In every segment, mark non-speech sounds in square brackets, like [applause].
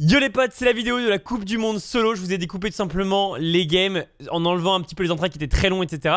Yo les potes, c'est la vidéo de la Coupe du Monde solo. Je vous ai découpé tout simplement les games en enlevant un petit peu les entrées qui étaient très longs, etc.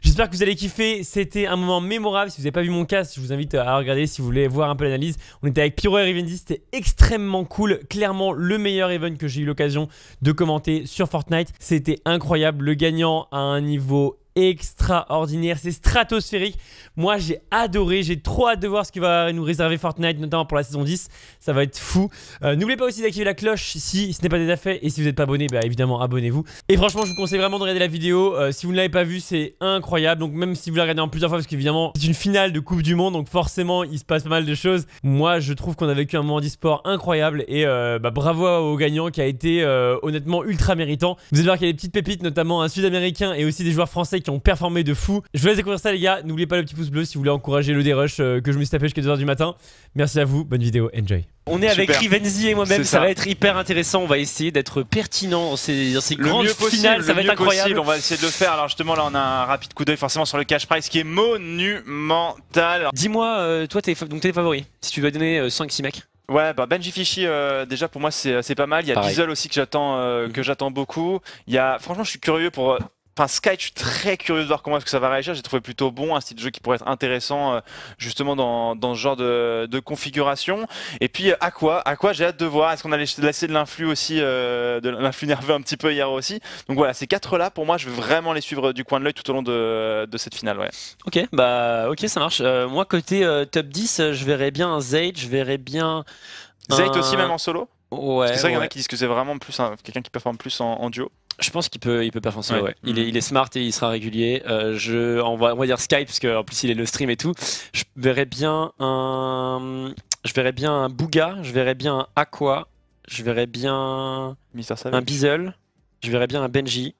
J'espère que vous allez kiffer. C'était un moment mémorable. Si vous n'avez pas vu mon cast, je vous invite à regarder si vous voulez voir un peu l'analyse. On était avec Pyro et Rivendi. C'était extrêmement cool. Clairement, le meilleur event que j'ai eu l'occasion de commenter sur Fortnite. C'était incroyable. Le gagnant à un niveau extraordinaire, c'est stratosphérique. Moi j'ai adoré, j'ai trop hâte de voir ce que va nous réserver Fortnite, notamment pour la saison 10. Ça va être fou. Euh, n'oubliez pas aussi d'activer la cloche si ce n'est pas déjà fait et si vous n'êtes pas abonné, bah évidemment abonnez-vous. Et franchement je vous conseille vraiment de regarder la vidéo. Euh, si vous ne l'avez pas vue, c'est incroyable. Donc même si vous la regardez en plusieurs fois, parce qu'évidemment c'est une finale de Coupe du Monde, donc forcément il se passe pas mal de choses. Moi je trouve qu'on a vécu un moment d'e-sport incroyable et euh, bah, bravo au gagnant qui a été honnêtement ultra méritant. Vous allez voir qu'il y a des petites pépites, notamment un Sud-Américain et aussi des joueurs français qui ont performé de fou. Je vous laisse découvrir ça les gars. N'oubliez pas le petit pouce bleu si vous voulez encourager le dérush euh, que je me suis tapé jusqu'à 2h du matin. Merci à vous, bonne vidéo, enjoy. On est avec Rivenzi et moi-même, ça. va être hyper intéressant. On va essayer d'être pertinent dans ces, dans ces grandes finales, ça va être incroyable. On va essayer de le faire. Alors justement, là, on a un rapide coup d'œil forcément sur le cash price qui est monumental. Dis-moi, euh, toi, t'es donc t'es favori. Si tu dois donner 5-6 euh, mecs. Ouais, bah Benji Fishy, déjà pour moi c'est pas mal. Il y a Diesel aussi que j'attends mhm. que j'attends beaucoup. Il y a, franchement, je suis curieux pour Enfin, Sky, je suis très curieux de voir comment est-ce que ça va réagir. J'ai trouvé plutôt bon un style de jeu qui pourrait être intéressant euh, justement dans, dans ce genre de, de configuration. Et puis euh, Aqua, Aqua, j'ai hâte de voir. Est-ce qu'on a laissé de l'influx aussi, euh, de l'influx nerveux un petit peu hier aussi? Donc voilà, ces quatre là, pour moi, je vais vraiment les suivre du coin de l'œil tout au long de, de cette finale. Ouais. Ok, bah ok, ça marche. moi côté top 10, je verrais bien un Zayd, je verrais bien. Zayd aussi même en solo? Ouais. C'est ça, il y en a qui disent que c'est vraiment plus quelqu'un qui performe plus en duo. Je pense qu'il peut, il peut performer. Ouais. Il, est, il, est, smart et il sera régulier. Euh, je, on va, on va dire Skype parce qu'en plus il est le stream et tout. Je verrais bien un, je verrais bien un Bouga, je verrais bien un Aqua, je verrais bien un Bizzle, je verrais bien un Benji.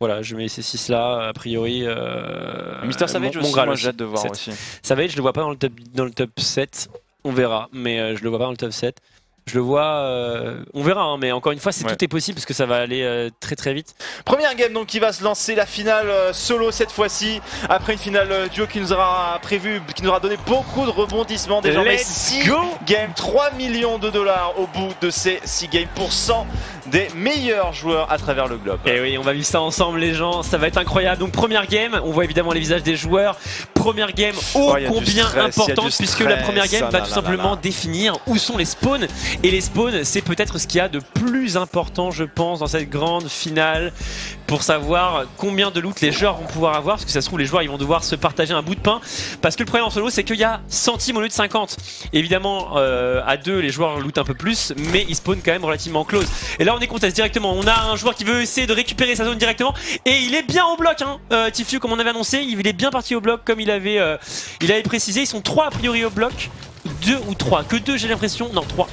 Voilà, je mets ces 6 là, a priori. Euh, Mister Savage aussi, moi j'ai hâte de voir aussi. Savage, je le vois pas dans le top, dans le top 7. On verra, mais euh, je le vois pas dans le top 7. Je le vois, euh, on verra, hein, mais encore une fois, c'est tout est possible parce que ça va aller euh, très très vite. Première game donc qui va se lancer, la finale euh, solo cette fois-ci, après une finale duo qui nous aura prévu, qui nous aura donné beaucoup de rebondissements. Désormais 6 games, 3 millions de dollars au bout de ces 6 games pour 100 des meilleurs joueurs à travers le globe. Et eh oui, on va vivre ça ensemble les gens, ça va être incroyable. Donc première game, on voit évidemment les visages des joueurs. Première game ô oh, combien importante puisque la première game va tout simplement définir où sont les spawns. Et les spawns, c'est peut-être ce qu'il y a de plus important, je pense, dans cette grande finale pour savoir combien de loot les joueurs vont pouvoir avoir. Parce que ça se trouve, les joueurs ils vont devoir se partager un bout de pain. Parce que le problème en solo, c'est qu'il y a centimes au lieu de 50. Évidemment, euh, à deux, les joueurs lootent un peu plus, mais ils spawnent quand même relativement close. Et là, on est contest directement. On a un joueur qui veut essayer de récupérer sa zone directement. Et il est bien au bloc, hein, euh, Tifu, comme on avait annoncé. Il est bien parti au bloc, comme il avait, euh, précisé. Ils sont trois a priori au bloc. Deux ou trois. Que deux, j'ai l'impression. Non, trois.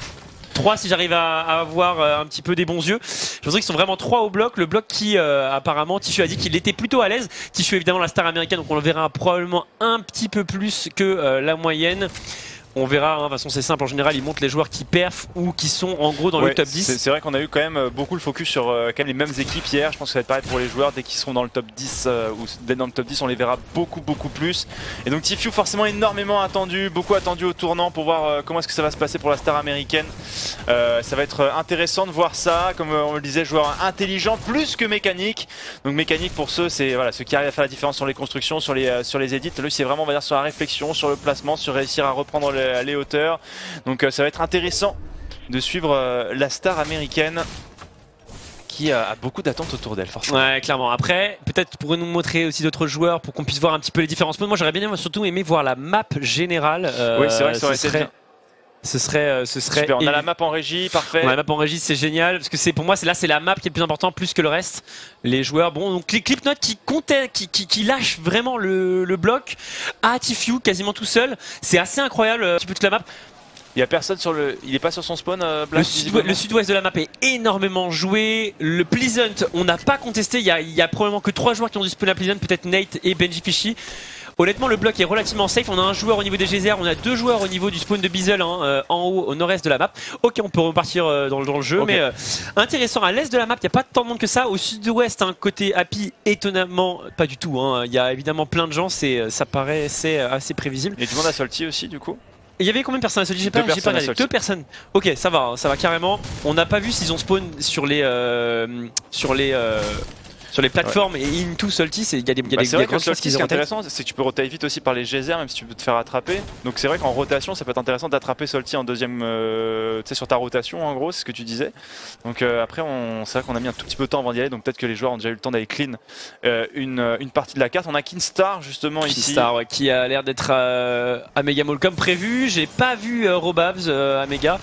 3 si j'arrive à, avoir euh, un petit peu des bons yeux. Je pense qu'ils sont vraiment 3 au bloc. Le bloc qui euh, apparemment Tissu a dit qu'il était plutôt à l'aise. Tissu évidemment la star américaine donc on le verra probablement un petit peu plus que euh, la moyenne. On verra, hein, de toute façon c'est simple, en général ils montrent les joueurs qui perfent ou qui sont en gros dans le top 10. C'est vrai qu'on a eu quand même euh, beaucoup le focus sur euh, quand même les mêmes équipes hier, je pense que ça va être pareil pour les joueurs, dès qu'ils seront dans le top 10 euh, ou d'être dans le top 10 on les verra beaucoup beaucoup plus. Et donc Tifu forcément énormément attendu, beaucoup attendu au tournant pour voir comment est-ce que ça va se passer pour la star américaine. ça va être intéressant de voir ça, comme on le disait, joueur intelligent plus que mécanique. Donc mécanique pour ceux, c'est voilà, ceux qui arrivent à faire la différence sur les constructions, sur les, sur les edits. Lui c'est vraiment on va dire sur la réflexion, sur le placement, sur réussir à reprendre le les hauteurs. Donc euh, ça va être intéressant de suivre euh, la star américaine qui a beaucoup d'attentes autour d'elle forcément. Ouais clairement. Après peut-être pour nous montrer aussi d'autres joueurs pour qu'on puisse voir un petit peu les différences. Moi j'aurais bien surtout aimé voir la map générale. Euh, oui c'est vrai que ça aurait été ce serait, ce serait. On a la map en régie, parfait. On a la map en régie, c'est génial parce que c'est pour moi c'est là c'est la map qui est le plus important plus que le reste. Les joueurs, bon donc Clipnote qui comptait, qui, qui, qui lâche vraiment le, le bloc à Tifu quasiment tout seul, c'est assez incroyable. Un petit peu toute la map. Il y a personne sur le. Il est pas sur son spawn, euh, Le sud-ouest de la map est énormément joué. Le Pleasant, on n'a pas contesté. Il y, a, il y a probablement que trois joueurs qui ont du spawn à Pleasant, peut-être Nate et Benji Fishy. Honnêtement, le bloc est relativement safe. On a un joueur au niveau des geysers, on a deux joueurs au niveau du spawn de Bizzle hein, euh, en haut, au nord-est de la map. Ok, on peut repartir euh, dans, le jeu, mais intéressant. À l'est de la map, il n'y a pas tant de monde que ça. Au sud-ouest, un côté happy, étonnamment, pas du tout. Hein. Il y a évidemment plein de gens. C'est, ça paraît assez, assez prévisible. Et du monde à Salty aussi, du coup? Il y avait combien de personnes J'ai pas, pas regardé. Deux personnes. Ok, ça va, ça va carrément. On n'a pas vu s'ils ont spawn sur les euh, sur les euh, sur les plateformes et into Salty, il y a des, y a bah, des, grandes choses qui sont intéressantes. C'est que tu peux rotailler vite aussi par les geysers, même si tu peux te faire attraper. Donc c'est vrai qu'en rotation, ça peut être intéressant d'attraper Salty en deuxième, euh, tu sais, sur ta rotation en gros, c'est ce que tu disais. Donc euh, après, c'est vrai qu'on a mis un tout petit peu de temps avant d'y aller, donc peut-être que les joueurs ont déjà eu le temps d'aller clean euh, une, une, partie de la carte. On a Kinstar justement ici. Kinstar, ouais, qui a l'air d'être à Mega Mall comme prévu. J'ai pas vu Robabs à Mega.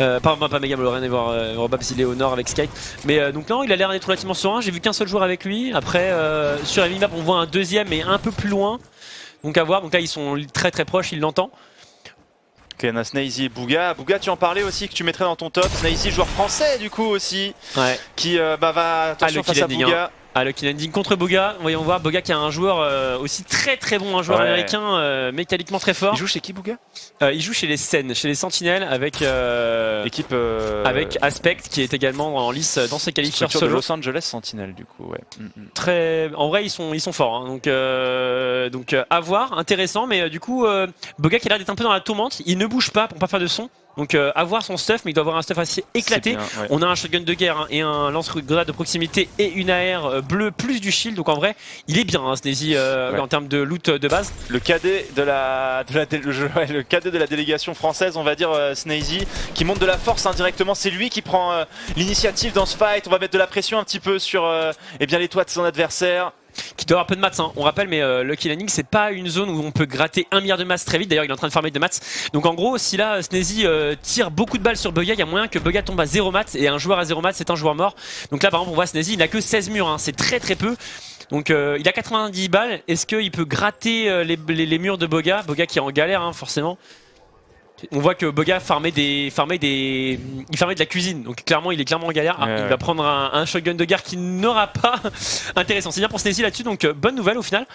Euh, pas, pas, pas Mega rien et voir euh, Robabs il est au nord avec Skype. Mais euh, donc non, il a l'air d'être relativement serein. J'ai vu qu'un seul joueur avec lui. Après, euh, sur la minimap, on voit un deuxième mais un peu plus loin. Donc à voir. Donc là, ils sont très très proches, il l'entend. Ok, on a Snazy et Bouga. Bouga, tu en parlais aussi que tu mettrais dans ton top. Snazy, joueur français du coup aussi. Ouais. Qui bah, va attention ah, face à Bouga. Ah, le kill contre Boga. Voyons voir. Boga qui a un joueur euh, aussi très très bon, un joueur américain euh, mécaniquement très fort. Il joue chez qui Boga? Euh, Il joue chez les Sen, chez les Sentinelles avec l'équipe avec Aspect qui est également en lice dans ses qualifications solo. de Los Angeles Sentinel du coup. Ouais. Mm, mm. Très. En vrai ils sont ils sont forts. Hein. donc donc à voir, intéressant. Mais du coup Boga qui a l'air d'être un peu dans la tourmente. Il ne bouge pas pour pas faire de son. Donc euh, avoir son stuff, mais il doit avoir un stuff assez éclaté. On a un shotgun de guerre hein, et un lance-grenade de proximité et une AR euh, bleue plus du shield. Donc en vrai, il est bien, hein, Sneezy, euh, en termes de loot de base. Le cadet de la, le, cadet de la délégation française, on va dire Snazy, qui monte de la force indirectement. C'est lui qui prend l'initiative dans ce fight. On va mettre de la pression un petit peu sur eh bien les toits de son adversaire qui doit avoir peu de mats. Hein. On rappelle, mais euh, Lucky Landing, c'est pas une zone où on peut gratter un milliard de mats très vite. D'ailleurs, il est en train de farmer de mats. Donc en gros, si là, Sneezy euh, tire beaucoup de balles sur Bugga, il y a moyen que Bugga tombe à 0 mats. Et un joueur à 0 mats, c'est un joueur mort. Donc là, par exemple, on voit Sneezy, il n'a que 16 murs. Hein. C'est très très peu. Donc euh, il a 90 balles. Est-ce qu'il peut gratter les, murs de Boga Boga qui est en galère, hein, forcément. On voit que Boga farmait des, farmait des, il farmait de la cuisine, donc clairement il est clairement en galère. Ah, il va prendre un, shotgun de guerre qui n'aura pas [laughs] intéressant. C'est bien pour Stacy là-dessus, donc euh, bonne nouvelle au final.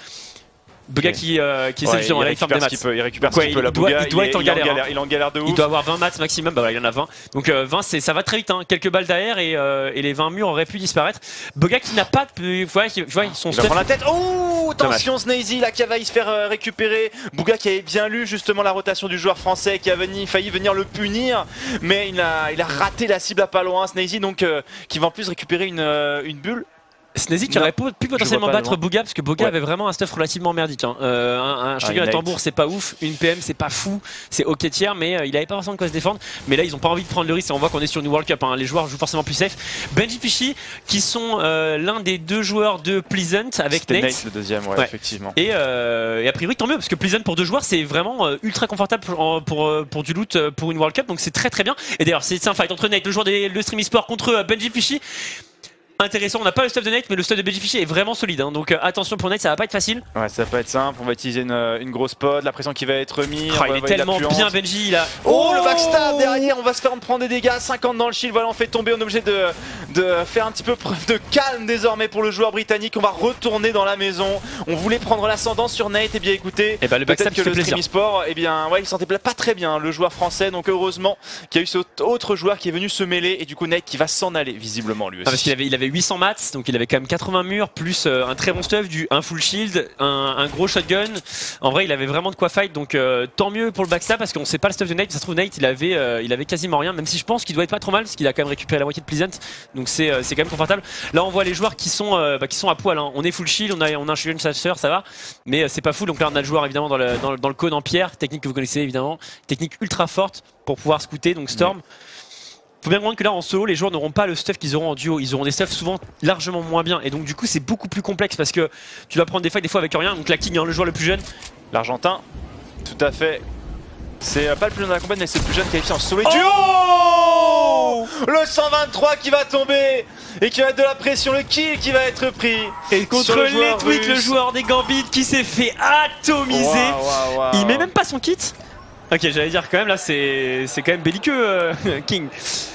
Boga qui, euh, qui essaie justement, il, il, des mats. il récupère ce peut, la Boga, il doit, être en galère, il en galère de ouf. Il doit avoir 20 mats maximum, bah il y en a 20. Donc 20, euh, ça va très vite, hein. quelques balles derrière et, euh, et, les 20 murs auraient pu disparaître. Boga qui n'a pas de... Ouais, vois, ils sont il va prendre la tête. Oh, attention Snazy là qui a failli se faire récupérer. Boga qui avait bien lu justement la rotation du joueur français, qui a failli venir le punir, mais il a, il a raté la cible à pas loin. Snazy donc qui va en plus récupérer une, une bulle. Snazy qui aurait pu potentiellement battre Bouga parce que Bouga avait vraiment un stuff relativement merdique. Hein. Euh, un, un ah, à tambour c'est pas ouf, une PM c'est pas fou, c'est ok tiers mais euh, il avait pas forcément de quoi se défendre. Mais là ils ont pas envie de prendre le risque et on voit qu'on est sur une World Cup. Hein. Les joueurs jouent forcément plus safe. Benji Fishy qui sont euh, l'un des deux joueurs de Pleasant avec Nate. Nate le deuxième, ouais, effectivement. Et, et, a priori tant mieux parce que Pleasant pour deux joueurs c'est vraiment ultra confortable pour, pour, pour, du loot pour une World Cup donc c'est très très bien. Et d'ailleurs c'est un fight entre Nate, le joueur de le stream sport contre Benji Fishy intéressant. On n'a pas le stuff de Nate, mais le stuff de BG est vraiment solide. Hein. Donc euh, attention pour Nate, ça va pas être facile. Ouais, ça va pas être simple. On va utiliser une, euh, grosse pod, la pression qui va être mise. Ah, il est tellement bien Benji là. Oh, le backstab derrière, on va se faire prendre des dégâts. 50 dans le shield, voilà, on fait tomber. On est obligé de, de faire un petit peu preuve de calme désormais pour le joueur britannique. On va retourner dans la maison. On voulait prendre l'ascendant sur Nate. Et eh bien écoutez, eh ben, le peut-être que le Stream Sport, et eh bien ouais, il sentait pas très bien le joueur français. Donc heureusement qu'il y a eu cet autre joueur qui est venu se mêler et du coup Nate qui va s'en aller visiblement lui aussi. Ah, parce qu'il avait, il avait 800 mats, donc il avait quand même 80 murs, plus euh, un très bon stuff, du, un full shield, un, gros shotgun. En vrai, il avait vraiment de quoi fight, donc euh, tant mieux pour le backstab parce qu'on sait pas le stuff de Nate. Ça se trouve, Nate, il avait, euh, il avait quasiment rien, même si je pense qu'il doit être pas trop mal parce qu'il a quand même récupéré la moitié de Pleasant, donc c'est quand même confortable. Là, on voit les joueurs qui sont, bah, à poil. Hein. On est full shield, on a, on a un shotgun chasseur, ça va, mais c'est pas full. Donc là, on a le joueur évidemment dans le, dans, cône en pierre, technique que vous connaissez évidemment, technique ultra forte pour pouvoir scouter, donc Storm faut bien comprendre que là en solo les joueurs n'auront pas le stuff qu'ils auront en duo, ils auront des stuffs souvent largement moins bien et donc du coup c'est beaucoup plus complexe parce que tu dois prendre des fights des fois avec rien donc la King hein, le joueur le plus jeune. L'Argentin, tout à fait. C'est euh, pas le plus jeune de la compagnie mais c'est le plus jeune qualifié en solo oh duo Le 123 qui va tomber et qui va être de la pression, le kill qui va être pris. Et contre Letwick, le joueur des Gambit qui s'est fait atomiser. Il met même pas son kit Ok, j'allais dire quand même là, c'est quand même belliqueux, euh, [laughs] King.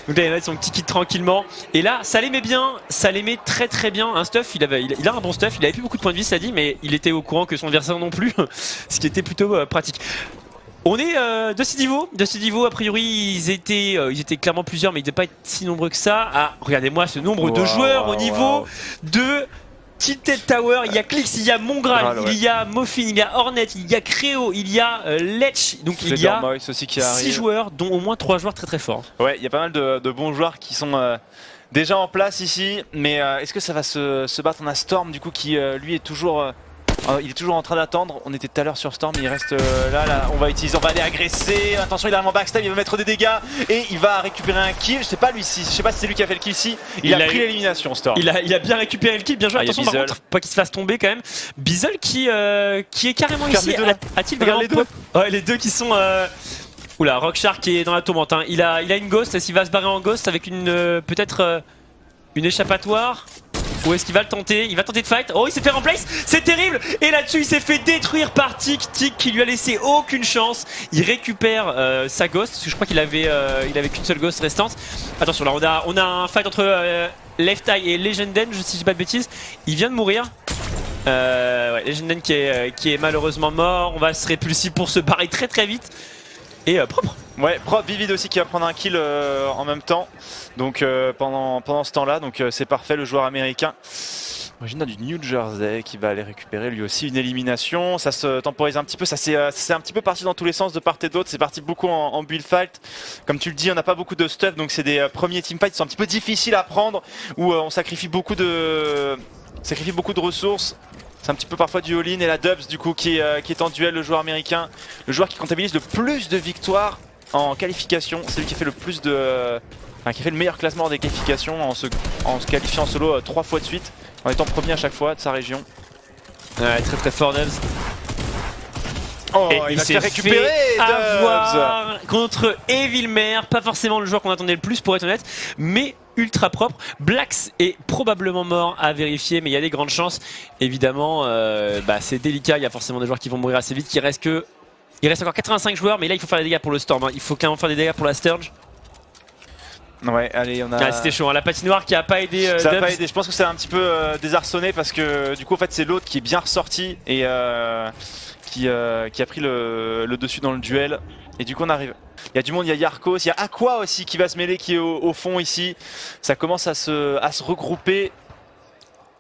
Donc là, il a son petit kit tranquillement. Et là, ça l'aimait bien, ça l'aimait très très bien. Un stuff, il, avait, il, a un bon stuff, il avait plus beaucoup de points de vie, ça dit, mais il était au courant que son adversaire non plus, [laughs] ce qui était plutôt euh, pratique. On est euh, de ce niveau, de ce niveau a priori ils étaient, ils étaient clairement plusieurs mais ils devaient pas être si nombreux que ça. Ah regardez-moi ce nombre de joueurs au niveau de Tilted Tower, il y a Clix, il y a Mongral, il y a Moffin, il y a Hornet, il y a Créo, il y a Lech. Donc il y a 6 joueurs, dont au moins 3 joueurs très très forts. Ouais, il y a pas mal de, bons joueurs qui sont déjà en place ici. Mais est-ce que ça va se, battre On a Storm du coup qui lui est toujours Oh, il est toujours en train d'attendre. On était tout à l'heure sur Storm, il reste euh, là, là. On va utiliser, on va aller agresser. Attention, il arrive en backstab, il va mettre des dégâts et il va récupérer un kill. Je sais pas lui si, je sais pas si c'est lui qui a fait le kill ici. Il, a, pris l'élimination, Storm. Il a, il a bien récupéré le kill, bien joué. Ah, Attention, par contre, pas qu'il se fasse tomber quand même. Bizzle qui, euh, qui est carrément ici. A-t-il vraiment les deux Ouais, les deux qui sont. Euh... Oula, Rockshark qui est dans la tourmente. Hein. Il, a, il a une ghost. Est-ce qu'il va se barrer en ghost avec une euh, peut-être une échappatoire ou est-ce qu'il va le tenter Il va tenter de fight. Oh, il s'est fait remplace. C'est terrible. Et là-dessus, il s'est fait détruire par Tic. Tic qui lui a laissé aucune chance. Il récupère euh, sa ghost. Parce que je crois qu'il avait, euh, avait qu'une seule ghost restante. Attention, là, on a, on a un fight entre euh, Left Eye et Legenden. Je si je dis pas de bêtises. Il vient de mourir. Ouais, Legenden qui est, qui est malheureusement mort. On va se répulser pour se barrer très très vite. Et propre. Ouais, propre, Vivid aussi qui va prendre un kill en même temps. Donc euh, pendant, ce temps-là, donc euh, c'est parfait le joueur américain. Originaire du New Jersey qui va aller récupérer lui aussi une élimination. Ça se temporise un petit peu, ça c'est euh, un petit peu parti dans tous les sens de part et d'autre. C'est parti beaucoup en, build fight. Comme tu le dis, on n'a pas beaucoup de stuff, donc c'est des premiers team fights qui sont un petit peu difficiles à prendre, où on sacrifie beaucoup de, sacrifie beaucoup de ressources. C'est un petit peu parfois du all-in et la Dubs du coup qui est en duel, le joueur américain. Le joueur qui comptabilise le plus de victoires en qualification. C'est lui qui fait le plus de, qui fait le meilleur classement des qualifications en se, en se qualifiant en solo euh, trois fois de suite, en étant premier à chaque fois de sa région. Ouais, très très fort Nubs. Oh, il, s'est récupéré avoir contre Evilmer, pas forcément le joueur qu'on attendait le plus pour être honnête, mais ultra propre. Blacks est probablement mort à vérifier, mais il y a des grandes chances. Évidemment, euh, bah, c'est délicat, il y a forcément des joueurs qui vont mourir assez vite. Il reste que, il reste encore 85 joueurs, mais là il faut faire des dégâts pour le Storm. Hein. Il faut même faire des dégâts pour la Sturge. Ouais, allez, on a. Ah, c'était chaud, hein. la patinoire qui a pas aidé. Euh, ça a pas aidé, je pense que c'est un petit peu euh, désarçonné parce que du coup, en fait, c'est l'autre qui est bien ressorti et euh, qui, qui a pris le, dessus dans le duel. Et du coup, on arrive. Il y a du monde, il y a Yarkos, il y a Aqua aussi qui va se mêler, qui est au, fond ici. Ça commence à se, à se regrouper.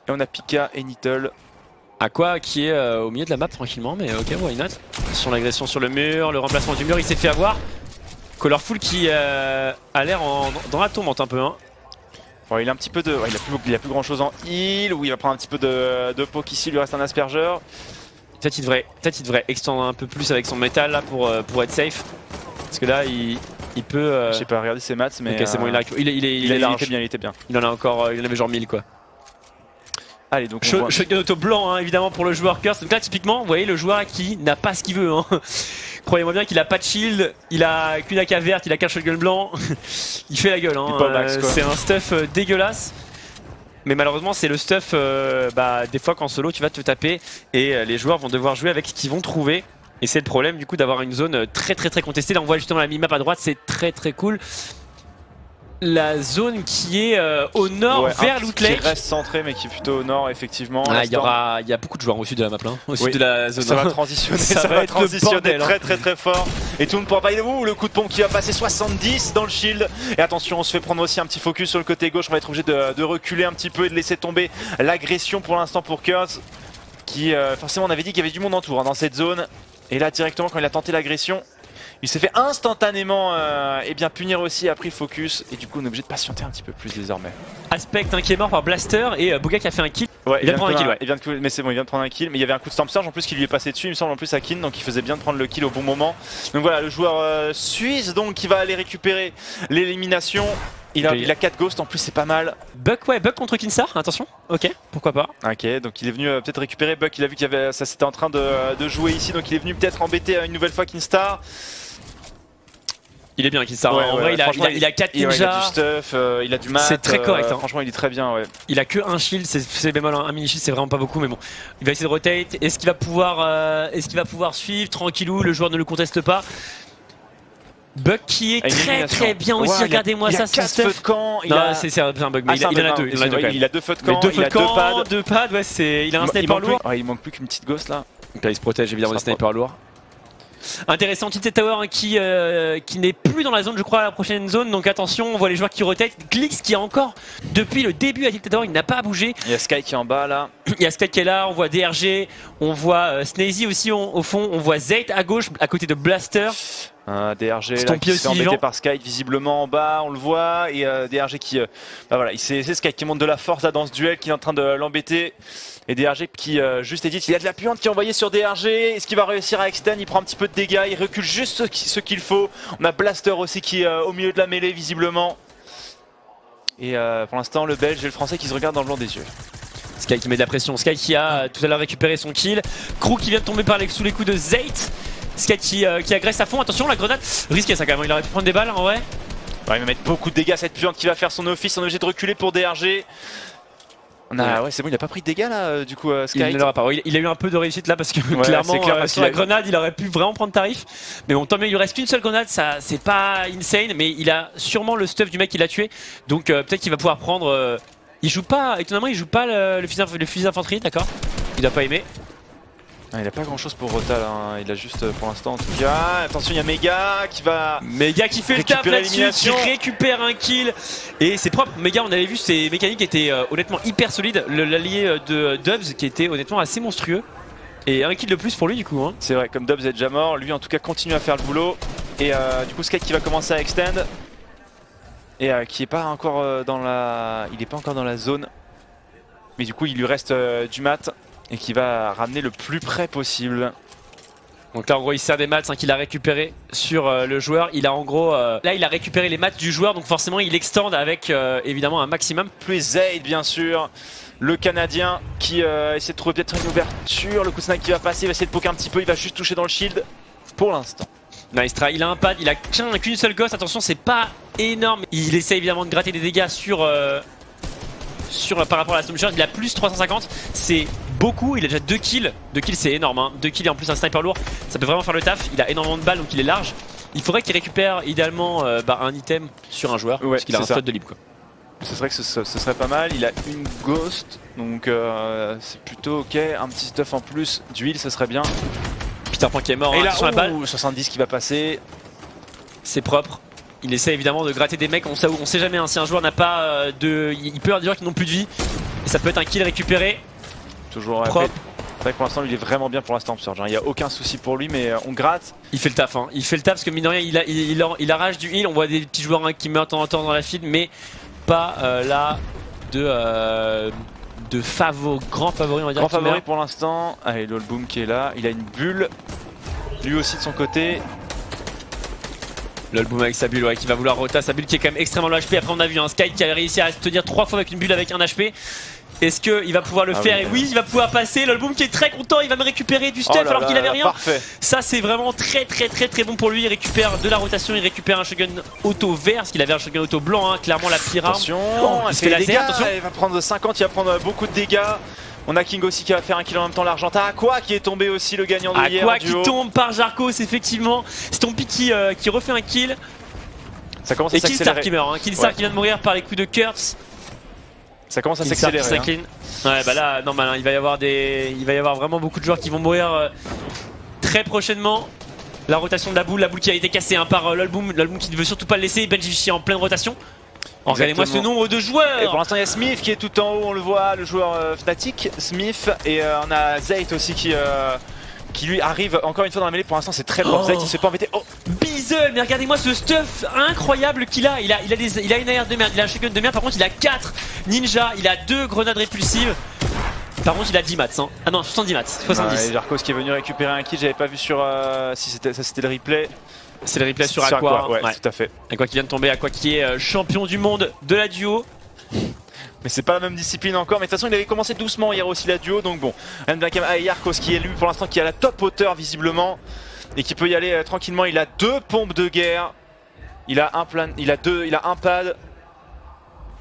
Et on a Pika et Nittle. Aqua qui est au milieu de la map tranquillement, mais ok, why not? Sur l'agression sur le mur, le remplacement du mur, il s'est fait avoir. Colorful qui euh, a l'air dans la tourmente un peu. Hein. il a un petit peu de. il, a plus, il a plus grand chose en heal, ou il va prendre un petit peu de, de poke ici, il lui reste un aspergeur. Peut-être il devrait, peut il devrait extendre un peu plus avec son métal là pour, euh, pour être safe. Parce que là il, il peut. Euh... Je sais pas regarder ses maths mais. Ok c'est bon il, a, il, il, il, il, était bien, il était bien. Il en a encore, euh, il en avait genre 1000 quoi. Allez, donc Shotgun auto blanc, hein, évidemment, pour le joueur Curse. Donc là, typiquement, vous voyez, le joueur qui n'a pas ce qu'il veut. Hein. [laughs] Croyez-moi bien qu'il a pas de shield, il a qu'une AK verte, il a qu'un shotgun blanc. [laughs] il fait la gueule. Hein. Euh, c'est un stuff euh, dégueulasse. Mais malheureusement, c'est le stuff, euh, bah, des fois qu'en solo, tu vas te taper et les joueurs vont devoir jouer avec ce qu'ils vont trouver. Et c'est le problème du coup d'avoir une zone très très très contestée. Là on voit justement la mini-map à droite, c'est très très cool la zone qui est euh, au nord vers Loot Lake. Qui reste centré mais qui est plutôt au nord effectivement. Ah, il y aura, il y a beaucoup de joueurs au sud de la map là, au sud de la zone. Ça va [laughs] transitionner, ça, va, transitionner hein. très très très fort. Et tout le monde pourra pas. Ouh, le coup de pompe qui va passer 70 dans le shield. Et attention, on se fait prendre aussi un petit focus sur le côté gauche. On va être obligé de, reculer un petit peu et de laisser tomber l'agression pour l'instant pour Kurz. Qui euh, forcément on avait dit qu'il y avait du monde en tour hein, dans cette zone. Et là directement quand il a tenté l'agression, il s'est fait instantanément euh, eh bien, punir aussi, a pris focus et du coup on est obligé de patienter un petit peu plus désormais. Aspect hein, qui est mort par Blaster et euh, Bouga qui a fait un kill. Ouais, il, vient de prendre un kill, ouais. Il vient de, mais c'est bon, il vient de prendre un kill. Mais il y avait un coup de Stomp Surge en plus qui lui est passé dessus, il me semble en plus à Kin, donc il faisait bien de prendre le kill au bon moment. Donc voilà, le joueur euh, suisse donc qui va aller récupérer l'élimination. Il a, il a 4 ghosts en plus, c'est pas mal. Buck, ouais, Buck contre Kinstar, attention. Ok, pourquoi pas. Ok, donc il est venu peut-être récupérer Buck. Il a vu qu'il avait ça c'était en train de, de, jouer ici, donc il est venu peut-être embêter une nouvelle fois Kinstar. Il est bien en vrai, il, a, il, a, 4 ninjas. il a du stuff, euh, il a du mat. C'est très correct. Euh, hein. Franchement, il est très bien. Ouais. Il a que un shield, c'est bémol. Un mini shield, c'est vraiment pas beaucoup, mais bon. Il va essayer de rotate. Est-ce qu'il va pouvoir, euh, est-ce qu'il va pouvoir suivre tranquillou Le joueur ne le conteste pas? Buck qui est très très bien aussi, regardez-moi ça, c'est feux de camp. Il a... c'est un bug, mais ah, il, en a deux. Il, a deux, il a deux feux de camp, il a deux pads. Deux pads, ouais, il a un sniper lourd. il manque plus qu'une petite gosse là, il se protège évidemment des snipers lourds. Intéressant, Tilted Tower hein, qui, euh, qui n'est plus dans la zone, je crois, à la prochaine zone. Donc attention, on voit les joueurs qui rotate. Glix qui est encore, depuis le début à Tilted Tower, il n'a pas bougé. Il y a Sky qui est en bas là. [clears throat] Il y a Sky qui est là, on voit DRG, on voit euh, Snazy aussi au fond, on voit Zayt à gauche, à côté de Blaster. Un DRG là, qui se fait par Sky visiblement en bas, on le voit. Et euh, DRG qui. Euh, bah voilà, c'est Sky qui monte de la force là, dans ce duel, qui est en train de l'embêter. Et DRG qui juste édite, il y a de la puante qui est envoyée sur DRG. Est-ce qu'il va réussir à extend? Il prend un petit peu de dégâts, il recule juste ce qu'il faut. On a Blaster aussi qui est au milieu de la mêlée visiblement. Et pour l'instant, le Belge et le Français qui se regardent dans le blanc des yeux. Sky qui met de la pression. Sky qui a tout à l'heure récupéré son kill. Crew qui vient de tomber par les, sous les coups de Zayt. Sky qui, euh, qui, agresse à fond. Attention, la grenade risqué ça quand même. Il aurait pu prendre des balles en vrai. Ouais, il va mettre beaucoup de dégâts. Cette puante qui va faire son office. On est obligé de reculer pour DRG. On a, ouais, c'est bon, il a pas pris de dégâts là, euh, du coup, euh, Sky. Il, pas. il, a eu un peu de réussite là parce que clairement, clair, sur la grenade, il aurait pu vraiment prendre tarif. Mais bon, tant mieux, il lui reste qu'une seule grenade, ça c'est pas insane, mais il a sûrement le stuff du mec qui l'a tué. Donc peut-être qu'il va pouvoir prendre il joue pas, étonnamment, il joue pas le, fusil, d'infanterie, d'accord Il a pas aimé. Ah, il a pas grand chose pour Rotal, hein. il a juste pour l'instant en tout cas. Attention, il y a Mega qui va. Mega qui fait le tap là-dessus, qui récupère un kill. Et c'est propre. Mega, on avait vu ses mécaniques étaient euh, honnêtement hyper solides. L'allié euh, de Dubs qui était honnêtement assez monstrueux. Et un kill de plus pour lui du coup. Hein. C'est vrai, comme Dubs est déjà mort, lui en tout cas continue à faire le boulot. Et euh, du coup, Sky qui va commencer à extend et euh, qui est pas encore euh, dans la, il est pas encore dans la zone, mais du coup il lui reste euh, du mat et qui va ramener le plus près possible. Donc là en gros il sert des mats hein, qu'il a récupéré sur le joueur. Il a en gros là il a récupéré les mats du joueur donc forcément il extend avec évidemment un maximum. Plus Zaid bien sûr. Le Canadien qui essaie de trouver peut-être une ouverture. Le coup de qui va passer, il va essayer de poker un petit peu, il va juste toucher dans le shield pour l'instant. Nice try, il a un pad, il a qu'une seule gosse, attention c'est pas énorme. Il essaie évidemment de gratter des dégâts sur, euh, sur par rapport à la Stormshot, il a plus 350, c'est beaucoup, il a déjà 2 kills, 2 kills c'est énorme, hein. 2 kills et en plus un sniper lourd, ça peut vraiment faire le taf, il a énormément de balles donc il est large. Il faudrait qu'il récupère idéalement euh, bah, un item sur un joueur, parce qu'il a un slot de libre quoi. Ce serait que ce, serait pas mal, il a une ghost, donc euh, c'est plutôt ok, un petit stuff en plus d'huile ce serait bien. Peter Pan qui est mort Et hein, là, sur la balle. 70 qui va passer. C'est propre. Il essaie évidemment de gratter des mecs, on sait, on sait jamais hein, si un joueur n'a pas euh, de... Il peut y avoir des joueurs qui n'ont plus de vie. Et ça peut être un kill récupéré. Toujours propre. C'est vrai que pour l'instant il est vraiment bien pour l'instant Surge, hein. il n'y a aucun souci pour lui mais euh, on gratte. Il fait le taf, hein. il fait le taf parce que mine de rien il, a, il, arrache du heal, on voit des petits joueurs qui meurent de temps en temps dans la file mais pas euh, là de, de favori, grand favori on va dire. Grand favori pour l'instant, allez Boom qui est là, il a une bulle, lui aussi de son côté. Lolboom avec sa bulle ouais, qui va vouloir rota sa bulle qui est quand même extrêmement low HP. Après on a vu un Sky qui a réussi à se tenir trois fois avec une bulle avec un HP. Est-ce qu'il va pouvoir le ah faire? Et oui, il va pouvoir passer. Lolboom qui est très content, il va me récupérer du stuff oh alors qu'il avait rien. Parfait. Ça, c'est vraiment très très très très bon pour lui. Il récupère de la rotation, il récupère un shotgun auto vert, parce qu'il avait un shotgun auto blanc, hein, clairement la pire attention, il, fait attention. il va prendre 50, il va prendre beaucoup de dégâts. On a King aussi qui va faire un kill en même temps l'Argentin. Aqua qui est tombé aussi le gagnant de hier. Aqua qui tombe par Jarkos effectivement. C'est ton qui, euh, qui refait un kill. Ça commence à Et Killstar qui meurt. Hein. Killstar qui vient de mourir par les coups de Kurtz. Ça commence à s'accélérer. Hein. Ouais bah là normal hein. il va y avoir des. Il va y avoir vraiment beaucoup de joueurs qui vont mourir euh, très prochainement. La rotation de la boule, la boule qui a été cassée par euh, Lolboom, Lolboom qui ne veut surtout pas le laisser, Benji en pleine rotation. Regardez-moi ce nombre de joueurs Et pour l'instant il y a Smith qui est tout en haut, on le voit, le joueur euh, Fnatic, Smith, et euh, on a Zayt aussi qui, euh, qui lui arrive encore une fois dans la mêlée, pour l'instant c'est très propre, oh. Zayt il se fait pas embêter. Oh Bizzle, mais regardez-moi ce stuff incroyable qu'il a. Il a, il a, des, il a une AR de merde, il a un shotgun de merde, par contre il a 4 ninjas, il a 2 grenades répulsives. Par contre il a 10 mats, hein. ah non 70 mats, 70. Ouais, Jarkos qui est venu récupérer un kill, j'avais pas vu sur si c'était ça c'était le replay. C'est le replay sur, Aqua. ouais, tout à fait. Aqua qui vient de tomber, Aqua qui est euh, champion du monde de la duo. Mais c'est pas la même discipline encore, mais de toute façon il avait commencé doucement hier aussi la duo, donc bon. et Yarkos qui est lui pour l'instant qui est à la top hauteur visiblement et qui peut y aller euh, tranquillement. Il a deux pompes de guerre, il a un plan, il a deux, il a un pad.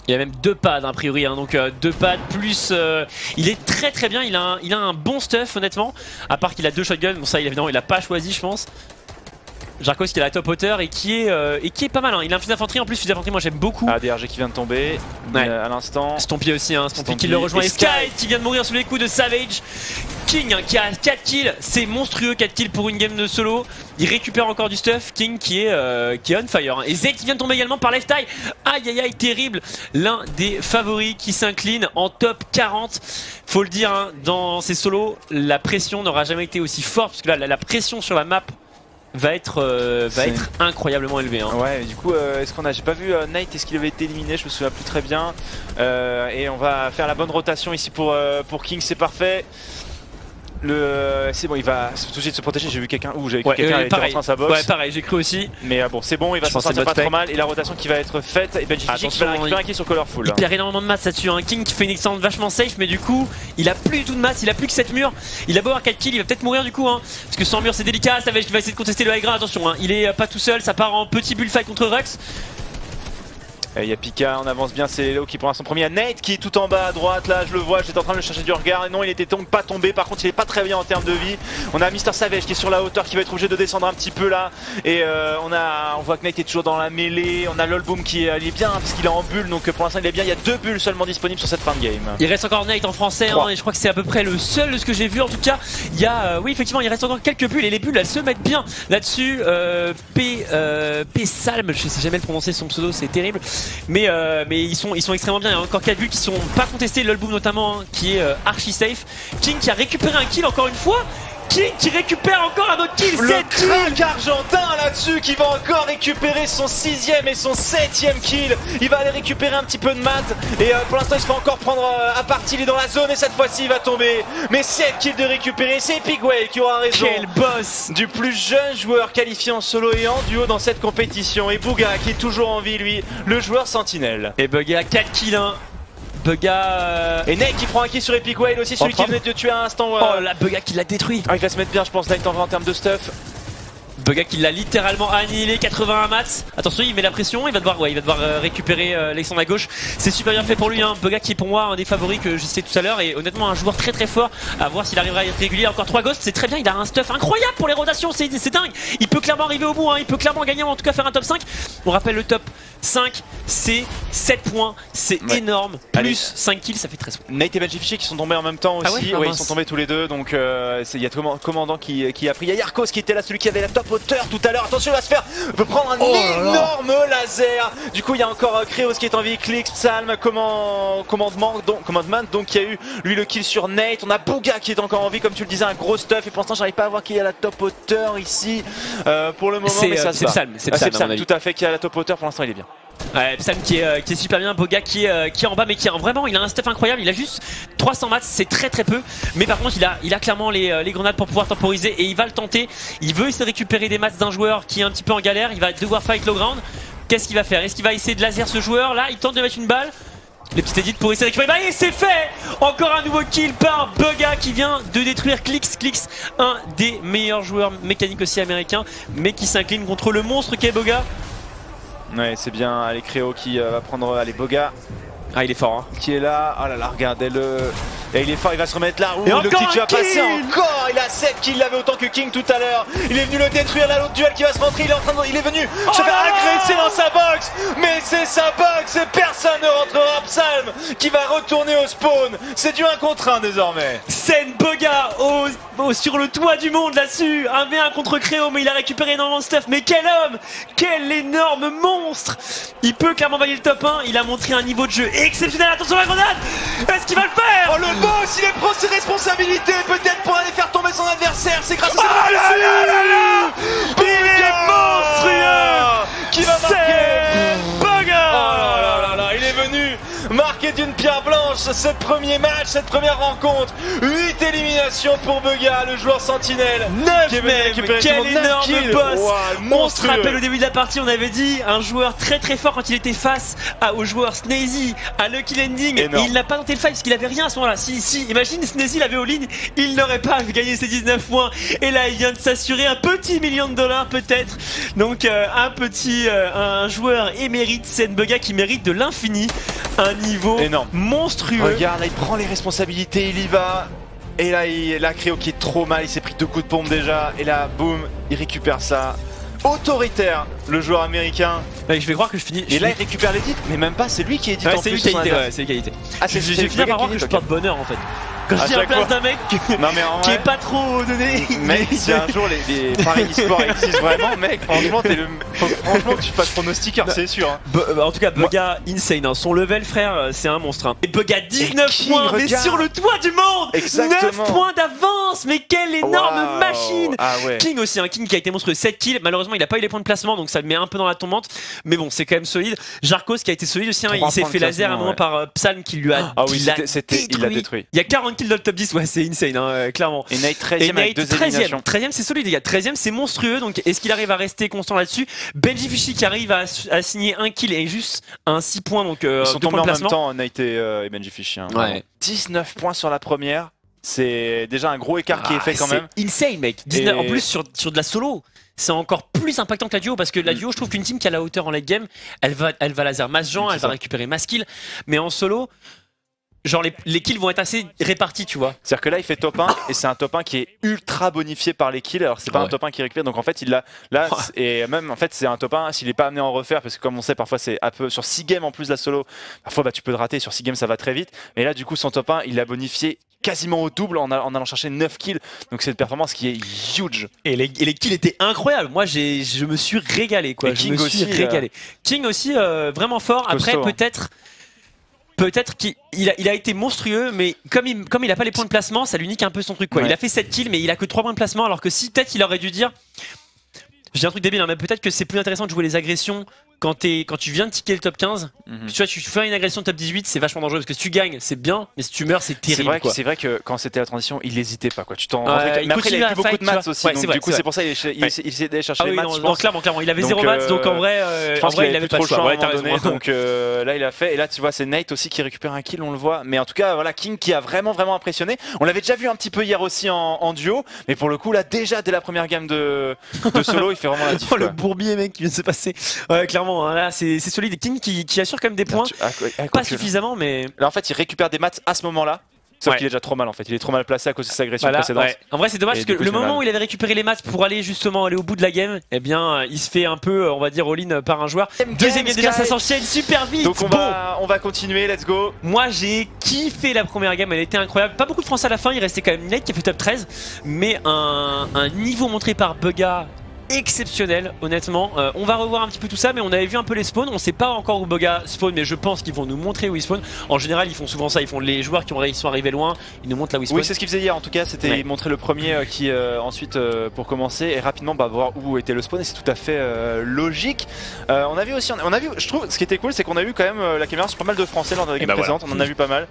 Il a même deux pads a priori, hein, donc euh, deux pads plus... il est très très bien, il a, un, il a un bon stuff honnêtement, à part qu'il a deux shotguns, bon ça évidemment il a pas choisi je pense. Jarkos qui est à la top hauteur et qui est, euh, et qui est pas mal. Hein. Il a un fusil d'infanterie en plus, fusil d'infanterie, moi j'aime beaucoup. Ah, DRG qui vient de tomber euh, à l'instant. Stompy aussi, hein. Stompy, qui le rejoint. Et Sky qui vient de mourir sous les coups de Savage King hein, qui a 4 kills, c'est monstrueux 4 kills pour une game de solo. Il récupère encore du stuff, King qui est, euh, qui est on fire. Hein. Et Zek qui vient de tomber également par left eye. Aïe aïe aïe, terrible. L'un des favoris qui s'incline en top 40. Faut le dire, hein, dans ces solos, la pression n'aura jamais été aussi forte parce que là, la pression sur la map va être, euh, va être incroyablement élevé. Hein. Ouais, du coup, euh, est-ce qu'on a, j'ai pas vu euh, Knight, est-ce qu'il avait été éliminé Je me souviens plus très bien. et on va faire la bonne rotation ici pour, pour King, c'est parfait. Le... C'est bon, il va tout de suite se protéger. J'ai vu quelqu'un. Ouh, j'ai quelqu'un qui dans sa box. Ouais, pareil, j'ai cru aussi. Mais bon, c'est bon, il va s'en sortir pas trop mal. Et la rotation qui va être faite. Et Benji qui va récupérer un kill sur Colorful. Il perd énormément de maths là-dessus. Un King qui fait une excellente vachement safe, mais du coup, il a plus du tout de maths. Il a plus que 7 murs. Il a beau avoir 4 kills, il va peut-être mourir du coup. Hein, parce que sans mur, c'est délicat. Ça va, va essayer de contester le high ground. Attention, hein, il est pas tout seul. Ça part en petit bullfight contre Rux. Il y a Pika, on avance bien, c'est Lelo qui prend son premier. Nate qui est tout en bas à droite, là je le vois, j'étais en train de le chercher du regard. Et non, il était donc pas tombé, par contre il est pas très bien en termes de vie. On a Mister Savage qui est sur la hauteur, qui va être obligé de descendre un petit peu là. Et euh, on a, on voit que Nate est toujours dans la mêlée. On a Lolboom qui est, est bien parce qu'il est en bulle, donc pour l'instant il est bien. Il y a deux bulles seulement disponibles sur cette fin de game. Il reste encore Nate en français, hein, et je crois que c'est à peu près le seul de ce que j'ai vu en tout cas. Il y a, euh, oui effectivement, il reste encore quelques bulles et les bulles elles se mettent bien là-dessus. Euh, P, P Salm, je sais jamais le prononcer son pseudo, c'est terrible. Mais mais ils sont, extrêmement bien. Il y a encore 4 buts qui sont pas contestés. Lolboom notamment, hein, qui est euh, archi safe. King qui a récupéré un kill encore une fois. King qui récupère encore un autre kill. Le crack argentin là-dessus qui va encore récupérer son sixième et son septième kill. Il va aller récupérer un petit peu de mat et euh, pour l'instant il se fait encore prendre euh, à partie. Il est dans la zone et cette fois-ci il va tomber. Mais 7 kills de récupérer. C'est Pigway qui aura raison. Quel boss Du plus jeune joueur qualifié en solo et en duo dans cette compétition. Et Bouga qui est toujours en vie lui, le joueur sentinelle. Et Bugga 4 kills 1. Bugga euh, Et Nate qui prend un kill sur Epic Whale aussi, celui qui venait de tuer à l'instant. Oh la Bugga qui l'a détruit. Ah, il va se mettre bien, je pense, Nate en termes de stuff. Bugga qui l'a littéralement annihilé, 81 mats. Attention, il met la pression, il va devoir, ouais, il va devoir euh, récupérer euh, à gauche. C'est super bien fait pour lui, hein. Bugga qui est pour moi un des favoris que je sais tout à l'heure et honnêtement un joueur très très fort. À voir s'il arrivera à être régulier. Encore 3 ghosts, c'est très bien, il a un stuff incroyable pour les rotations, c'est dingue. Il peut clairement arriver au bout, hein. il peut clairement gagner, en tout cas faire un top 5. On rappelle le top 5, c'est 7 points, c'est énorme. Plus 5 kills, ça fait 13 points. Nate et Benji qui sont tombés en même temps ah aussi. Ah ils sont tombés tous les deux. Donc euh, il y a commandant qui, qui, a pris. Il y a Yarkos qui était là, celui qui avait la top hauteur tout à l'heure. Attention, il va se faire peut prendre un oh énorme laser. Du coup, il y a encore Créos qui est en vie. Click, Psalm, commandement, donc, commandement. Donc il y a eu lui le kill sur Nate. On a Bouga qui est encore en vie, comme tu le disais, un gros stuff. Et pour l'instant, j'arrive pas à voir qui est à la top hauteur ici euh, pour le moment. C'est Psalm, c'est Psalm, tout à fait qui est à la top hauteur. Pour l'instant, il est bien. Ouais, Sam qui est, euh, super bien, Boga qui est, euh, qui est en bas mais qui est vraiment il a un stuff incroyable, il a juste 300 mats, c'est très très peu mais par contre il a, il a clairement les, euh, les, grenades pour pouvoir temporiser et il va le tenter, il veut essayer de récupérer des mats d'un joueur qui est un petit peu en galère, il va devoir fight low ground, qu'est-ce qu'il va faire? Est-ce qu'il va essayer de laser ce joueur? Là, il tente de mettre une balle les petites édits pour essayer de récupérer. Bah, et c'est fait Encore un nouveau kill par Boga qui vient de détruire Clix. Clix, un des meilleurs joueurs mécaniques aussi américains, mais qui s'incline contre le monstre qu'est Boga. Ouais, c'est bien. Allez, Créo qui euh, va prendre. Allez, Boga. Ah, il est fort. Hein. Qui est là? Oh là là, regardez-le. Et il est fort, il va se remettre là. Ouh, le kick va passer encore. Il a 7 kills, il avait autant que King tout à l'heure. Il est venu le détruire là, l'autre duel qui va se rentrer. Il est en train de... Il est venu oh se faire agresser dans sa box. Mais c'est sa box et personne ne rentrera. Psalm qui va retourner au spawn. C'est du 1 contre 1 désormais. Sen Boga au... sur le toit du monde là-dessus. 1v1 contre Créo, mais il a récupéré énormément de stuff. Mais quel homme Quel énorme monstre Il peut clairement valer le top 1. Il a montré un niveau de jeu exceptionnel. Attention à la grenade Est-ce qu'il va le faire oh, boss, il est prend ses responsabilités peut-être pour aller faire tomber son adversaire. C'est grâce à ça. Oh là là là là Il est monstrueux Qui va marquer Bugger Oh là là là là, il est venu marqué d'une pierre blanche ce premier match, cette première rencontre. 8 éliminations pour Bugga, le joueur sentinelle. 9 même, quel énorme boss On se rappelle au début de la partie, on avait dit un joueur très très fort quand il était face à, au joueur Snazy, à Lucky Landing. Et il n'a pas tenté le fight parce qu'il avait rien à ce moment-là. Si, si, imagine Snazy l'avait au ligne, il n'aurait pas gagné ses 19 points. Et là, il vient de s'assurer un petit million de dollars peut-être. Donc euh, un petit, euh, un joueur émérite, Bugga qui mérite de l'infini. Un niveau Énorme. monstrueux. Regarde, là, il prend les responsabilités, il y va. Et là, il a Créo qui est trop mal, il s'est pris deux coups de pompe déjà. Et là, boum, il récupère ça. Autoritaire, le joueur américain. je vais croire que je finis. Et là, il récupère l'édite, mais même pas, c'est lui qui est ouais, c'est lui qui a été. Ouais, c'est lui qui a été. Ah, j'ai fini par croire que je porte bonheur en fait. Quand je dis en place d'un mec [laughs] qui est pas trop donné. [laughs] Mec, si un jour les, les paris e-sport [laughs] existent vraiment, mec, franchement, es le... franchement tu fasses pronostiqueur, c'est sûr. Hein. Bah, en tout cas, Bugga, insane. Hein. Son level, frère, euh, c'est un monstre. Hein. Et Bugga, 19 points, mais sur le toit du monde Exactement. 9 points d'avance Mais quelle énorme machine ah King aussi, un King qui a été monstrueux. 7 kills. Malheureusement, il a pas eu les points de placement, donc ça le met un peu dans la tombante. Mais bon, c'est quand même solide. Jarkos qui a été solide aussi. il s'est fait laser à un moment par euh, Psalm qui lui a. Ah oui, l'a détruit. Il y a 40 dans le top 10. Ouais, c'est insane, hein, clairement. Et Nate 13ème avec deux 13ème, 13ème c'est solide, les gars. 13ème, c'est monstrueux. Donc, est-ce qu'il arrive à rester constant là-dessus Benji Fishy qui arrive à, signer un kill et juste un 6 points. Donc, euh, Ils sont tombés en même temps, Nate et, euh, Benji Fishy. Hein. Ouais. 19 points sur la première. C'est déjà un gros écart qui est fait quand même. C'est insane, mec. En plus, sur, sur de la solo, c'est encore plus impactant que la duo parce que la duo, je trouve qu'une team qui a la hauteur en late game, elle va, elle va laser mass gens, elle va récupérer mass kill. Mais en solo, genre les, kills vont être assez répartis, tu vois. C'est-à-dire que là, il fait top 1 et c'est un top 1 qui est ultra bonifié par les kills. Alors, c'est pas un top 1 qui récupère, donc en fait, il l'a là. Et même, en fait, c'est un top 1 s'il est pas amené à en refaire, parce que comme on sait, parfois, c'est un peu sur 6 games en plus la solo. Parfois, bah, tu peux te rater. Sur 6 games, ça va très vite. Mais là, du coup, son top 1, il l'a bonifié quasiment au double en, allant chercher 9 kills. Donc c'est une performance qui est huge. Et les, kills étaient incroyables. Moi, je me suis régalé. Quoi. je me suis euh, régalé. King aussi, euh, vraiment fort. Après, hein. Peut-être qu'il a, été monstrueux, mais comme il, comme il a pas les points de placement, ça lui nique un peu son truc. Quoi. Il a fait 7 kills, mais il a que 3 points de placement, alors que si peut-être il aurait dû dire. Je dis un truc débile, hein, mais peut-être que c'est plus intéressant de jouer les agressions quand, es, quand tu viens de ticker le top 15, mhm. tu vois, tu fais une agression top 18, c'est vachement dangereux parce que si tu gagnes, c'est bien, mais si tu meurs, c'est terrible. C'est vrai, que quand c'était la transition, il hésitait pas. Quoi. Tu t'en mais après, il avait beaucoup de maths aussi. donc, du coup, c'est pour ça qu'il il, essayait d'aller chercher ah les maths. Non, clairement, clairement, il avait 0 maths, donc en vrai, euh, en vrai il avait pas le choix. Donc euh, là, il a fait. Et là, tu vois, c'est Nate aussi qui récupère un kill, on le voit. Mais en tout cas, voilà, King qui a vraiment, vraiment impressionné. On l'avait déjà vu un petit peu hier aussi en duo, mais pour le coup, là, déjà dès la première gamme de solo, il fait vraiment la [laughs] diff. Oh, le bourbier, mec, qui vient de se passer. Ouais, clairement, hein, là, c'est c'est solide. King qui, qui, assure quand même des points. Ah, ah, pas suffisamment, mais. Là, en fait, il récupère des maths à ce moment-là. Sauf qu'il est déjà trop mal en fait, il est trop mal placé à cause de sa agression précédente. En vrai, c'est dommage parce que le moment où il avait récupéré les maths pour aller justement aller au bout de la game, eh bien, il se fait un peu, on va dire, all-in par un joueur. Deuxième game, déjà, ça s'enchaîne super vite. Donc on, va, on va continuer, let's go. Moi, j'ai kiffé la première game, elle était incroyable. Pas beaucoup de Français à la fin, il restait quand même Nate qui a fait top 13, mais un, un niveau montré par Bugga exceptionnel honnêtement. Euh, on va revoir un petit peu tout ça mais on avait vu un peu les spawns. On sait pas encore où Boga spawn mais je pense qu'ils vont nous montrer où ils spawn. En général ils font souvent ça. Ils font les joueurs qui, ont, sont arrivés loin ils nous montrent là où ils spawn. oui c'est ce qu'ils faisaient hier en tout cas. C'était montrer le premier euh, qui euh, ensuite pour commencer et rapidement bah, voir où était le spawn et c'est tout à fait logique. On a vu aussi on a vu je trouve ce qui était cool c'est qu'on a vu quand même la caméra sur pas mal de français lors de la game bah précédente on en a vu pas mal.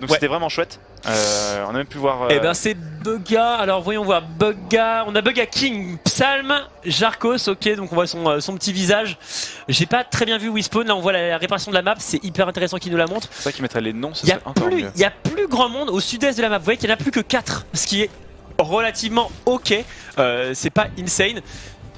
Donc c'était vraiment chouette on a même pu voir eh ben c'est Bugga alors voyons voir. Bugga on a Bugga King Psalm Jarkos, ok, donc on voit son, euh, son petit visage. J'ai pas très bien vu où il spawn, là on voit la, réparation de la map, c'est hyper intéressant qu'il nous la montre. C'est ça qui mettrait les noms, Il y, a plus, y a plus grand monde au sud-est de la map, vous voyez qu'il n'y en a plus que 4, ce qui est relativement ok, euh, c'est pas insane.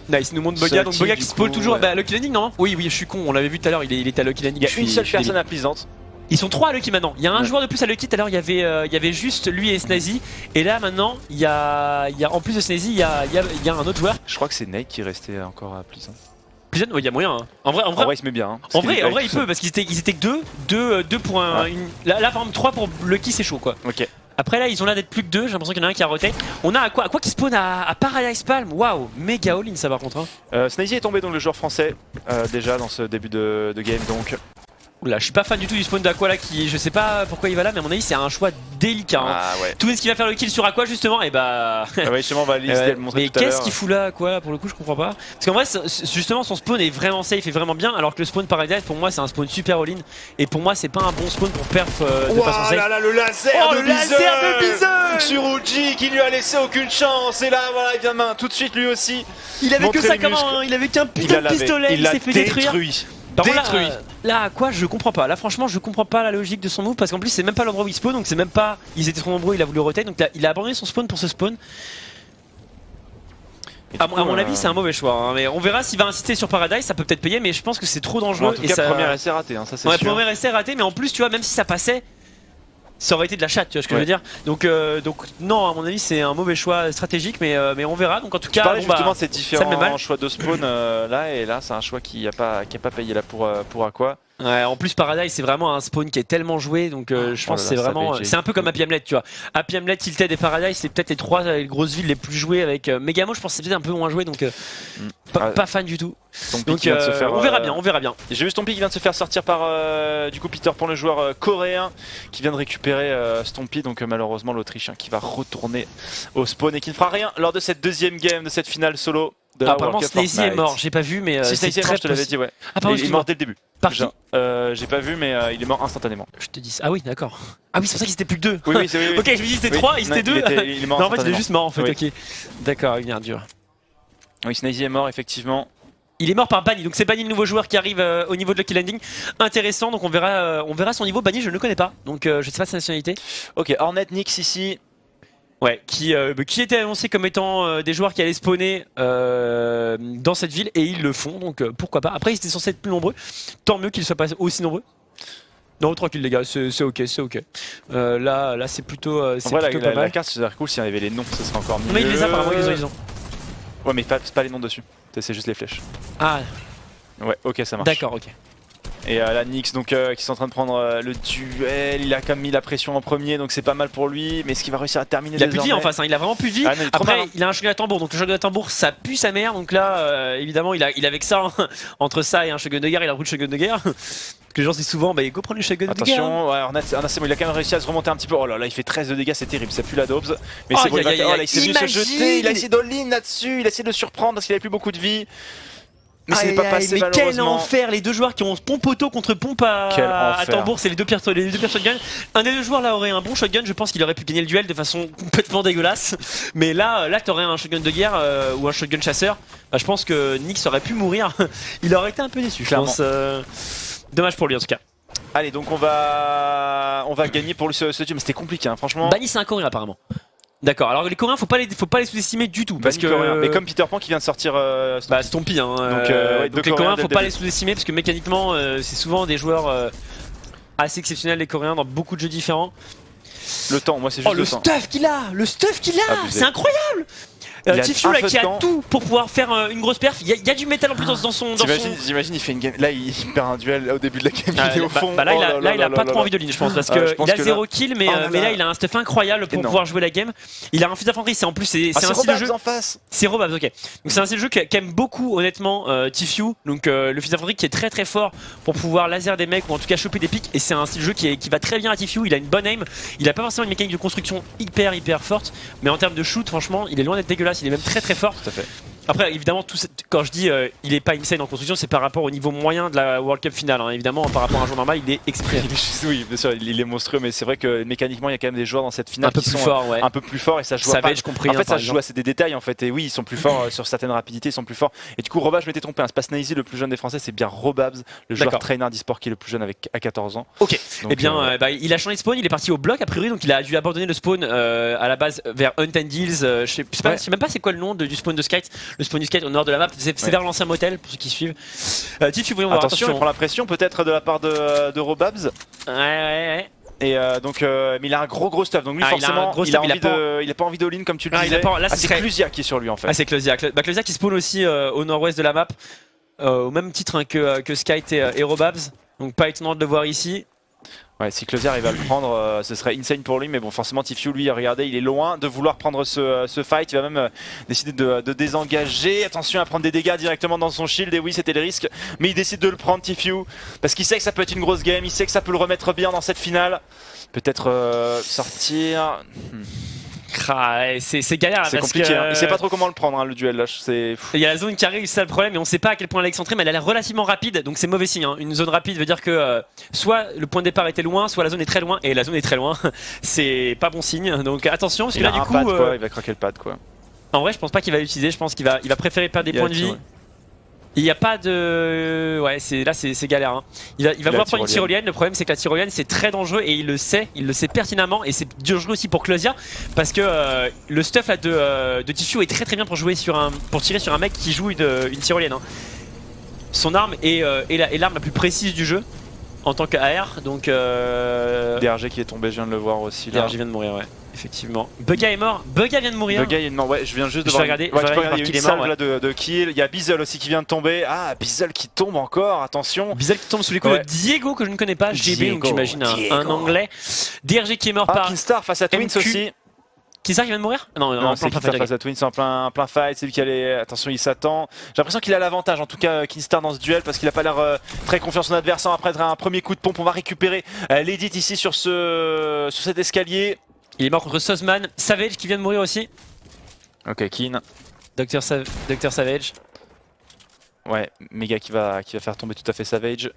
Nice, il nous montre Boga, donc Boga qui spawn toujours. Bah, Lucky Landing, non Oui, oui, je suis con, on l'avait vu tout à l'heure, il, il, était à Lucky Landing. Il y a une seule personne à Plaisante. Ils sont trois à Lucky maintenant. Il y a un joueur de plus à Lucky. Tout à l'heure, il y avait, euh, il y avait juste lui et Snazy. Et là, maintenant, il y a, il y a en plus de Snazy, il y a, il y a, un autre joueur. Je crois que c'est Nate qui restait encore à Pleasant. Pleasant, il y a moyen. Hein. En vrai, en vrai, il se met bien. Hein, en vrai, en vrai, il peut parce qu'ils étaient, ils étaient que deux, deux, euh, deux pour un. Une... Là, par exemple, trois pour Lucky, c'est chaud quoi. Ok. Après là ils ont l'air d'être plus que deux, j'ai l'impression qu'il y en a un qui a roté. On a à quoi, à quoi qui spawn à, Paradise Palm? Waouh, méga all-in ça par contre. Hein. Euh, Snazy est tombé dans le joueur français euh, déjà dans ce début de, de game donc Oula, je suis pas fan du tout du spawn d'Aqua là qui. Je sais pas pourquoi il va là, mais à mon avis, c'est un choix délicat. Hein. Ah, ouais. Tout ce qui va faire le kill sur Aqua justement, et bah. Ah ouais, justement, on va [laughs] le montrer Mais qu'est-ce qu'il fout là, quoi là, Pour le coup, je comprends pas. Parce qu'en vrai, justement, son spawn est vraiment safe et vraiment bien, alors que le spawn Paradise, pour moi, c'est un spawn super all-in. Et pour moi, c'est pas un bon spawn pour perf euh, de façon safe. là là, le laser oh, de le laser de Sur Uji qui lui a laissé aucune chance. Et là, voilà, il vient main tout de suite lui aussi. Il avait que ça comment hein Il avait qu'un putain de pistolet, il, s'est fait détruire. Détruit. Là, quoi, je comprends pas. Là, franchement, je comprends pas la logique de son move parce qu'en plus, c'est même pas l'endroit où il spawn, donc c'est même pas. Ils étaient trop nombreux, il a voulu rotate, donc il a abandonné son spawn pour ce spawn. À, mon avis, c'est un mauvais choix. Hein, mais on verra s'il va insister sur Paradise, ça peut peut-être payer, mais je pense que c'est trop dangereux. en tout et cas, ça... premier essai raté, hein, ça c'est ouais, Premier essai raté, mais en plus, tu vois, même si ça passait, ça aurait été de la chatte, tu vois ce que je veux dire. Donc, euh, donc non, à mon avis, c'est un mauvais choix stratégique, mais, euh, mais on verra. Donc en tout cas, bon, justement bah, c'est différent choix de spawn euh, là, et là, c'est un choix qui n'a pas, qui a pas payé là pour, pour Aqua. Ouais, en plus Paradise c'est vraiment un spawn qui est tellement joué donc euh, je oh pense que c'est vraiment c'est un peu comme Happy Hamlet tu vois. Happy Hamlet, Tilted et Paradise c'est peut-être les trois les grosses villes les plus jouées avec euh, Megamo je pense que c'est peut-être un peu moins joué donc euh, mm. ah. pas, fan du tout. Donc on verra bien, on verra bien. J'ai vu Stompy qui vient de se faire sortir par du coup Peter pour le joueur coréen qui vient de récupérer Stompy donc malheureusement l'Autrichien qui va retourner au spawn et qui ne fera rien lors de cette deuxième game de cette finale solo de la Apparemment Snazy est mort, j'ai pas vu mais si Snazy est mort je te l'avais dit ouais. Ah, il est mort dès le début. Par qui euh, J'ai pas vu, mais euh, il est mort instantanément. Je te dis. Ah oui, d'accord. Ah oui, c'est pour ça qu'il était plus que deux. Oui, [laughs] oui, Ok, je me dis c'était trois, il était deux. Il, est mort non, en fait, il est juste mort en fait. Ok. D'accord, il vient dur. Oui, Snazy est mort effectivement. Il est mort par Bunny, donc c'est Bunny le nouveau joueur qui arrive euh, au niveau de Lucky Landing. Intéressant, donc on verra, on verra son niveau. Bunny, je ne le connais pas, donc je sais pas sa nationalité. Ok, Hornet, Nix ici. Ouais, qui, euh, qui était annoncé comme étant euh, des joueurs qui allaient spawner euh, dans cette ville et ils le font, donc pourquoi pas. Après, ils étaient censés être plus nombreux, tant mieux qu'ils soient pas aussi nombreux. Non, tranquille les gars, c'est ok, c'est ok. là, là c'est plutôt, c'est plutôt la, pas mal. La carte, c'est cool s'il y avait les noms, ce serait encore mieux. Mais ils les a apparemment, ils ont, ils ont. Ouais, mais pas, pas les noms dessus, c'est juste les flèches. Ah. Ouais, ok, ça marche. D'accord, ok. Et euh, la Nyx donc euh, qui sont en train de prendre euh, le duel, il a quand même mis la pression en premier donc c'est pas mal pour lui mais est-ce qu'il va réussir à terminer Il a plus de vie en face, hein, il a vraiment plus de vie. Ah, Après il a un shotgun à tambour donc le shotgun à tambour ça pue sa mère donc là évidemment il a, il avec ça hein, [laughs] entre ça et un shotgun de guerre il a le shotgun de guerre. Parce que les gens disent souvent, bah go prendre le Attention, de guerre. Attention, ouais, il a quand même réussi à se remonter un petit peu. Oh là là, il fait 13 de dégâts, c'est terrible, ça pue la dobs. Mais c'est bon, il, a essayé de se jeter, il a essayé d'all-in là-dessus, il a essayé de le surprendre parce qu'il avait plus beaucoup de vie. Mais c'est pas passé Mais quel enfer Les deux joueurs qui ont pompe auto contre pompe à, tambour, c'est les deux pires les deux pires shotguns. Un des deux joueurs là aurait un bon shotgun, je pense qu'il aurait pu gagner le duel de façon [laughs] complètement dégueulasse. Mais là, là t'aurais un shotgun de guerre euh, ou un shotgun chasseur. Bah, je pense que Nix aurait pu mourir. [laughs] Il aurait été un peu déçu, je pense. Euh, dommage pour lui en tout cas. Allez, donc on va on va gagner pour ce, ce mais c'était compliqué, hein, franchement. Banni c'est un apparemment. D'accord. Alors les Coréens, faut pas les, faut pas les sous-estimer du tout parce que. Mais comme Peter Pan qui vient de sortir. Euh, bah Stompy. Hein, donc, euh, donc les Coréens, faut pas les sous-estimer parce que mécaniquement, euh, c'est souvent des joueurs euh, assez exceptionnels les Coréens dans beaucoup de jeux différents. Le temps, moi c'est juste oh, le, stuff qu'il a, le stuff qu'il a, c'est incroyable. Euh, Tifu là qui a tout pour pouvoir faire euh, une grosse perf. Il y, a du métal en plus dans, son. J'imagine, il fait une game. Là, il perd un duel au début de la game. il est au bah, fond. Bah, là, il a, là, il a pas trop envie de ligne, je pense, parce que il a zéro kill, mais, oh euh, mais là, il a un stuff incroyable pour pouvoir jouer la game. Il a un fusil d'infanterie. C'est en plus, c'est ah, un style de jeu. C'est Robabs, ok. Donc c'est un style de jeu qu'aime beaucoup, honnêtement, Tifu. Donc le fusil d'infanterie qui est très très fort pour pouvoir laser des mecs ou en tout cas choper des pics. Et c'est un style de jeu qui, qui va très bien à Tifu. Il a une bonne aim. Il a pas forcément une mécanique de construction hyper hyper forte, mais en termes de shoot, franchement, il est loin d'être dégueulasse. Il est même très très fort. Tout à fait. Après, évidemment, tout quand je dis euh, il est pas insane en construction, c'est par rapport au niveau moyen de la World Cup finale. Hein. Évidemment, par rapport à un jour normal, il est exprès. [laughs] oui, bien sûr, il est monstrueux, mais c'est vrai que mécaniquement, il y a quand même des joueurs dans cette finale un peu qui plus sont fort, ouais. un peu plus forts et ça joue. Savage, compris. En fait, hein, ça joue à des détails en fait. Et oui, ils sont plus forts euh, sur certaines rapidités, ils sont plus forts. Et du coup, Robab, je m'étais trompé. Hein. C'est pas Snazy le plus jeune des Français, c'est bien Robabs, le joueur trainer d'e-sport qui est le plus jeune avec à 14 ans. Ok. et eh bien, euh, bah, il a changé de spawn, il est parti au bloc a priori, donc il a dû abandonner le spawn à la base vers Hunt and Deals. je sais, pas, sais même pas c'est quoi le nom du spawn de Skate. Le spawn du Skate au nord de la c'est vers l'ancien motel pour ceux qui suivent. Euh, voir, attention, il prend la pression peut-être de la part de, de Robabs. Ouais, ouais, ouais. Et euh, donc, euh, mais il a un gros gros stuff. Donc lui, ah, forcément, il a, envie de, il a pas envie d'all-in comme tu le ah, disais. Pas, là, ah, c'est Clusia qui est sur lui en fait. Ah, c'est Clusia. Bah, Clusia qui spawn aussi au nord-ouest de la map, au même titre hein, que, que Skyte et, et Robabs. Donc pas étonnant de le voir ici. Ouais, si Closier arrive à le prendre, euh, ce serait insane pour lui. Mais bon, forcément, Tifu, lui, regardez, il est loin de vouloir prendre ce, euh, fight. Il va même euh, décider de, désengager. Attention à prendre des dégâts directement dans son shield. Et oui, c'était le risque. Mais il décide de le prendre, Tifu. Parce qu'il sait que ça peut être une grosse game. Il sait que ça peut le remettre bien dans cette finale. Peut-être sortir. Hmm. C'est galère. C'est compliqué. Hein. Il sait pas trop comment le prendre, hein, le duel là. Il y a la zone qui arrive, c'est ça le problème, et on sait pas à quel point elle est excentrée, mais elle a l'air relativement rapide, donc c'est mauvais signe. Hein. Une zone rapide veut dire que euh, soit le point de départ était loin, soit la zone est très loin, et la zone est très loin. [laughs] c'est pas bon signe. Donc attention, parce que là, du coup. Euh, il va craquer le pad, quoi. En vrai, je pense pas qu'il va l'utiliser. Je pense qu'il va, il va préférer perdre des points de vie. Il n'y a pas de. Ouais, c'est là, c'est galère. Hein. Il va, il va vouloir prendre une tyrolienne. Le problème, c'est que la tyrolienne, c'est très dangereux et il le sait. Il le sait pertinemment. Et c'est dangereux aussi pour Closia parce que euh, le stuff là, de, euh, de est très très bien pour, jouer sur un, pour tirer sur un mec qui joue une, une tyrolienne. Hein. Son arme est, euh, est l'arme la, plus précise du jeu. En tant qu'AR. Donc. Euh... DRG qui est tombé, je viens de le voir aussi. Là. DRG vient de mourir, ouais. Effectivement. Bugga est mort. Bugga vient de mourir. Bugga est mort. Ouais, je viens juste de voir. Regarder, ouais, regarder, il y a une salve là de, de, kill. Il y a Bizzle aussi qui vient de tomber. Ah, Bizzle qui tombe encore. Attention. Bizzle qui tombe sous les coups de Diego que je ne connais pas. GB, donc j'imagine un, anglais. DRG qui est mort ah, par. Kinstar face à Twins aussi. Kinstar qui vient de mourir Non, non, c'est Kinstar face à Twins en plein, plein fight. C'est lui qui allait. Attention, il s'attend. J'ai l'impression qu'il a l'avantage, en tout cas, Kinstar dans ce duel, parce qu'il a pas l'air euh, très confiant en son adversaire. Après un premier coup de pompe, on va récupérer euh, l'edit ici sur, ce, sur cet escalier. Il est mort contre Sosman. Savage qui vient de mourir aussi. Ok, Keen. Docteur, Savage. Ouais, Mega qui va, qui va faire tomber tout à fait Savage.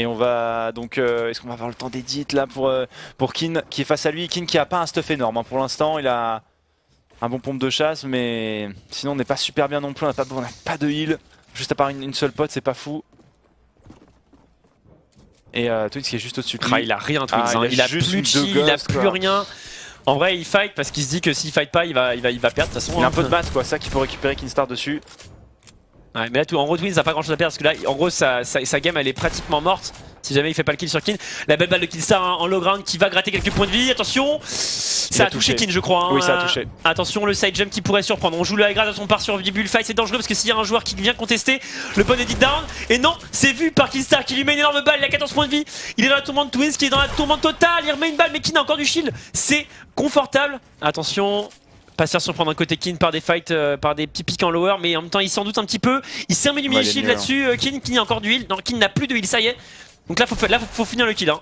Et on va donc, euh, est-ce qu'on va avoir le temps d'édit là pour, euh, pour Kin qui est face à lui? Kin qui a pas un stuff énorme hein. pour l'instant, il a un bon pompe de chasse mais sinon on n'est pas super bien non plus, on n'a pas, pas de heal. Juste à part une, seule pote, c'est pas fou. Et euh, Twins qui est juste au-dessus. Ah, il a rien ah, hein. il, a plus de il a plus rien. En vrai il fight parce qu'il se dit que s'il fight pas il va, il va, il va perdre de toute façon. Il a un hein. peu de base quoi, ça qu'il faut récupérer Kinstar dessus. Ouais, mais là, tout, en gros, Twins a pas grand chose à perdre parce que là, en gros, sa, sa, game elle est pratiquement morte. Si jamais il fait pas le kill sur Kin. La belle balle de Kinstar hein, en low ground qui va gratter quelques points de vie. Attention, ça a, touché, Kin, je crois. Hein. Oui, ça a touché. Attention, le side jump qui pourrait surprendre. On joue le high ground, on part sur du bullfight. C'est dangereux parce que s'il y a un joueur qui vient contester, le bon edit down. Et non, c'est vu par Kinstar qui lui met une énorme balle. Il a 14 points de vie. Il est dans la tourmente Twins qui est dans la tourmente totale. Il remet une balle, mais Kin a encore du shield. C'est confortable. Attention, pas se surprendre un côté Kin par des fights, euh, par des petits pics en lower, mais en même temps il s'en doute un petit peu. Il s'est remis du mini shield là-dessus. Euh, Kin, Kin a encore du heal. Non, Kin n'a plus de heal, ça y est. Donc là, faut, là, faut, finir le kill. Hein.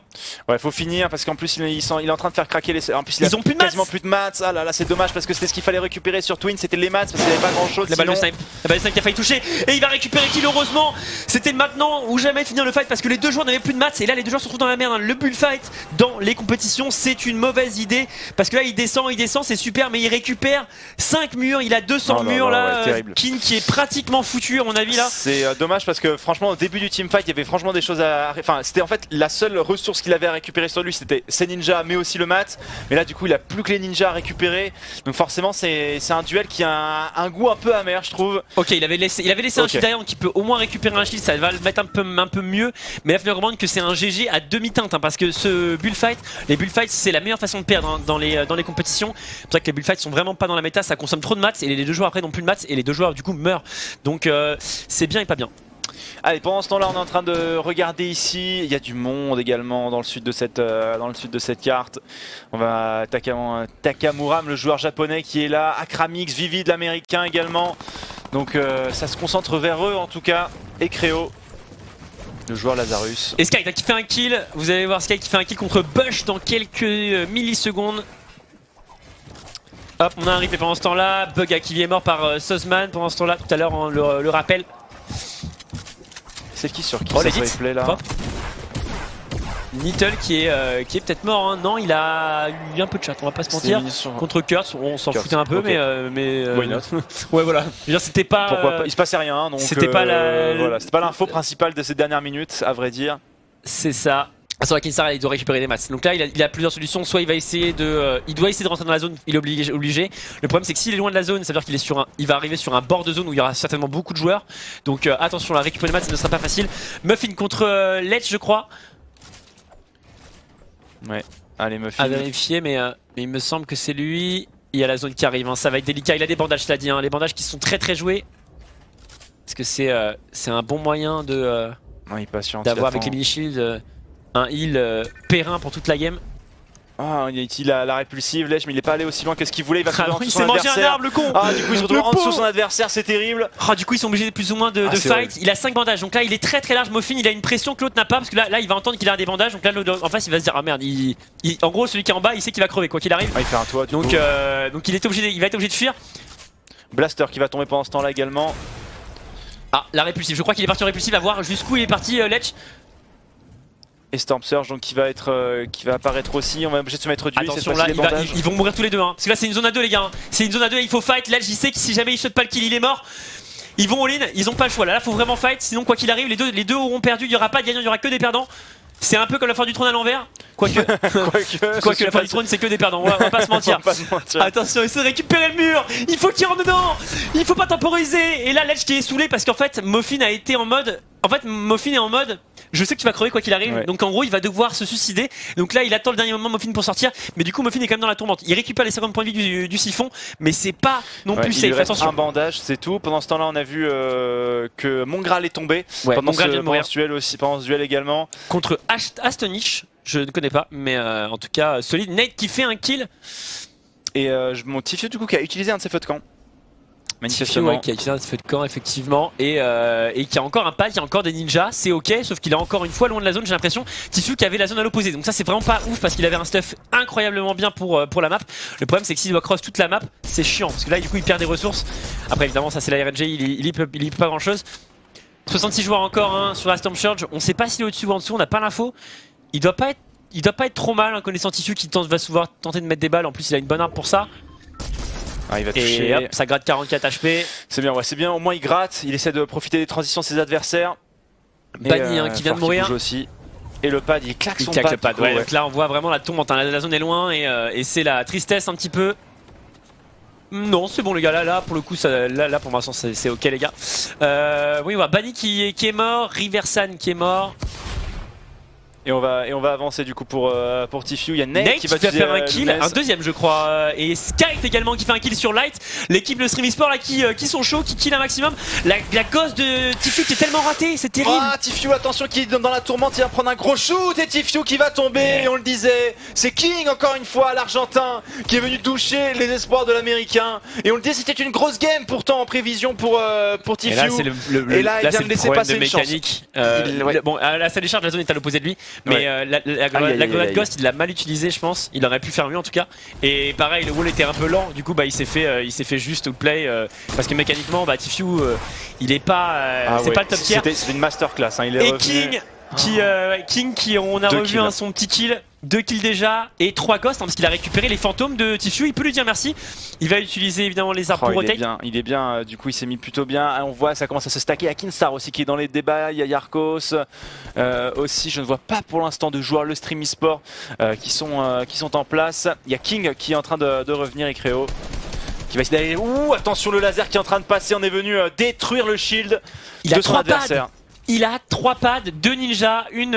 Ouais, faut finir parce qu'en plus, il, il, est en train de faire craquer les. En plus, il Ils a ont plus de quasiment plus de mats. Ah là là, c'est dommage parce que c'était ce qu'il fallait récupérer sur Twin. C'était les mats parce qu'il n'y avait pas grand chose. La balle de snipe. La balle de snipe qui a failli toucher. Et il va récupérer kill, heureusement. C'était maintenant ou jamais finir le fight parce que les deux joueurs n'avaient plus de mats. Et là, les deux joueurs se retrouvent dans la merde. Hein. Le bullfight dans les compétitions, c'est une mauvaise idée parce que là, il descend, il descend, c'est super, mais il récupère 5 murs. Il a 200 murs là. King qui est pratiquement foutu, à mon avis là. C'est euh, dommage parce que franchement, au début du team fight, il y avait franchement des choses à. Enfin, c'était en fait la seule ressource qu'il avait à récupérer sur lui c'était ses ninjas mais aussi le mat. Mais là du coup il a plus que les ninjas à récupérer. Donc forcément c'est un duel qui a un, goût un peu amer je trouve. Ok il avait laissé, il avait laissé un shield derrière qui peut au moins récupérer un shield ça va le mettre un peu, un peu mieux. Mais là il que c'est un GG à demi-teinte hein, parce que ce bullfight les bullfights c'est la meilleure façon de perdre hein, dans, les, dans les compétitions. C'est pour ça que les bullfights sont vraiment pas dans la méta ça consomme trop de mats et les deux joueurs après n'ont plus de mats et les deux joueurs du coup meurent. Donc euh, c'est bien et pas bien Allez, pendant ce temps-là, on est en train de regarder ici. Il y a du monde également dans le sud de cette, euh, dans le sud de cette carte. On va Takamuram, le joueur japonais qui est là. Akramix, Vivid, l'américain également. Donc euh, ça se concentre vers eux en tout cas. Et Créo, le joueur Lazarus. Et Sky qui fait un kill. Vous allez voir Sky qui fait un kill contre Bush dans quelques euh, millisecondes. Hop, on a un replay pendant ce temps-là. Bug qui est mort par Sosman pendant ce temps-là. Tout à l'heure, on le rappelle. C'est qui sur qui oh, ça replay là Nittle qui est, euh, qui est peut-être mort, hein. non il a eu un peu de chat, on va pas se mentir. Contre Kurtz, on s'en foutait un peu, mais. Euh, mais euh, [laughs] ouais, voilà. C'était pas. Pas? Il se passait rien, donc. C'était pas la. Voilà, c'était pas l'info principale de ces dernières minutes, à vrai dire. C'est ça. Sur la Kinstar, il doit récupérer des masses. Donc là, il a, plusieurs solutions. Soit il va essayer de, euh, il doit essayer de rentrer dans la zone. Il est obligé. obligé. Le problème, c'est que s'il est loin de la zone, ça veut dire qu'il est sur un, il va arriver sur un bord de zone où il y aura certainement beaucoup de joueurs. Donc euh, attention, la récupérer des masses, ce ne sera pas facile. Muffin contre euh, Letch, je crois. Ouais. Allez, Muffin. À vérifier, mais, il me semble que c'est lui. Il y a la zone qui arrive. Hein. Ça va être délicat. Il a des bandages, je l'ai dit. Hein. Les bandages qui sont très très joués. Parce que c'est, c'est un bon moyen de. D'avoir avec les mini shields un heal euh, périn pour toute la game. Ah, il utilise la, la, répulsive, Lèche, mais il est pas allé aussi loin que ce qu'il voulait. Il va ah, il s'est mangé un arbre, le con Ah, du coup, il se retrouve en dessous son adversaire, c'est terrible. Ah, du coup, ils sont obligés plus ou moins de, ah, fight. Il a 5 bandages, donc là, il est très très large. Moffin, il a une pression que l'autre n'a pas, parce que là, là, il va entendre qu'il a des bandages. Donc là, en face, il va se dire, ah merde, il, en gros, celui qui est en bas, il sait qu'il va crever, quoi qu'il arrive. Ah, il fait un toit, donc, euh, donc il, est obligé il va être obligé de fuir. Blaster qui va tomber pendant ce temps-là également. Ah, la répulsive, je crois qu'il est parti en répulsive, à voir jusqu'où il est parti, euh, et Storm Surge donc qui va être euh, qui va apparaître aussi. On va obligé de se mettre du attention là ils, vont mourir tous les deux hein. parce que là c'est une zone à deux les gars hein. c'est une zone à deux il faut fight. Là que si jamais il saute pas le kill il est mort. Ils vont all in ils ont pas le choix. Là là faut vraiment fight. Sinon quoi qu'il arrive les deux les deux auront perdu. Il y aura pas de gagnant il y aura que des perdants. C'est un peu comme la fin du trône à l'envers. Quoique, [laughs] [laughs] quoique, la fin du trône c'est que des perdants, on va, [laughs] pas se mentir. Attention, il se récupérer le mur. Il faut qu'il rentre dedans. Il faut pas temporiser. Et là, Ledge qui est saoulé parce qu'en fait, Moffin a été en mode. En fait, Moffin est en mode je sais que tu vas crever quoi qu'il arrive. Donc en gros, il va devoir se suicider. Donc là, il attend le dernier moment Muffin pour sortir. Mais du coup, Muffin est quand même dans la tourmente. Il récupère les 50 points de vie du, siphon, mais c'est pas non plus safe. Attention. Un bandage, c'est tout. Pendant ce temps-là, on a vu euh, que Mongral est tombé. pendant, ce, duel aussi, pendant ce duel également. Contre Astonish, je ne connais pas, mais euh, en tout cas solide. Nate qui fait un kill. Et euh, mon Tifio du coup qui a utilisé un de ses feux de camp manifestement. qui a utilisé un feu de camp, effectivement, et, euh, et qui a encore un pad, qui a encore des ninjas, c'est ok, sauf qu'il est encore une fois loin de la zone, j'ai l'impression. Tifu qui avait la zone à l'opposé, donc ça c'est vraiment pas ouf parce qu'il avait un stuff incroyablement bien pour, euh, pour la map. Le problème c'est que s'il doit cross toute la map, c'est chiant, parce que là du coup il perd des ressources. Après évidemment ça c'est la RNG, il, il, peut, il, peut, pas grand chose. 66 joueurs encore hein, sur la Storm Surge, on sait pas s'il est au-dessus ou en dessous, on n'a pas l'info. Il doit pas être il doit pas être trop mal, en connaissant Tifu qui tente, va souvent tenter de mettre des balles. En plus, il a une bonne arme pour ça. Ah, il va toucher. Et hop, ça gratte 44 HP. C'est bien, ouais, c'est bien. Au moins, il gratte. Il essaie de profiter des transitions de ses adversaires. Banni hein, euh, qui vient de mourir. Aussi. Et le pad, il claque son pad. Le pad ouais, Donc là, on voit vraiment la tombe. La, zone est loin et, euh, et c'est la tristesse un petit peu. Non, c'est bon les gars, là, là pour le coup, ça, là, là pour l'instant c'est ok les gars. Euh, oui, on voit Banni qui, qui est mort, Riversan qui est mort. Et on va, et on va avancer du coup pour, euh, pour Tifu. Il y a Nate, qui va faire un kill, un deuxième je crois. Et Skype également qui fait un kill sur Light. L'équipe de Stream Esport là qui, euh, qui sont chauds, qui kill un maximum. La, la gosse de Tifu qui est tellement ratée, c'est terrible. Ah, Tifu, attention qui est dans la tourmente, il va prendre un gros shoot et Tifu qui va tomber. Et on le disait, c'est King encore une fois, l'Argentin, qui est venu toucher les espoirs de l'Américain. Et on le disait, c'était une grosse game pourtant en prévision pour, euh, pour Tifu. Et là, c'est le, et là, il vient de laisser passer une mécanique. Bon, la salle des charges, la zone est à l'opposé de lui. Mais euh, la, la, Ghost, il l'a mal utilisé, je pense. Il aurait pu faire mieux en tout cas. Et pareil, le wall était un peu lent. Du coup, bah, il s'est fait, euh, il s'est fait juste outplay euh, parce que mécaniquement, bah, Tifu, il est pas, ah c'est pas le top tier. C'était une masterclass. Hein. Il est Et King, qui, King, qui, on a revu hein, son petit kill. Deux kills déjà et trois ghosts hein, parce qu'il a récupéré les fantômes de Tifu. Il peut lui dire merci. Il va utiliser évidemment les arbres oh, pour il Est bien, il est bien, euh, du coup il s'est mis plutôt bien. Ah, on voit ça commence à se stacker. Il y a Kinstar aussi qui est dans les débats. Il y a Yarkos euh, aussi. Je ne vois pas pour l'instant de joueurs le stream e-sport euh, qui, sont, qui sont en place. Il y a King qui est en train de, revenir et Créo qui va essayer d'aller. Ouh, attention le laser qui est en train de passer. On est venu détruire le shield il a trois Pads. Il a trois pads, deux ninjas, une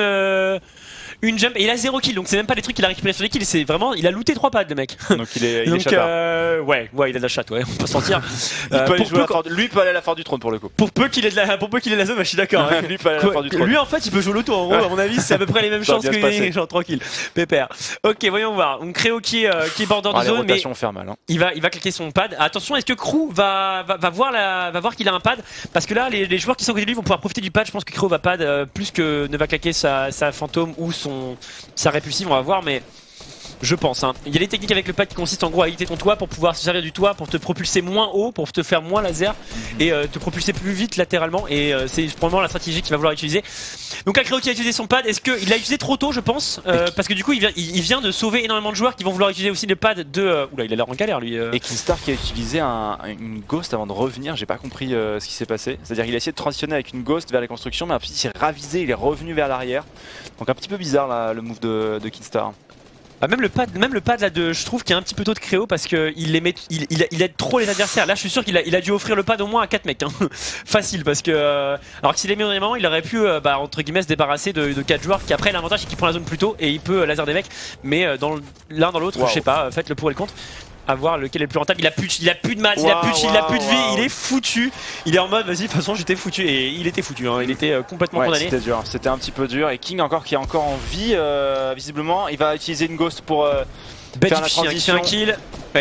une jump et il a 0 kill donc c'est même pas les trucs qu'il a récupéré sur les kills c'est vraiment il a looté 3 pads le mec. [laughs] Donc il est, il donc, euh, ouais ouais il a de la chatte ouais on peut sentir [laughs] euh, lui peut aller à la fin du trône pour le coup. Pour peu qu'il ait de la pour peu qu'il ait la zone bah, je suis d'accord hein. [laughs] lui peut aller à la fin du trône. lui en fait il peut jouer l'auto en gros à mon avis c'est à peu près les mêmes chances que genre tranquille. Pépère. Ok voyons voir. Donc Créo qui est euh, qui est border de ah, zone mais mal, hein. il va il va claquer son pad. Attention est-ce que Crew va, va, va voir la va voir qu'il a un pad? Parce que là les, les joueurs qui sont côté de lui vont pouvoir profiter du pad. Je pense que Crew va pad plus que ne va claquer sa, sa fantôme ou son sa répulsive, on va voir, mais je pense. Hein. Il y a des techniques avec le pad qui consistent en gros à éviter ton toit pour pouvoir se servir du toit, pour te propulser moins haut, pour te faire moins laser mhm. et euh, te propulser plus vite latéralement. Et euh, c'est probablement la stratégie qu'il va vouloir utiliser. Donc Acreo qui a utilisé son pad, est-ce qu'il l'a utilisé trop tôt, je pense? Euh, Parce que du coup, il vient, il, vient, de sauver énormément de joueurs qui vont vouloir utiliser aussi le pad de. Oula, il a l'air en galère lui. Et Kinstar qui a utilisé une ghost avant de revenir, j'ai pas compris ce qui s'est passé. C'est-à-dire qu'il a essayé de transitionner avec une ghost vers la construction, mais après il s'est ravisé, il est revenu vers l'arrière. Donc un petit peu bizarre là, le move de, de Kinstar. Bah, même le pad, même le pad là de, je trouve qu'il y a un petit peu tôt de créo parce que il, les met, il, il, aide trop les adversaires. Là, je suis sûr qu'il a, il a dû offrir le pad au moins à 4 mecs, hein. [laughs] facile parce que euh, alors que s'il est mis au moment, il aurait pu euh, bah, entre guillemets se débarrasser de, de 4 joueurs qui après l'avantage c'est qu'il prend la zone plus tôt et il peut euh, laser des mecs. Mais dans l'un dans l'autre, je sais pas, faites le pour et le contre à voir lequel est le plus rentable. Il a plus, il a plus de match, il a plus, il a plus de vie, il est foutu. Il est en mode, vas-y, de toute façon, j'étais foutu et il était foutu. Hein. Il était euh, complètement condamné. C'était dur, c'était un petit peu dur. Et King encore qui est encore en vie, euh, visiblement, il va utiliser une ghost pour. Euh, faire la transition. un kill.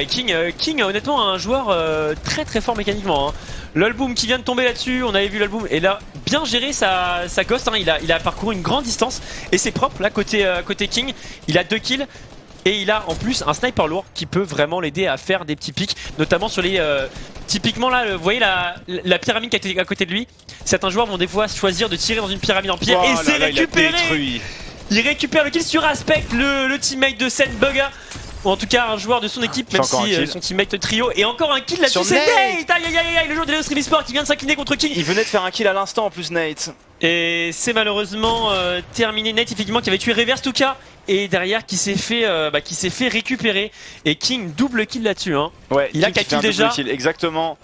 King, King, honnêtement, un joueur très très fort mécaniquement. Hein. L'album qui vient de tomber là-dessus, on avait vu l'album, et là, bien géré sa, sa ghost, hein. il, a, il a parcouru une grande distance, et c'est propre, là, côté, côté King, il a deux kills, et il a en plus un sniper lourd qui peut vraiment l'aider à faire des petits pics, notamment sur les... Euh, typiquement là, vous voyez la, la pyramide qui est à côté de lui. Certains joueurs vont des fois choisir de tirer dans une pyramide en pierre et c'est récupéré. il, récupère le kill sur Aspect, le, teammate de Sandbugger ou en tout cas un joueur de son équipe, même si euh, son teammate trio. Et encore un kill là-dessus, c'est Nate. Aïe aïe aïe aïe, le joueur de Stream Sport qui vient de s'incliner contre King. Il venait de faire un kill à l'instant en plus, Nate. Et c'est malheureusement euh, terminé net effectivement qui avait tué Reverse Tuka et derrière qui s'est fait euh, bah, qui s'est fait récupérer et King double kill là-dessus hein. Ouais, il a 4 déjà. Kill, exactement.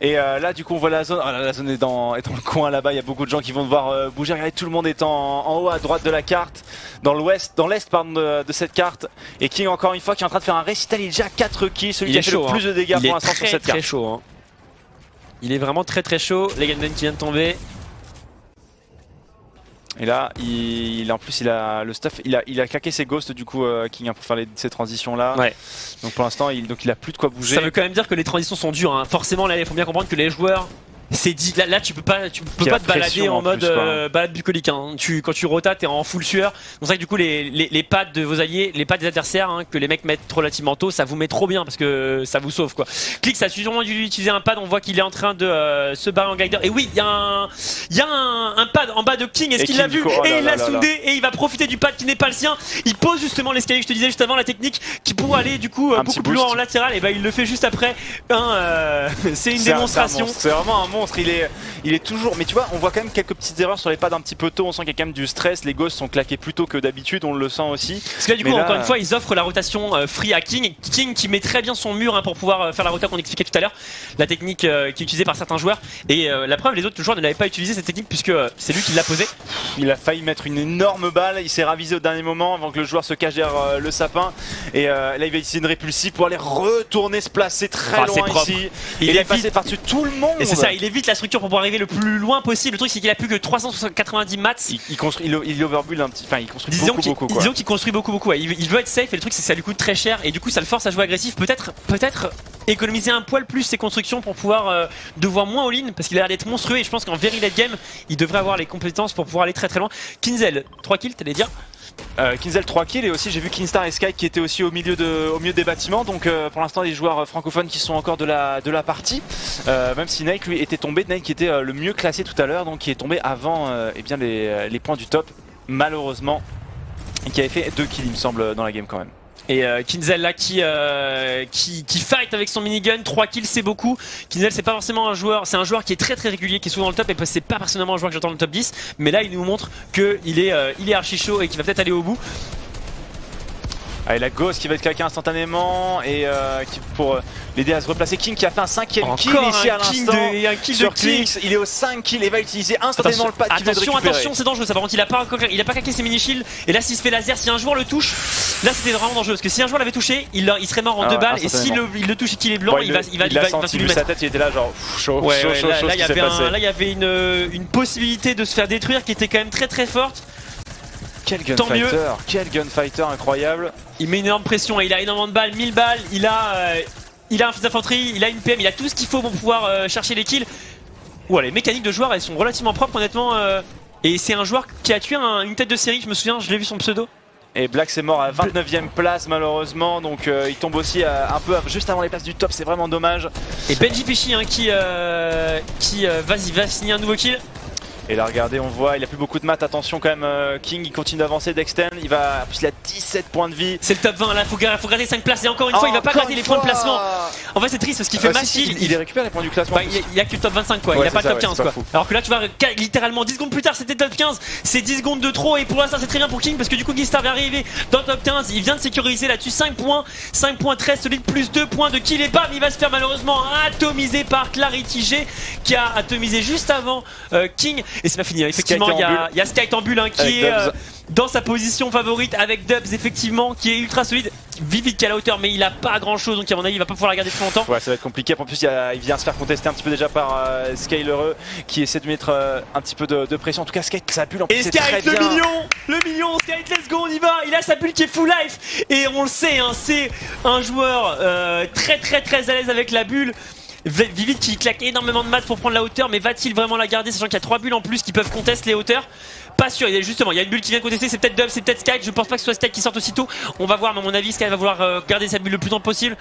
Et euh, là du coup on voit la zone oh, la zone est dans est dans le coin là-bas, il y a beaucoup de gens qui vont devoir bouger. Regardez, tout le monde est en, haut à droite de la carte, dans l'ouest, dans l'est pardon de, cette carte et King encore une fois qui est en train de faire un récital, il a déjà 4 kills, celui qui a fait le plus hein. de dégâts pour l'instant sur cette carte. Très chaud hein. Il est vraiment très très chaud, les qui vient de tomber. Et là, il, en plus, il a le stuff, il a, il a claqué ses ghosts du coup, euh, King, hein, pour faire ces transitions là. Ouais. Donc pour l'instant, il, donc il a plus de quoi bouger. Ça veut quand même dire que les transitions sont dures. Hein. Forcément, là, il faut bien comprendre que les joueurs c'est dit là, là, tu peux pas tu peux pas te balader en, mode euh, balade bucolique hein. tu quand tu rotates t'es en full sueur. C'est ça que du coup les, les, les, pads de vos alliés les pads des adversaires hein, que les mecs mettent relativement tôt ça vous met trop bien parce que ça vous sauve quoi. Clic ça a sûrement dû utiliser un pad. On voit qu'il est en train de euh, se barrer en glider et oui il y a un il y a un, pad en bas de King. Est-ce qu'il l'a vu? oh et il l'a soudé. Et il va profiter du pad qui n'est pas le sien. Il pose justement l'escalier je te disais juste avant la technique qui pourrait aller du coup euh, beaucoup plus loin en latéral. Et bah il le fait juste après [laughs] c'est une démonstration. c'est vraiment un monstre il est il est toujours. Mais tu vois, on voit quand même quelques petites erreurs sur les pads un petit peu tôt. On sent qu'il y a quand même du stress. Les gosses sont claqués plus tôt que d'habitude. On le sent aussi. Parce que là, du coup, encore une fois, ils offrent la rotation euh, free à King. King qui met très bien son mur hein, pour pouvoir euh, faire la rotation qu'on expliquait tout à l'heure. La technique euh, qui est utilisée par certains joueurs. Et la preuve, les autres joueurs ne l'avaient pas utilisé cette technique puisque c'est lui qui l'a posée. Il a failli mettre une énorme balle. Il s'est ravisé au dernier moment avant que le joueur se cache derrière le sapin. Et là, il va utiliser une répulsive pour aller retourner se placer très ah, loin ici. Il, est passé par-dessus tout le monde. Et c'est ça, il évite la structure pour pouvoir arriver le plus loin possible le truc, c'est qu'il a plus que 390 mats. Il, construit, il, il overbuild un petit. Enfin, il construit disons beaucoup, beaucoup. Disons qu'il construit beaucoup, beaucoup. Il, veut être safe et le truc, c'est que ça lui coûte très cher et du coup, ça le force à jouer agressif. Peut-être, peut-être économiser un poil plus ses constructions pour pouvoir euh, devoir moins all-in parce qu'il a l'air d'être monstrueux et je pense qu'en very late game, il devrait avoir les compétences pour pouvoir aller très très loin. Kinzel, 3 kills, t'allais dire? Euh, Kinzel 3 kills et aussi j'ai vu Kinstar et Sky qui étaient aussi au milieu, des bâtiments donc euh, pour l'instant les joueurs francophones qui sont encore de la, partie euh, même si Nike lui était tombé, Nike était le mieux classé tout à l'heure donc qui est tombé avant eh bien les, les points du top malheureusement et qui avait fait 2 kills il me semble dans la game quand même. Et euh, Kinzel là qui, euh, qui, qui fight avec son minigun, 3 kills c'est beaucoup. Kinzel c'est pas forcément un joueur, c'est un joueur qui est très très régulier, qui est souvent dans le top et c'est pas personnellement un joueur que j'entends dans le top 10. Mais là il nous montre qu'il est, euh, il est archi chaud et qu'il va peut-être aller au bout. Allez la Ghost qui va être claquée instantanément et euh, qui, pour l'aider à se replacer. King qui a fait un cinquième kill ici à l'instant sur Kings. Il est au 5 kills et va utiliser instantanément le pad Attention, attention, c'est dangereux ça. Par contre, il a pas, il a pas claqué ses mini shields et là s'il se fait laser, si un joueur le touche, là c'était vraiment dangereux parce que si un joueur l'avait touché, il, il, serait mort en ah deux balles et s'il le, il le touche et qu'il est blanc, il, va, il va, il va, senti, va sa tête, il était là genre chaud, ouais, chaud, chaud, là, il y avait une possibilité de se faire détruire qui était quand même très très forte. Quel gunfighter, quel gunfighter incroyable. Il met une énorme pression et il a énormément de balles, 1000 balles, il a, euh, il a un fils d'infanterie, il a une PM, il a tout ce qu'il faut pour pouvoir euh, chercher les kills. Ouais, les mécaniques de joueurs elles sont relativement propres honnêtement. Euh, et c'est un joueur qui a tué une tête de série, je me souviens, je l'ai vu son pseudo. Et Black c'est mort à 29ème place malheureusement donc il tombe aussi un peu juste avant les places du top c'est vraiment dommage. Et Benji Pichy hein, qui, qui va, va signer un nouveau kill. Et là regardez on voit il a plus beaucoup de maths. Attention quand même euh, King il continue d'avancer. Dexten Il va. En plus il a 17 points de vie. C'est le top 20 là. Faut, faut garder 5 places. Et encore une fois il va pas garder les points de placement. En fait c'est triste parce qu'il fait ah, il, il, récupère les points du classement bah, il, y a que le top 25 quoi. Il a pas le top 15 quoi. Alors que là tu vois littéralement 10 secondes plus tard c'était top 15 C'est 10 secondes de trop. Et pour l'instant c'est très bien pour King Parce que du coup Gistar va arriver dans le top 15 Il vient de sécuriser là-dessus. 5 points 5 points très solide plus 2 points de kill et bam il va se faire malheureusement atomiser par Clarity G Qui a atomisé juste avant euh, King Et c'est pas fini effectivement il y, a Sky en hein, qui est euh, dans sa position favorite avec Dubs effectivement qui est ultra solide. Vivid qui a la hauteur mais il a pas grand chose donc à mon avis il va pas pouvoir la garder plus longtemps. Ouais ça va être compliqué. En plus il, vient se faire contester un petit peu déjà par euh, Skylereux qui essaie de mettre euh, un petit peu de, pression. En tout cas Sky ça bulle en plus. Et Sky le mignon Le mignon Sky let's go on y va Il a sa bulle qui est full life et on le sait hein, c'est un joueur très très très à l'aise avec la bulle. Vivid qui claque énormément de maths pour prendre la hauteur, mais va-t-il vraiment la garder sachant qu'il y a 3 bulles en plus qui peuvent contester les hauteurs? Pas sûr, il y a justement, il y a une bulle qui vient contester, c'est peut-être Dub, c'est peut-être Sky, je pense pas que ce soit Sky qui sorte aussitôt. On va voir, mais à mon avis, Sky va vouloir euh, garder sa bulle le plus longtemps possible.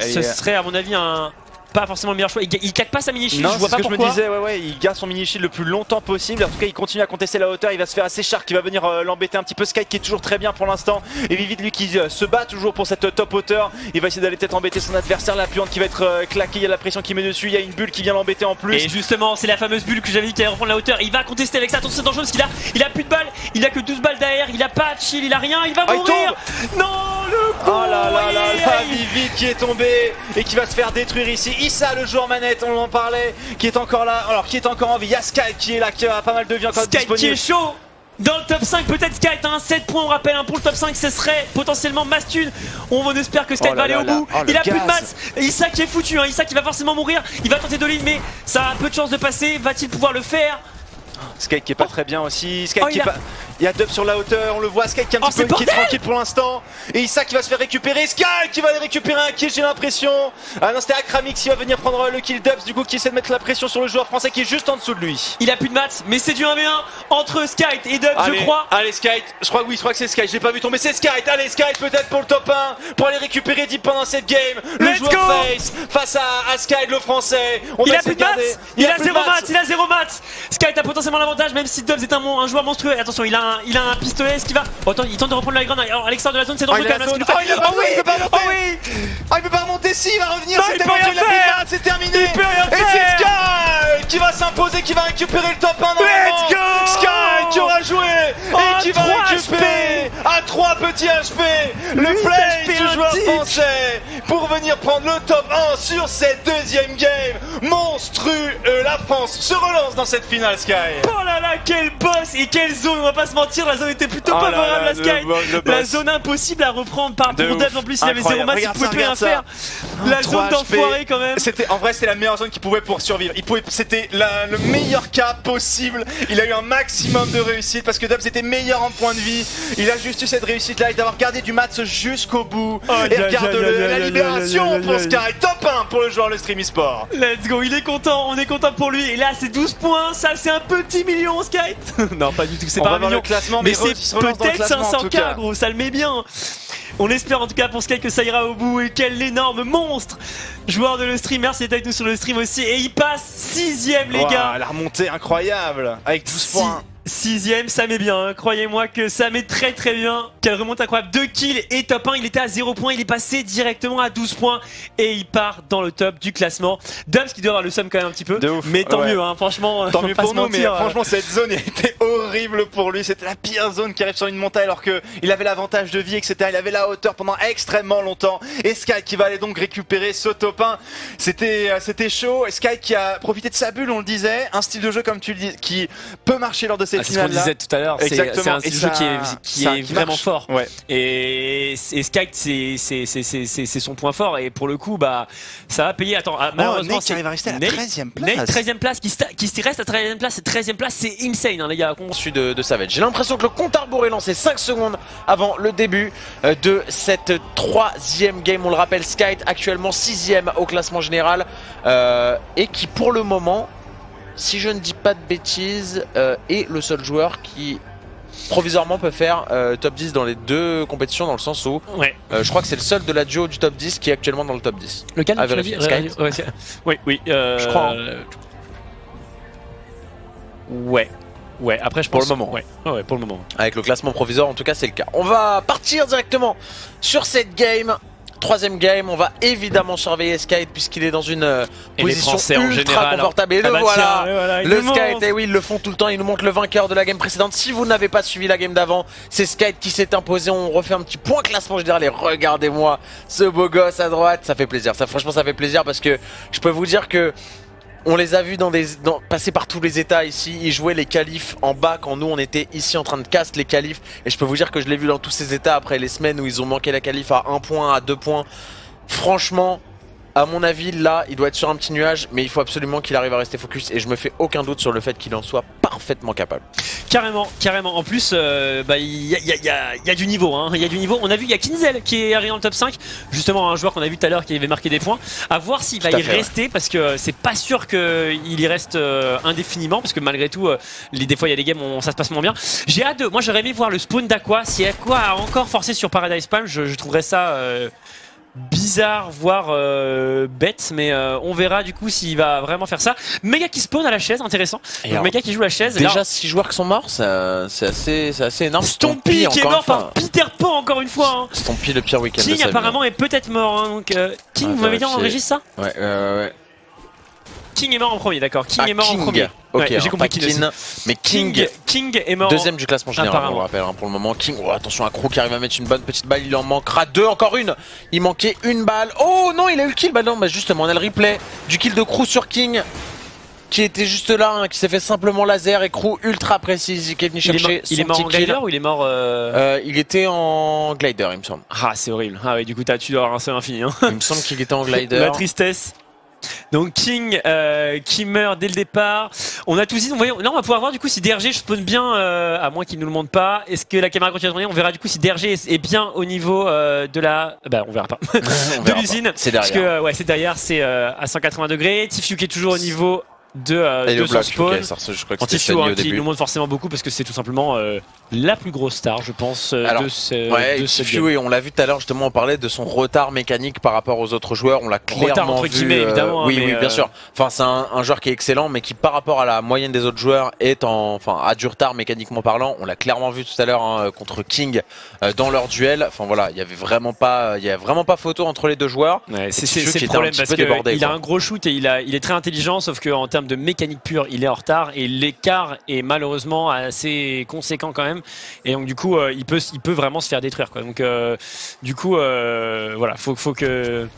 ce serait à mon avis un, pas forcément le meilleur choix. Il, il claque pas sa mini shield, je vois pas que pourquoi. je me disais, ouais, ouais, il garde son mini shield le plus longtemps possible. En tout cas, il continue à contester la hauteur. Il va se faire assez Shark qui va venir euh, l'embêter un petit peu. Sky qui est toujours très bien pour l'instant. Et Vivid, lui, qui euh, se bat toujours pour cette top hauteur. Il va essayer d'aller peut-être embêter son adversaire. La puante qui va être euh, claquée. Il y a la pression qui met dessus. Il y a une bulle qui vient l'embêter en plus. Et justement, c'est la fameuse bulle que j'avais dit qui allait reprendre la hauteur. Il va contester avec ça. Attention, c'est dangereux parce qu'il a, il a plus de balles. Il a que 12 balles derrière. Il a pas de shield. Il a rien. Il va oh, mourir. non, le coup. Oh là là là là. Vivid qui est tombé et qui va se faire détruire ici. Issa, le joueur manette, on en parlait, qui est encore là. Alors, qui est encore en vie. Il y a Sky qui est là, qui a pas mal de vie encore Sky qui est chaud dans le top 5, peut-être Sky, t'as un 7 points, on rappelle, hein, pour le top 5, ce serait potentiellement Mastune. On espère que Sky oh va aller au bout. Oh, il a plus de masse. Issa qui est foutu, hein. Issa qui va forcément mourir. Il va tenter de ligne, mais ça a peu de chance de passer. Va-t-il pouvoir le faire? Sky qui est pas très bien aussi. Sky qui est pas. Il y a Dub sur la hauteur, on le voit, Sky qui est un petit peu qui est tranquille pour l'instant. Et Issa qui va se faire récupérer, Sky qui va aller récupérer un kill, j'ai l'impression. Ah non, c'était Akramix qui va venir prendre le kill Dubs, du coup qui essaie de mettre la pression sur le joueur français qui est juste en dessous de lui. Il a plus de maths, mais c'est du 1v1 entre Sky et Dubs, je crois. Allez, Sky, je crois que oui, je crois que c'est Sky, je l'ai pas vu tomber, c'est Sky. Allez, Sky peut-être pour le top 1 pour aller récupérer Deep pendant cette game. Le joueur face face à, Sky, le français. il a plus de maths, il, a, zéro maths, il a zéro maths. Sky a potentiellement l'avantage, même si Dubs est un, un joueur monstrueux. Attention, il a un, il a un pistolet est-ce qu'il va Oh, attends, il tente de reprendre la grande. Alors, à l'extérieur de la zone, c'est dangereux oh, quand même. Oh, il, oh, oui, il peut pas remonter. Oh, oui. oh, il peut pas remonter. Si, il va revenir. C'est terminé. C'est terminé. Il peut rien Et c'est Sky qui va s'imposer, qui va récupérer le top 1 Let's go Sky qui aura joué et qui va récupérer à 3 petits HP le play du joueur français pour venir prendre le top 1 sur cette deuxième game. Monstrueux, la France se relance dans cette finale, Sky. Oh là là, quel boss et quelle zone. On va pas se mentir, la zone était plutôt oh favorable à Sky. la zone impossible à reprendre par pour en plus, il avait zéro match, il pouvait plus rien faire. La zone d'enfoiré quand même. C'était en vrai, c'était la meilleure zone qu'il pouvait pour survivre. Il pouvait, c'était le meilleur cas possible. Il a eu un maximum de réussite parce que Dubs était meilleur en point de vie. Il a juste eu cette réussite là et d'avoir gardé du match jusqu'au bout. Oh, et regarde la libération pour Sky. Top 1 pour le joueur le stream e-sport. Let's go, il est content, on est content pour lui. Et là, c'est 12 points. Ça, c'est un petit million, Sky. [laughs] non, pas du tout, c'est pas un million. Le classement, mais, c'est peut-être 500k, gros. Ça le met bien. On espère en tout cas pour Sky que ça ira au bout et quel énorme monstre Joueur de le stream, merci d'être avec nous sur le stream aussi et il passe sixième les gars La remontée incroyable avec 12 points Sixième, ça met bien, hein. croyez-moi que ça met très très bien. Quelle remonte incroyable, 2 kills et top 1, il était à 0 points, il est passé directement à 12 points et il part dans le top du classement. Dubs qui doit avoir le somme quand même un petit peu, mais tant mieux, hein. franchement. Tant mieux pour nous, mais franchement cette zone était horrible pour lui, c'était la pire zone qui arrive sur une montagne alors qu'il avait l'avantage de vie, etc. Il avait la hauteur pendant extrêmement longtemps. Et Sky qui va aller donc récupérer ce top 1, c'était c'était chaud. Et Sky qui a profité de sa bulle, on le disait, un style de jeu comme tu le dis, qui peut marcher lors de ces ah, C'est ce qu'on disait tout à l'heure. C'est un jeu qui est, vraiment fort. Et, Sky, c'est son point fort. Et pour le coup, bah, ça va payer. Attends, ah, malheureusement, Nate qui arrive à rester à la 13ème place. Nate, 13ème place, qui, qui reste à 13ème place. Et 13ème place, c'est insane, hein, les gars. Conçu de, de Savage. J'ai l'impression que le compte à rebours est lancé 5 secondes avant le début euh, de cette troisième game. On le rappelle, Sky actuellement 6ème au classement général. Euh, et qui, pour le moment, si je ne dis pas de bêtises, euh, est le seul joueur qui provisoirement peut faire euh, top 10 dans les deux compétitions dans le sens où ouais. euh, je crois que c'est le seul de la duo du top 10 qui est actuellement dans le top 10. Lequel à vérifier. Sky Oui, oui. je crois. Hein. Ouais. Ouais, après je pense... Pour le moment. Ouais. ouais, pour le moment. Avec le classement provisoire, en tout cas, c'est le cas. On va partir directement sur cette game Troisième game, on va évidemment surveiller Skate puisqu'il est dans une euh, position ultra confortable. Et le voilà, le Skate, et oui, ils le font tout le temps, ils nous montrent le vainqueur de la game précédente. Si vous n'avez pas suivi la game d'avant, c'est Skate qui s'est imposé. On refait un petit point classement général et regardez-moi ce beau gosse à droite. Ça fait plaisir, ça franchement ça fait plaisir parce que je peux vous dire que on les a vus dans des, passer par tous les états ici. Ils jouaient les qualifs en bas quand nous on était ici en train de cast les qualifs. Et je peux vous dire que je l'ai vu dans tous ces états après les semaines où ils ont manqué la qualif à 1 point, à 2 points. Franchement, à mon avis, là, il doit être sur un petit nuage, mais il faut absolument qu'il arrive à rester focus. Et je me fais aucun doute sur le fait qu'il en soit parfaitement capable. Carrément, carrément. En plus, euh, bah, il y, a, du niveau. Hein. Il y a du niveau. On a vu, il y a Kinzel qui est arrivé dans le top 5. Justement, un joueur qu'on a vu tout à l'heure qui avait marqué des points. À voir s'il va y rester, parce que c'est pas sûr qu'il y reste euh, indéfiniment, parce que malgré tout, euh, les, des fois, il y a des games où ça se passe moins bien. J'ai hâte de. Moi, j'aurais aimé voir le spawn d'Aqua. Si Aqua a encore forcé sur Paradise Palm, je, je trouverais ça bizarre, voire euh, bête, mais euh, on verra du coup s'il va vraiment faire ça. Mega qui spawn à la chaise, intéressant. Donc, Mega qui joue la chaise. Déjà 6 joueurs qui sont morts, c'est assez, assez énorme. Stompy, qui est mort par Peter Pan encore une fois. Hein. Stompy le pire week-end. King apparemment est peut-être mort. Hein, donc euh, King, vous m'avez dit en régie ça Ouais, ouais. King est mort en premier, d'accord. King ah, est mort en premier. Ok, j'ai compris King, mais King, King est mort. Deuxième du classement général, on rappelle hein, pour le moment. King, oh, attention, un crew qui arrive à mettre une bonne petite balle, il en manquera deux, encore une. Il manquait une balle. Oh non, il a eu le kill. Bah non, bah justement, on a le replay du kill de crew sur King qui était juste là, hein, qui s'est fait simplement laser et crew ultra précise, qui est venu chercher Il est mort, en glider ou il est mort euh... Euh, Il était en glider, il me semble. Ah, c'est horrible. Ah oui, du coup, as, tu dois avoir un seul infini. Hein. Il me semble qu'il était en [laughs] glider. La tristesse. Donc King euh, qui meurt dès le départ. On a tout dit. Là, on va pouvoir voir du coup si DRG spawn bien, euh, à moins qu'il nous le montre pas. Est-ce que la caméra continue à tourner? On verra du coup si DRG est, bien au niveau euh, de la. Bah, on verra pas. [laughs] de l'usine. C'est derrière. Parce que ouais, c'est derrière. C'est à 180 degrés. Tifu qui est toujours au niveau de, euh, de son spawn. Okay, ça, je crois que hein, qui nous montre forcément beaucoup parce que c'est tout simplement euh, la plus grosse star, je pense, euh, de ce, ouais, de oui, on l'a vu tout à l'heure, justement, on parlait de son retard mécanique par rapport aux autres joueurs. On l'a clairement retard, entre vu. Guillemets, évidemment, hein, oui, bien sûr. Enfin, c'est un, joueur qui est excellent, mais qui, par rapport à la moyenne des autres joueurs, est en, enfin, a du retard mécaniquement parlant. On l'a clairement vu tout à l'heure hein, contre King dans leur duel. Enfin voilà, il y avait vraiment pas, il y a vraiment pas photo entre les deux joueurs. c'est le problème parce qu'il a un gros shoot et il a, il est très intelligent, sauf qu'en termes de mécanique pure il est en retard et l'écart est malheureusement assez conséquent quand même. Et donc du coup, euh, il, peut, il peut vraiment se faire détruire. Quoi. Donc euh, du coup, euh, voilà, faut, que...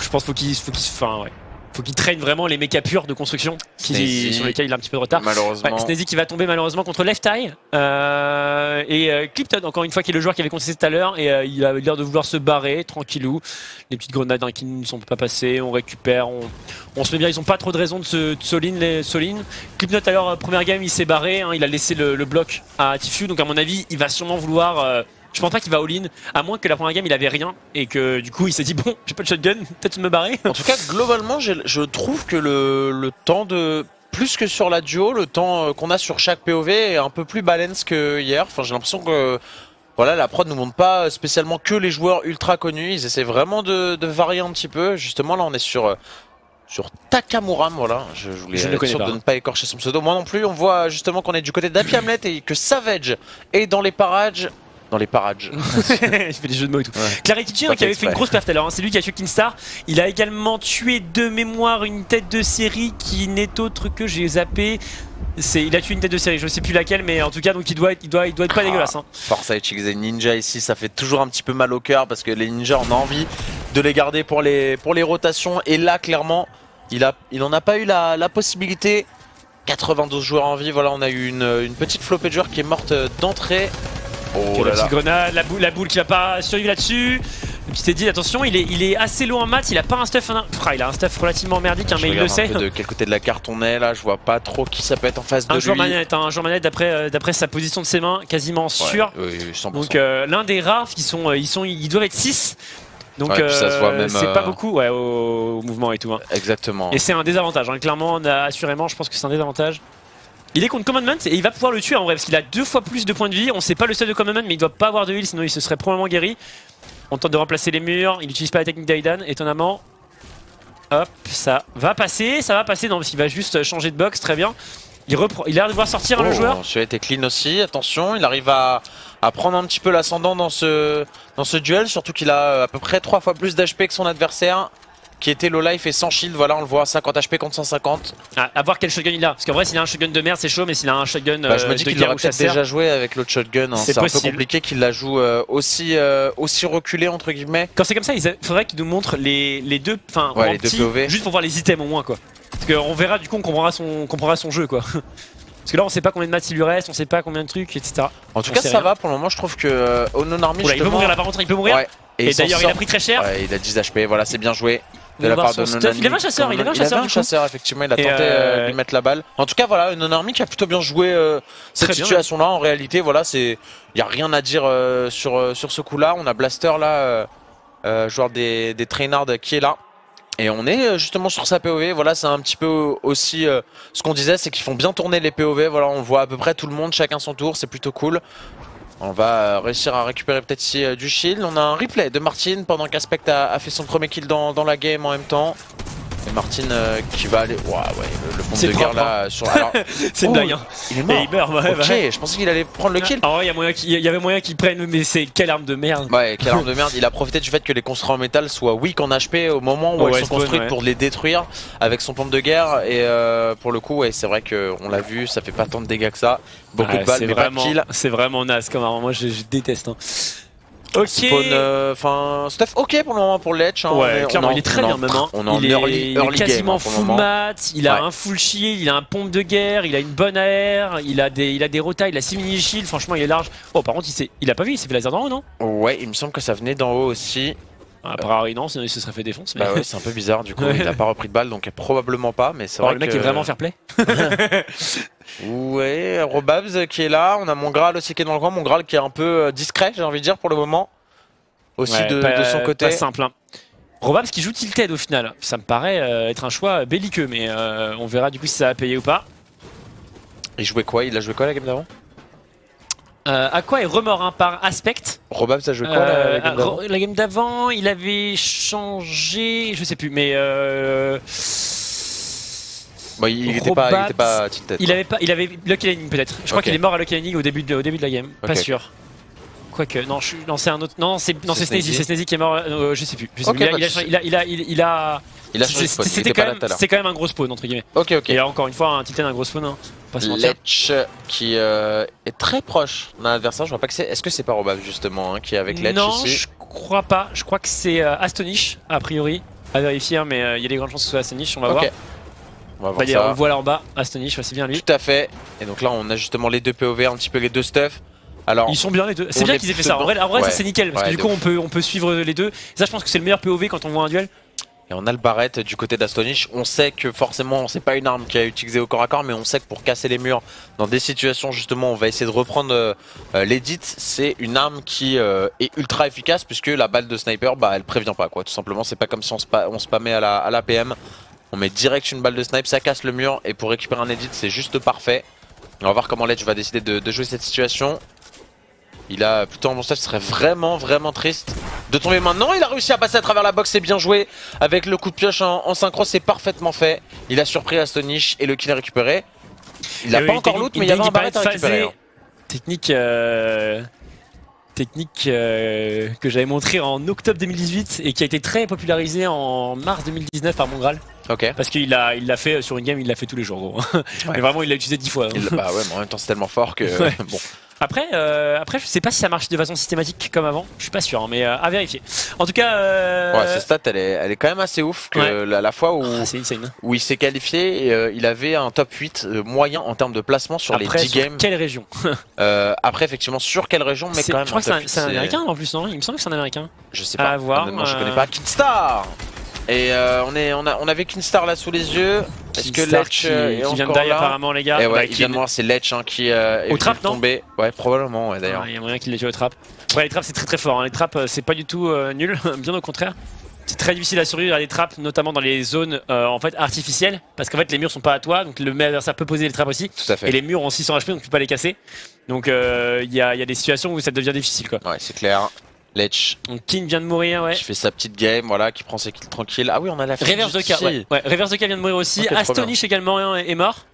Je pense qu'il faut qu'il... Faut ouais faut qu'il traîne vraiment les méca purs de construction qui, sur lesquels il a un petit peu de retard. Malheureusement. Ouais, qui va tomber malheureusement contre Left Eye. Euh, et euh, Clipton, encore une fois, qui est le joueur qui avait contesté tout à l'heure. Et euh, il a l'air de vouloir se barrer tranquillou. Les petites grenades hein, qui ne sont pas passées, on récupère, on, se met bien. Ils ont pas trop de raison de se soline les solines. Clipnote alors première game il s'est barré, hein, il a laissé le, le, bloc à Tifu. Donc à mon avis, il va sûrement vouloir je pense pas qu'il va all-in, à moins que la première game il avait rien et que du coup il s'est dit bon, j'ai pas de shotgun, [laughs] peut-être me barrer. En tout cas, globalement, je trouve que le, temps de. Plus que sur la duo, le temps euh, qu'on a sur chaque POV est un peu plus balance que hier. Enfin, j'ai l'impression que voilà, la prod ne montre pas spécialement que les joueurs ultra connus. Ils essaient vraiment de, varier un petit peu. Justement, là, on est sur sur Takamura, voilà. Je, voulais être sûr de ne pas écorcher son pseudo. Moi non plus. On voit justement qu'on est du côté d'Happy Hamlet et que Savage est dans les parages dans les parages. [laughs] il fait des jeux de mots et tout. Clarity qui avait fait une grosse perte alors, hein. c'est lui qui a tué Kinstar. Il a également tué de mémoire une tête de série qui n'est autre que j'ai zappé. Il a tué une tête de série, je sais plus laquelle, mais en tout cas, donc il doit être, il doit, il doit être pas ah, dégueulasse. Hein. Force à utiliser Ninja ici, ça fait toujours un petit peu mal au cœur parce que les ninjas, on a envie de les garder pour les, pour les rotations. Et là, clairement, il, a, il a pas eu la, la possibilité. 92 joueurs en vie, voilà, on a eu une, une petite flopée de joueurs qui est morte d'entrée. Oh la petite grenade, la boule, la boule qui va pas survivre là-dessus. Le petit dit attention, il est, il est assez low en maths, il a pas un stuff, il a un stuff relativement merdique, hein, mais il le sait. de quel côté de la carte on est là, je vois pas trop qui ça peut être en face de un lui. Joueur manette, hein, un joueur manette d'après euh, d'après sa position de ses mains, quasiment sûr. Donc euh, l'un des rares qui sont, euh, ils sont, ils doivent être 6. Donc c'est pas beaucoup ouais, au, mouvement et tout. Hein. Exactement. Et c'est un désavantage, hein. clairement, assurément, je pense que c'est un désavantage. Il est contre Commandment et il va pouvoir le tuer en vrai parce qu'il a deux fois plus de points de vie. On sait pas le stade de Commandment mais il doit pas avoir de heal sinon il se serait probablement guéri. On tente de remplacer les murs, il n'utilise pas la technique d'Aidan étonnamment. Hop, ça va passer, ça va passer, non parce qu'il va juste changer de box, très bien. Il, a l'air de voir sortir le oh, joueur. Celui-là était clean aussi, attention, il arrive à, prendre un petit peu l'ascendant dans ce, dans ce duel, surtout qu'il a à peu près trois fois plus d'HP que son adversaire qui était low life et sans shield. Voilà, on le voit, 50 HP contre 150. Ah, à voir quel shotgun il a. Parce qu'en vrai, s'il a un shotgun de merde, c'est chaud, mais s'il a un shotgun bah, je me euh, dis qu'il aurait peut-être déjà joué avec l'autre shotgun. Hein. C'est un peu compliqué qu'il la joue euh, aussi, euh, aussi reculé, entre guillemets. Quand c'est comme ça, il faudrait qu'il nous montre les, les deux, enfin, ouais, juste pour voir les items au moins, quoi. Parce qu'on verra, du coup, on comprendra son, comprendra son jeu, quoi. [laughs] Parce que là on sait pas combien de maths il lui reste, on sait pas combien de trucs, etc. En tout cas ça va pour le moment, je trouve que euh, Army il peut mourir là par contre, il peut mourir. Et, d'ailleurs il a pris très cher. Ouais, il a 10 HP, voilà c'est bien joué de la part de Il avait un chasseur, il avait un chasseur. Il avait un chasseur, effectivement, il a tenté euh, euh, de lui mettre la balle. En tout cas, voilà, une army qui a plutôt bien joué euh, cette situation-là. En réalité, voilà, c'est, il y a rien à dire sur sur ce coup-là. On a Blaster là, joueur des des Trainards qui est là. Et on est justement sur sa POV, voilà c'est un petit peu aussi ce qu'on disait, c'est qu'ils font bien tourner les POV, voilà on voit à peu près tout le monde, chacun son tour, c'est plutôt cool. On va réussir à récupérer peut-être ici du shield. On a un replay de Martin pendant qu'Aspect a, fait son premier kill dans la game en même temps. Et Martin euh, qui va aller. Waouh, ouais, le, pompe de guerre là. Hein. Sur... [laughs] c'est une blague. Hein. Il est mort. Et il meurt, ouais, ok, je pensais qu'il allait prendre le kill. Ah ouais, il y, avait moyen qu'il prenne, mais c'est quelle arme de merde. Ouais, quelle arme de [laughs] merde. Il a profité du fait que les construits en métal soient weak en HP au moment où elles sont construites pour les détruire avec son pompe de guerre. Et euh, pour le coup, ouais, c'est vrai qu'on l'a vu, ça fait pas tant de dégâts que ça. Beaucoup de balles, mais vraiment, pas de kill. C'est vraiment naze comme arme. Moi, je, déteste. Hein. Ok. Euh, enfin, stuff ok pour le moment pour Ledge. Hein. Ouais, clairement, il est très bien même. Hein. On est en il early, est, quasiment full mat, il a un full shield, il a un pompe de guerre, il a une bonne AR, il a des, il a des rotas, il a 6 mini shield, franchement il est large. Oh, par contre, il, il a pas vu, il s'est fait laser d'en haut, non? Ouais, il me semble que ça venait d'en haut aussi. Après Harry non, sinon il se serait fait défoncer. Bah ouais, c'est un peu bizarre du coup, [laughs] il a pas repris de balle donc probablement pas, mais c'est vrai le mec est vraiment fair play. [laughs] ouais, Robabs qui est là, on a mon Graal aussi qui est dans le coin, mon Graal qui est un peu euh, discret j'ai envie de dire pour le moment aussi de, son côté. Pas simple. Hein. Robabs qui joue Tilted au final. Ça me paraît euh, être un choix belliqueux, mais euh, on verra du coup si ça va payer ou pas. Il jouait quoi? Il a joué quoi la game d'avant? Euh, à quoi est remords hein, par aspect? Robabs a joué quoi la, game d'avant? La game d'avant, il avait changé, je sais plus, mais Bon, il, était pas, il pas tilted. Il avait pas, il avait Lucky Lightning peut-être. Je crois qu'il est mort à Lucky Lightning au début de, au début de la game. Pas sûr. Quoique, non, je, non c'est un autre. Non, c'est non, c'est Sneezy qui est mort. Euh, je sais plus. Je sais plus. Il, a, il, a, il, a, il, a, il, a, il a. C'était quand, même, quand même un gros spawn entre guillemets. Ok, ok. Et là, encore une fois, un Titan, un gros spawn. Hein. Letch qui euh, est très proche d'un adversaire. Je vois pas que c'est. Est-ce que c'est pas Robab justement hein, qui est avec non, ici Non, je crois pas. Je crois que c'est euh, Astonish a priori. À vérifier, hein, mais il y a des grandes chances que ce soit Astonish. On va voir. On va. On voit là en bas. Astonish, c'est bien lui. Tout à fait. Et donc là, on a justement les deux POV, un petit peu les deux stuff. Alors, ils sont bien les deux. C'est bien qu'ils aient fait ça. En vrai, ça c'est nickel parce que du coup on peut, on peut suivre les deux. ça, je pense que c'est le meilleur POV quand on voit un duel. Et on a le barrette du côté d'Astonish. On sait que forcément, c'est pas une arme qui a utilisé au corps à corps, mais on sait que pour casser les murs, dans des situations justement, on va essayer de reprendre euh, euh, l'édit. C'est une arme qui euh, est ultra efficace puisque la balle de sniper, bah, elle prévient pas quoi. Tout simplement, c'est pas comme si on, spa on à la, à la PM. On met direct une balle de snipe, ça casse le mur et pour récupérer un edit, c'est juste parfait. On va voir comment Ledge va décider de, de jouer cette situation. Il a plutôt un bon stage, ce serait vraiment vraiment triste de tomber maintenant. Il a réussi à passer à travers la box, c'est bien joué. Avec le coup de pioche en, synchro, c'est parfaitement fait. Il a surpris Astonish et le kill est récupéré. Il n'a pas encore loot, mais il y a un barret à récupérer. Hein. Technique, euh, technique euh, que j'avais montré en octobre 2018 et qui a été très popularisée en mars 2019 par Mongral. Parce qu'il l'a il l'a fait sur une game, il l'a fait tous les jours gros. [laughs] Mais vraiment il l'a utilisé dix fois. Hein. bah ouais, mais en même temps c'est tellement fort que [laughs] bon. Après, euh, après, je sais pas si ça marche de façon systématique comme avant. Je suis pas sûr, hein, mais euh, à vérifier. En tout cas, euh... ouais, cette stat, elle est, elle est quand même assez ouf. Que la, fois où, ah, où il s'est qualifié, et, euh, il avait un top 8 euh, moyen en termes de placement sur les 10 sur games. Quelle région? [laughs] Après, effectivement, sur quelle région, mais quand même. Je crois que c'est un, américain en plus, non? Il me semble que c'est un américain. Je sais pas. À voir. je connais pas. Kidstar et euh, on, est, on, a, on avait Star là sous les yeux. Est-ce que Letch qui, est qui vient de die apparemment les gars et ouais, bah, Il vient de voir, c'est Letch hein, qui euh, est au trap, tombé. Ouais, probablement ouais, d'ailleurs. Il y a moyen qu'il l'ait tué au trap. Ouais, les traps c'est très très fort. Hein. Les traps euh, c'est pas du tout euh, nul, [laughs] bien au contraire. C'est très difficile à survivre à des traps, notamment dans les zones euh, en fait artificielles, parce qu'en fait les murs sont pas à toi, donc le adversaire peut poser les traps aussi. Tout à fait. Et les murs ont 600 HP, donc tu peux pas les casser. Donc il y a, y, a, des situations où ça devient difficile quoi. Ouais, c'est clair. Letch. Donc King vient de mourir, ouais. Qui fait sa petite game, voilà, qui prend ses kills tranquilles. Ah oui, on a la Reverse de K, ouais. ouais. Reverse de K vient de mourir aussi. Astonish également hein, est mort.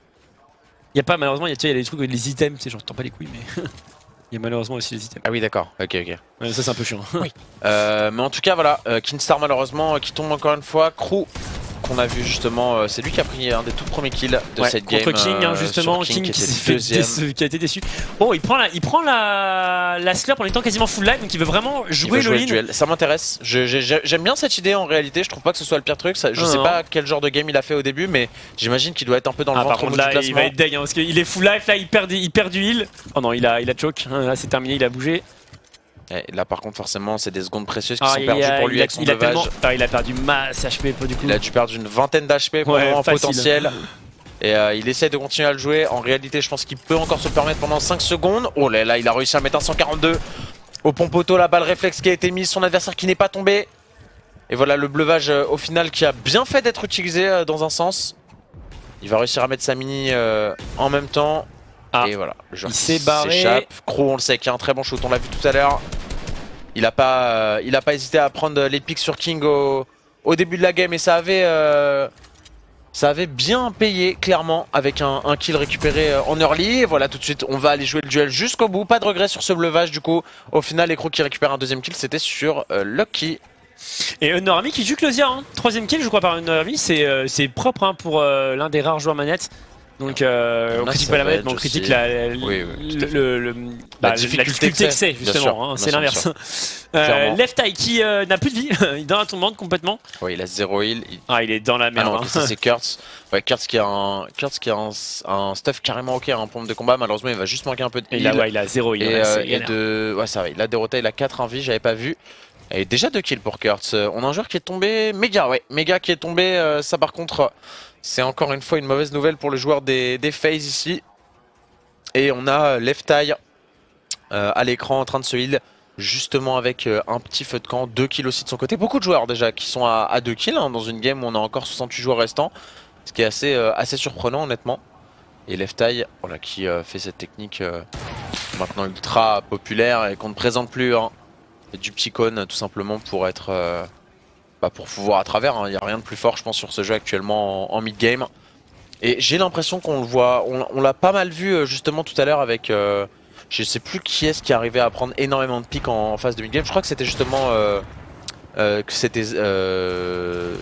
Il y a pas, malheureusement, il y, a, y a des trucs les items, tu sais, j'en pas les couilles, mais. [laughs] Il y a malheureusement aussi les items. Ah oui, d'accord. Ok, ok. Ouais, ça, c'est un peu chiant. Oui. euh, mais en tout cas, voilà. Euh, Kinstar, malheureusement, euh, qui tombe encore une fois. Crew qu'on a vu justement, euh, c'est lui qui a pris un des tout premiers kills de cette game. Contre King, hein, justement, King, qui, qui, a été déçu. Oh, il prend la, il prend la, la slurp en étant quasiment full life, donc il veut vraiment jouer, le, duel. Ça m'intéresse. J'aime bien cette idée en réalité. Je trouve pas que ce soit le pire truc. Ça, je sais pas quel genre de game il a fait au début, mais j'imagine qu'il doit être un peu dans le ah, ventre par contre, là, il va être deg hein, parce qu'il est full life. Là, il perd, il perd du heal. Oh non, il a, il a choke. Hein, là, c'est terminé. Il a bougé. Et là par contre forcément c'est des secondes précieuses qui ah, sont perdues pour lui avec son il a, tellement... ah, il a perdu masse HP du coup. Il a dû perdre une vingtaine d'HP pour ouais, potentiel. Et euh, il essaie de continuer à le jouer. En réalité je pense qu'il peut encore se permettre pendant 5 secondes. Oh là là il a réussi à mettre un 142 au pompoto. La balle réflexe qui a été mise. Son adversaire qui n'est pas tombé. Et voilà le bleuvage euh, au final qui a bien fait d'être utilisé euh, dans un sens. Il va réussir à mettre sa mini en même temps. Ah. Et voilà, le joueur s'échappe. Crow, on le sait, qui a un très bon shoot, on l'a vu tout à l'heure. Il a pas, euh, pas hésité à prendre les pics sur King au, début de la game et ça avait, euh, bien payé clairement avec un, kill récupéré euh, en early. Et voilà, tout de suite, on va aller jouer le duel jusqu'au bout. Pas de regret sur ce bleuvage du coup. Au final, les Crocs qui récupèrent un deuxième kill, c'était sur Lucky. Et Unormi qui joue Closia, hein. troisième kill je crois par Unormi, c'est propre hein, pour l'un des rares joueurs manettes. Donc euh, on critique pas la manette, mais on critique la, le, bah, la, difficulté que c'est justement, hein, c'est l'inverse. Euh, Left Eye qui euh, n'a plus de vie, [laughs] il est dans la tombante complètement. Ouais, il a zéro heal. Ah, il est dans la merde. Ah hein. c'est Kurtz. Ouais, Kurtz qui a un, Kurtz qui a un, stuff carrément ok, un pompe de combat. Malheureusement, il va juste manquer un peu de heal. Et là, ouais, il a zéro heal. Et, euh, de... ouais, ça va. Il a déroté, il a 4 en vie, j'avais pas vu. Et déjà 2 kills pour Kurtz. On a un joueur qui est tombé, méga, ouais, méga qui est tombé. ça par contre. C'est encore une fois une mauvaise nouvelle pour le joueur des, des ici. Et on a Left Eye euh, à l'écran en train de se heal justement avec euh, un petit feu de camp, 2 kills aussi de son côté. Beaucoup de joueurs déjà qui sont à, 2 kills hein, dans une game où on a encore 68 joueurs restants. Ce qui est assez, euh, surprenant honnêtement. Et Left voilà, qui fait cette technique maintenant ultra populaire et qu'on ne présente plus. Hein. Du psychone tout simplement pour être bah, pour pouvoir à travers. Il hein. n'y a rien de plus fort, je pense, sur ce jeu actuellement en, mid-game. Et j'ai l'impression qu'on le voit, on, l'a pas mal vu euh, justement tout à l'heure avec, euh, je sais plus qui est-ce qui arrivait à prendre énormément de pics en, phase de mid-game. Je crois que c'était justement, euh, que c'était, je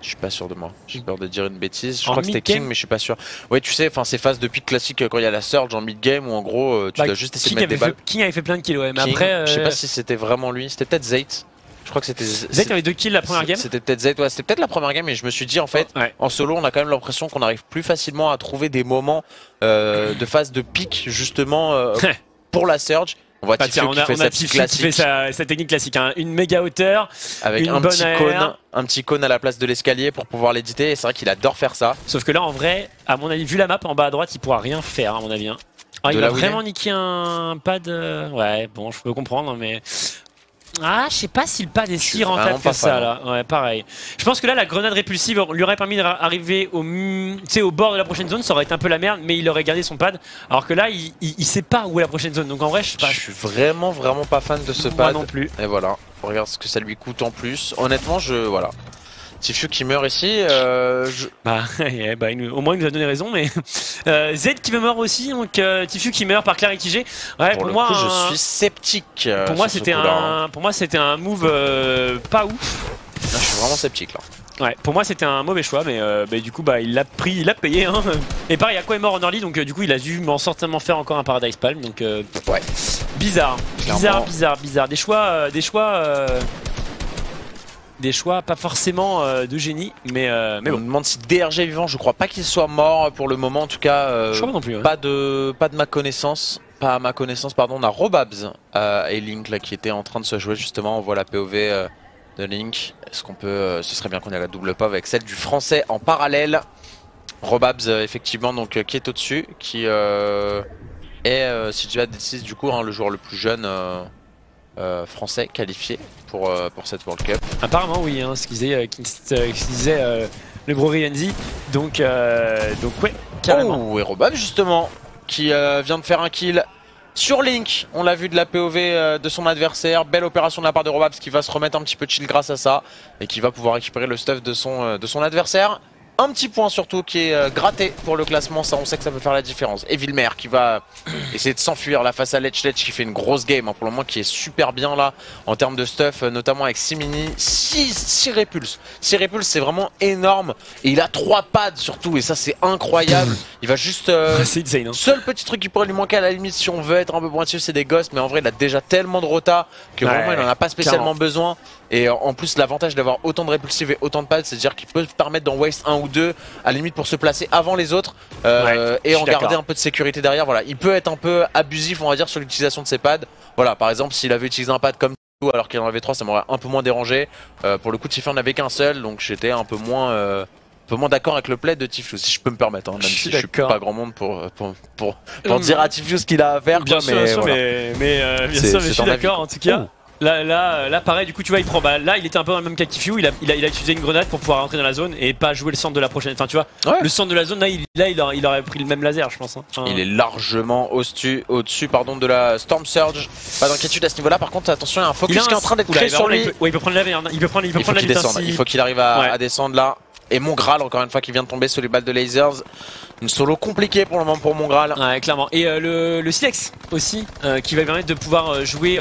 suis pas sûr de moi. J'ai peur de dire une bêtise. Je crois que c'était King, mais je suis pas sûr. Ouais, tu sais, enfin ces phases de pic classiques quand il y a la surge en mid-game où en gros tu bah, dois juste essayer de mettre des balles. King avait fait plein de kills, ouais, mais après. Je sais pas si c'était vraiment lui. C'était peut-être Zayt. Je crois que c'était. Zayt avait deux kills la première game C'était peut-être Zayt, ouais, c'était peut-être la première game, mais je me suis dit en fait, en solo, on a quand même l'impression qu'on arrive plus facilement à trouver des moments euh, de phase de pic justement euh, [laughs] pour la Surge. On voit bah, qui fait, sa, qui fait sa, technique classique, hein. une méga hauteur, avec un petit cône, un petit cône à la place de l'escalier pour pouvoir l'éditer. Et c'est vrai qu'il adore faire ça. Sauf que là, en vrai, à mon avis, vu la map en bas à droite, il pourra rien faire, à mon avis. Hein. Ah, il a vraiment niqué un pad. Euh, ouais, bon, je peux comprendre, mais ah, je sais pas si le pad est si rentable que ça, là. Ouais, pareil. Je pense que là, la grenade répulsive lui aurait permis d'arriver au, au bord de la prochaine zone. Ça aurait été un peu la merde, mais il aurait gardé son pad. Alors que là, il, sait pas où est la prochaine zone. Donc en vrai, je sais pas. Je suis vraiment, vraiment pas fan de ce pad. Moi non plus. Et voilà. On regarde ce que ça lui coûte en plus. Honnêtement, je. Voilà. Tifu qui meurt ici. Euh, bah, [laughs] bah au moins il nous a donné raison, mais [laughs] euh, Z qui meurt aussi, donc euh, Tifu qui meurt par Clarity G. Ouais, pour, moi, je suis sceptique. Euh, pour moi, c'était un, pour moi, c'était un move pas ouf. je suis vraiment sceptique là. Ouais, pour moi c'était un mauvais choix, mais bah, du coup bah il l'a pris, il l'a payé. Hein. Et pareil, Aqua est mort en early, donc du coup il a dû m'en certainement faire encore un Paradise Palm, donc ouais, bizarre, bizarre, bizarre, bizarre. Des choix, des choix des choix pas forcément euh, de génie, mais, euh, mais on me demande si DRG est vivant, je crois pas qu'il soit mort pour le moment, en tout cas. Euh, je crois non plus. Pas de, pas de ma connaissance, pas à ma connaissance, pardon. On a Robabs et Link là qui était en train de se jouer justement. On voit la POV de Link. Est-ce qu'on peut, ce serait bien qu'on ait la double POV avec celle du français en parallèle. Robabs effectivement donc qui est au dessus, qui est si tu décider du coup hein, le joueur le plus jeune. Français qualifié pour, euh, pour cette World Cup. Apparemment oui, hein, ce qu'il disait, euh, disait euh, le gros Rienzi. Donc, donc ouais, carrément. Oh, et Robab justement, qui vient de faire un kill sur Link, on l'a vu de la POV de son adversaire, belle opération de la part de Robab qui va se remettre un petit peu de chill grâce à ça et qui va pouvoir récupérer le stuff de son, de son adversaire un petit point surtout qui est euh, gratté pour le classement, ça on sait que ça peut faire la différence. Et Vilmer qui va essayer de s'enfuir là face à Letch Letch qui fait une grosse game hein, pour le moment qui est super bien là en termes de stuff, euh, notamment avec 6 mini, 6, répulses. 6 répulses c'est vraiment énorme et il a 3 pads surtout et ça c'est incroyable. Il va juste... Euh, c'est insane. Hein. Seul petit truc qui pourrait lui manquer à la limite si on veut être un peu pointilleux c'est des gosses mais en vrai il a déjà tellement de rota que vraiment il en a pas spécialement besoin. Et en plus, l'avantage d'avoir autant de répulsives et autant de pads, c'est-à-dire qu'il peut permettre d'en waste un ou deux, à la limite pour se placer avant les autres euh, et en garder un peu de sécurité derrière. Voilà, il peut être un peu abusif, on va dire, sur l'utilisation de ses pads. Voilà, par exemple, s'il avait utilisé un pad comme alors qu'il en avait trois, ça m'aurait un peu moins dérangé. Euh, pour le coup, Tiffy en avait qu'un seul, donc j'étais un peu moins. Euh, peu moins d'accord avec le play de Tifus, si je peux me permettre, hein, même si je suis pas grand monde pour, pour, pour, dire à Tifus ce qu'il a à faire. Bien sûr, mais, mais, mais, bien sûr, mais je suis d'accord en tout cas. Là, là, là, pareil, du coup, tu vois, il prend. Bah, là, il était un peu dans le même cas qu'Ifiu. Il a, il, a, il a utilisé une grenade pour pouvoir rentrer dans la zone et pas jouer le centre de la prochaine. Enfin, tu vois, le centre de la zone, là, il, là, il, aurait, il aurait pris le même laser, je pense. Hein. il est largement au-dessus au -dessus, pardon, de la Storm Surge. Pas d'inquiétude à ce niveau-là. Par contre, attention, il y a un focus qui est en train d'être créé sur lui. Il peut, il peut prendre la hein. Il peut prendre, il peut prendre la Il faut qu'il arrive à, à descendre là. Et mon Graal, encore une fois, qui vient de tomber sur les balles de lasers. Une solo compliquée pour le moment pour mon Graal. Ouais, clairement. Et euh, le, le Silex aussi, euh, qui va permettre de pouvoir euh, jouer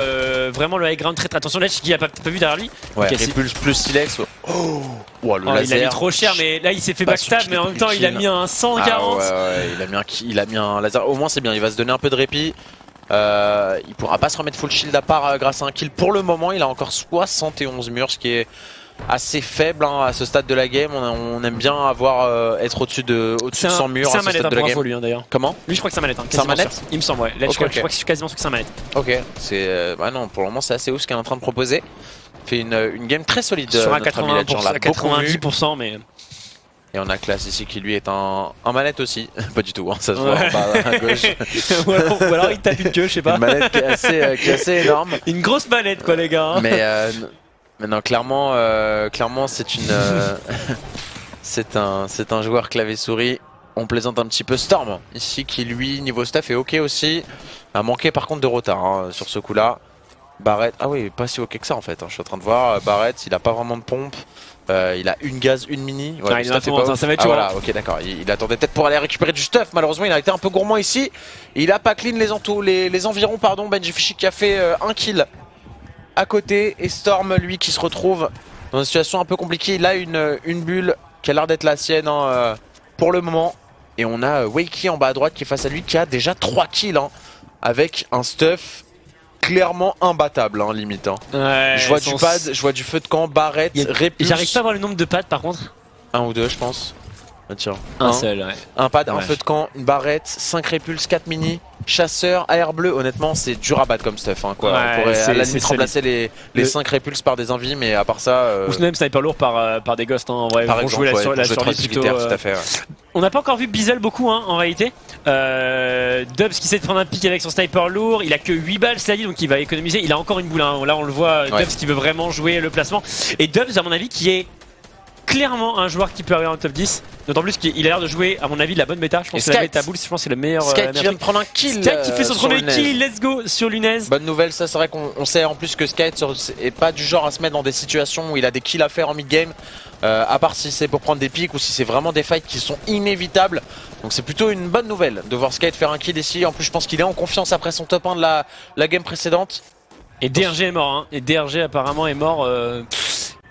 vraiment le high ground très très attention. Ledge qui a pas, pas vu derrière lui. Ouais, plus, plus Silex. Oh, oh le laser. Il a mis trop cher, mais là il s'est fait backstab, mais en même temps il a mis un 140. Ah, ouais, ouais, il a mis un, il a mis un laser. Au moins c'est bien, il va se donner un peu de répit. il pourra pas se remettre full shield à part grâce à un kill. Pour le moment, il a encore 71 murs, ce qui est assez faible hein, à ce stade de la game. On, aime bien avoir euh, être au-dessus de, au de 100 murs à ce stade de la game. lui hein, d'ailleurs. Comment? Lui je crois que c'est un manette. Hein, c'est un manette Il me semble ouais. Là, je, crois, que c'est quasiment sûr que c'est un manette. Ok. C'est euh, bah non pour le moment c'est assez ouf ce qu'il est en train de proposer. Fait une, une game très solide. Sur un 90% mais. Et on a Classe ici qui lui est un, un manette aussi. [laughs] pas du tout, hein, ça se voit à gauche. [laughs] ou, alors, il tape une queue, je sais pas. Une manette qui est assez, euh, qui est assez énorme. [laughs] Une grosse manette quoi les gars. Mais Maintenant, clairement, euh, clairement, c'est une, euh, [laughs] c'est un, c'est un joueur clavier souris. On plaisante un petit peu Storm ici, qui lui niveau staff est ok aussi. A manqué par contre de retard hein, sur ce coup-là. Barrett, ah oui, pas si ok que ça en fait. Hein. Je suis en train de voir. Barrett, il a pas vraiment de pompe. Euh, il a une gaz, une mini. Ouais, il a ça va être ah, voilà, ok d'accord. Il, attendait peut-être pour aller récupérer du stuff. Malheureusement, il a été un peu gourmand ici. Il a pas clean les, les, les environs, pardon. Benji Fishy qui a fait un kill à côté et Storm lui qui se retrouve dans une situation un peu compliquée. Il a une, une bulle qui a l'air d'être la sienne hein, euh, pour le moment. Et on a euh, Wakey en bas à droite qui est face à lui qui a déjà 3 kills hein, avec un stuff clairement imbattable hein, limite. je vois du pad, je vois du feu de camp, barrette, répulse. J'arrive pas à voir le nombre de pads par contre. Un ou deux je pense. Ah, tiens. Un, seul, ouais. Un pad, un feu de camp, une barrette, 5 répulses, 4 mini, chasseur, air bleu. Honnêtement, c'est dur à battre comme stuff. Hein, quoi. On pourrait à la limite remplacer les, les 5 répulses par des envies, mais à part ça. Euh... Ou même sniper lourd par, euh, par des ghosts. Hein, en vrai, par exemple, jouer la, survie plutôt. Tout à euh, fait, On n'a pas encore vu Bizzle beaucoup hein, en réalité. Euh, Dubs qui sait de prendre un pic avec son sniper lourd. Il a que 8 balles, cela dit, donc il va économiser. Il a encore une boule. Hein. Là, on le voit. Dubs qui veut vraiment jouer le placement. Et Dubs, à mon avis, qui est clairement un joueur qui peut arriver en top 10. D'autant plus qu'il a l'air de jouer, à mon avis, la bonne méta. Je pense que la méta boule, je pense c'est le meilleur. Sky qui vient de prendre un kill. Sky qui fait son premier kill, let's go sur Lunez. Bonne nouvelle, ça c'est vrai qu'on sait en plus que Sky est pas du genre à se mettre dans des situations où il a des kills à faire en mid-game. Euh, à part si c'est pour prendre des pics ou si c'est vraiment des fights qui sont inévitables. Donc c'est plutôt une bonne nouvelle de voir Sky faire un kill ici. En plus, je pense qu'il est en confiance après son top 1 de la, la game précédente. Et DRG est mort, hein. Et DRG apparemment est mort. Euh...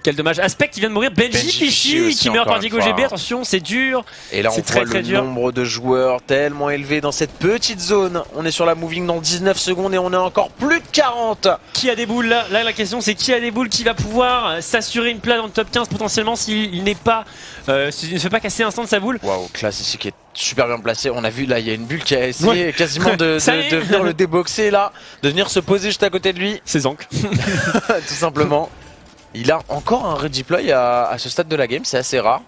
Quel dommage. Aspect qui vient de mourir. Benji, Fishy qui meurt par Diego GB. Attention, c'est dur. Et là, on très, voit le nombre de joueurs tellement élevé dans cette petite zone. On est sur la moving dans 19 secondes et on est encore plus de 40. Qui a des boules là? Là, la question, c'est qui a des boules qui va pouvoir s'assurer une place dans le top 15 potentiellement s'il n'est pas, euh, ne se fait pas casser l'instant de sa boule? Waouh, classe ici qui est super bien placé. On a vu là, il y a une bulle qui a essayé quasiment de, [laughs] de, venir le déboxer là, de venir se poser juste à côté de lui. C'est Zank. [laughs] Tout simplement. Il a encore un redeploy à, à ce stade de la game, c'est assez rare.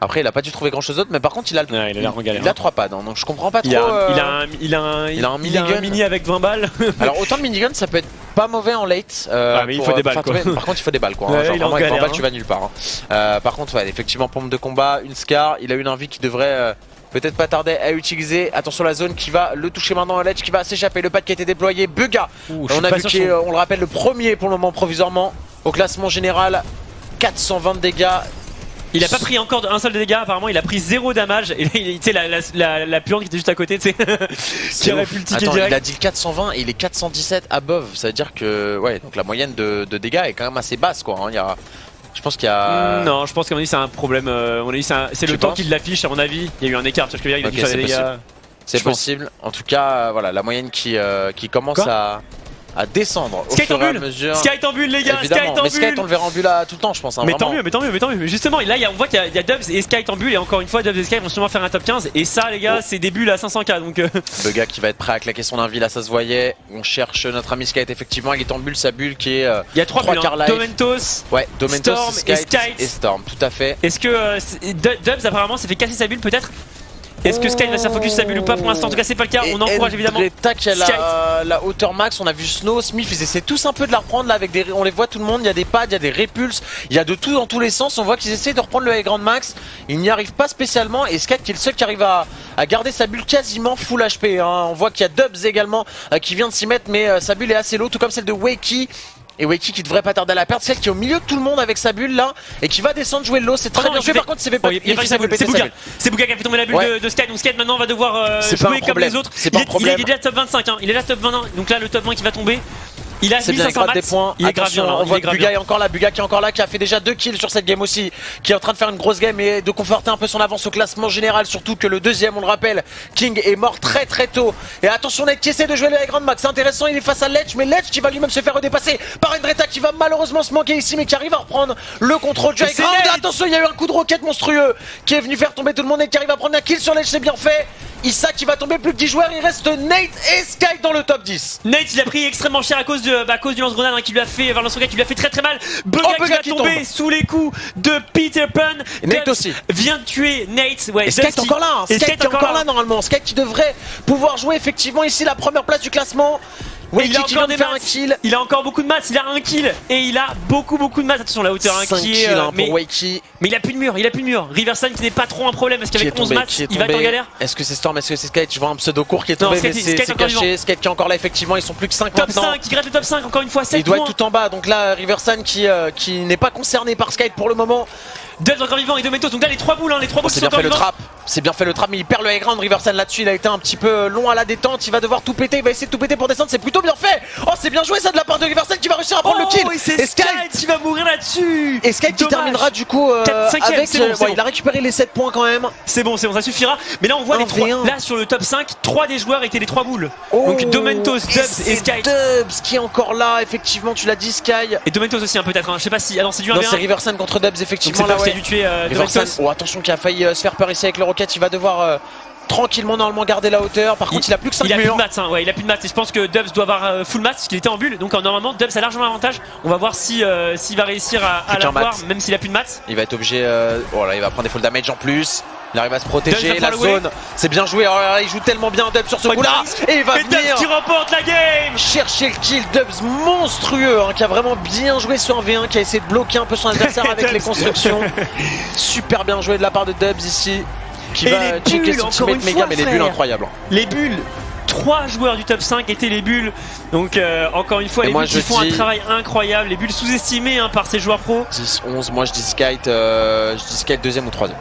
Après, il a pas dû trouver grand chose d'autre, mais par contre, il a, le, il, a, il, a 3 pads, hein, donc je comprends pas trop. Il a, un, il a un, il a un, il a un, mini, avec 20 balles. [laughs] Alors, autant de minigun, ça peut être pas mauvais en late. Euh, ah, mais il faut des balles. Quoi. Par contre, il faut des balles quoi. Hein. Genre, vraiment, avec 20 balles, tu vas nulle part. Hein. Euh, par contre, ouais, effectivement, pompe de combat, une Scar, il a une envie qui devrait. Euh, peut-être pas tarder à utiliser. Attention la zone qui va le toucher maintenant, Ledge qui va s'échapper. Le pad qui a été déployé, Buga. on a vu qu'il on le rappelle, le premier pour le moment provisoirement au classement général. 420 dégâts. Il a pas pris encore un seul de dégâts, apparemment il a pris zéro damage et tu sais la, la, la, puante qui était juste à côté, tu sais, [laughs] aurait pu le ticket direct. Il a dit 420 et il est 417 above, ça veut dire que ouais donc la moyenne de, de dégâts est quand même assez basse quoi. Hein. Il y a, je pense qu'il y a. Non, je pense qu'à mon avis c'est un problème. Euh, c'est le temps qu'il l'affiche à mon avis. Il y a eu un écart, tu vois ce que je veux dire, il a des dégâts. C'est possible. En tout cas, voilà, la moyenne qui, euh, qui commence à à descendre au fur et à mesure. Sky en bulle les gars, Sky en mais Sky on le verra en bulle tout le temps je pense. Hein, mais tant mieux, mais tant mieux, mais tant mieux. Mais justement là on voit qu'il y, a Dubs et Sky en bulle et encore une fois Dubs et Sky vont sûrement faire un top 15 et ça les gars oh. c'est des bulles à 500k donc. Euh. Le gars qui va être prêt à claquer son invite là ça se voyait. On cherche notre ami Sky effectivement il est en bulle sa bulle qui est. Euh, il y a trois, bulles, hein. Domentos, ouais, Domentos, Storm Sky et, Storm tout à fait. Est-ce que euh, Dubs apparemment s'est fait casser sa bulle peut-être? Est-ce que Sky va se focus sa bulle ou pas Pour l'instant, en tout cas, c'est pas le cas. On encourage évidemment. Tac, la, la hauteur max. On a vu Snow, Smith, ils essaient tous un peu de la reprendre là avec des. On les voit tout le monde. Il y a des pads, il y a des répulses, il y a de tout dans tous les sens. On voit qu'ils essaient de reprendre le high ground max. Ils n'y arrivent pas spécialement. Et Sky qui est le seul qui arrive à, garder sa bulle quasiment full HP. Hein. On voit qu'il y a Dubs également euh, qui vient de s'y mettre, mais euh, sa bulle est assez low, tout comme celle de Wakey. Et Wakey qui devrait pas tarder à la perdre, celle qui est au milieu de tout le monde avec sa bulle là et qui va descendre jouer l'eau, c'est très bien joué. Par contre, c'est pas. C'est Bouga. C'est Bouga qui a fait tomber la bulle de, Sky. Donc Sky maintenant va devoir euh, jouer comme les autres. Il est déjà top 25. Hein. Il est là top 20. Donc là, le top 20 qui va tomber. Il a c'est bien, il des points. Il est grave on voit Buga est encore là, Buga qui est encore là, qui a fait déjà deux kills sur cette game aussi, qui est en train de faire une grosse game et de conforter un peu son avance au classement général, surtout que le deuxième, on le rappelle, King est mort très très tôt. Et attention Ned qui essaie de jouer les Grand Max, c'est intéressant, il est face à Ledge, mais Ledge qui va lui-même se faire redépasser par Endreta qui va malheureusement se manquer ici, mais qui arrive à reprendre le contrôle du Attention, il y a eu un coup de roquette monstrueux qui est venu faire tomber tout le monde et qui arrive à prendre un kill sur Ledge, c'est bien fait. Issa qui va tomber plus que 10 joueurs, il reste Nate et Sky dans le top 10. Nate il a pris extrêmement cher à cause, de, bah, à cause du lance-grenade hein, qui lui a fait, lance qui lui a fait très très mal. Bugga oh, qui va tomber sous les coups de Peter Pan. Nate aussi. Vient de tuer Nate. Ouais, Sky est encore là, hein. Sky est encore là normalement. Sky qui devrait pouvoir jouer effectivement ici la première place du classement il, a encore des un kill. il a encore beaucoup de maths, il a un kill et il a beaucoup beaucoup de maths. Attention la hauteur un kill hein, mais, mais il a plus de mur, il a plus de mur. Riversan qui n'est pas trop un problème parce qu'avec 11 maths, il va être en galère. Est-ce que c'est Storm, est-ce que c'est Skate? Je vois un pseudo court qui est tombé mais c'est caché. Skate qui est encore là effectivement, ils sont plus que 5 top 5, il gratte le top 5 encore une fois. Il doit être tout en bas donc là Riversan qui, euh, qui n'est pas concerné par Skate pour le moment. Dubs encore vivant et Dometos. Donc là, les trois boules, hein, les trois boules oh, C'est bien fait le trap. C'est bien fait le trap, mais il perd le high ground. Riversan là-dessus, il a été un petit peu long à la détente. Il va devoir tout péter. Il va essayer de tout péter pour descendre. C'est plutôt bien fait. Oh, c'est bien joué ça de la part de Riversan qui va réussir à prendre le oh, kill. Et, Sky qui va mourir là-dessus. Et Sky qui terminera du coup euh, avec. Il a récupéré les 7 points quand même. C'est bon, c'est bon, ça suffira. Mais là, on voit les trois. Là, sur le top 5, 3 des joueurs étaient les 3 boules. Donc Domentos, Dubs et, Sky. Dubs qui est encore là, effectivement, tu l'as dit, Sky. Et Domentos aussi, un hein, peut-être. Hein. Je sais pas si. Ah non, c'est du 1 c'est Riversan contre Dubs, effectivement. Là, tuer euh, Oh, attention qui a failli euh, se faire peur ici avec le rocket. Il va devoir euh, tranquillement normalement garder la hauteur. Par contre, il, a plus que 5 il a plus de maths, hein, ouais, il a plus de maths. Et je pense que Dubs doit avoir euh, full maths parce qu'il était en bulle. Donc normalement, Dubs a largement avantage. On va voir si s'il va réussir à, l'avoir, même s'il a plus de maths. Il va être obligé. Oh là, il va prendre des full damage en plus. Il arrive à se protéger, la zone, c'est bien joué, il joue tellement bien Dubs sur ce coup-là, et il va venir qui remporte la game Chercher le kill, Dubs monstrueux, hein, qui a vraiment bien joué sur un V1, qui a essayé de bloquer un peu son adversaire [laughs] avec les constructions. [laughs] Super bien joué de la part de Dubs ici, qui va checker son teammate méga, mais les bulles incroyables. Les bulles trois joueurs du top 5 étaient les bulles. Donc euh, encore une fois, les bulles qui font un travail incroyable. Les bulles sous-estimées hein, par ces joueurs pro. 10, 11, moi je dis Skite, euh, je dis Skite deuxième ou troisième.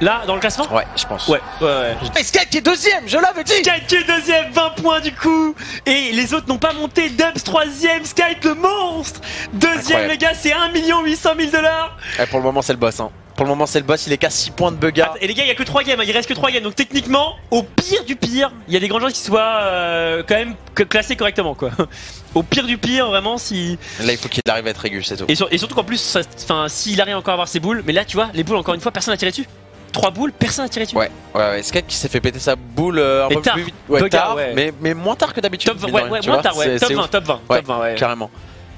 Là, dans le classement Ouais, je pense. Ouais, ouais, ouais. Sky qui est deuxième, je l'avais dit Sky qui est deuxième, 20 points du coup Et les autres n'ont pas monté, Dubs troisième, Sky le monstre Deuxième les gars, c'est 1 800 000 dollars Pour le moment c'est le boss hein. Pour le moment c'est le boss, il est qu'à 6 points de bugga. Et les gars, il y a que 3 games, hein. il reste que 3 games. Donc techniquement, au pire du pire, il y a des grands gens qui soient euh, quand même classés correctement quoi. [laughs] au pire du pire, vraiment si. Là il faut qu'il arrive à être régulier, c'est tout. Et, surtout qu'en plus, s'il arrive encore à avoir ses boules, mais là tu vois, les boules encore une fois, personne n'a tiré dessus. 3 boules, personne n'a tiré dessus. Ouais, ouais, ouais. Skate qui s'est fait péter sa boule euh, un peu plus vite. Ouais, tard, Mais, mais moins tard que d'habitude. Top, ouais, ouais, moins tard, ouais. Top 20, top 20, top 20, ouais. Carrément.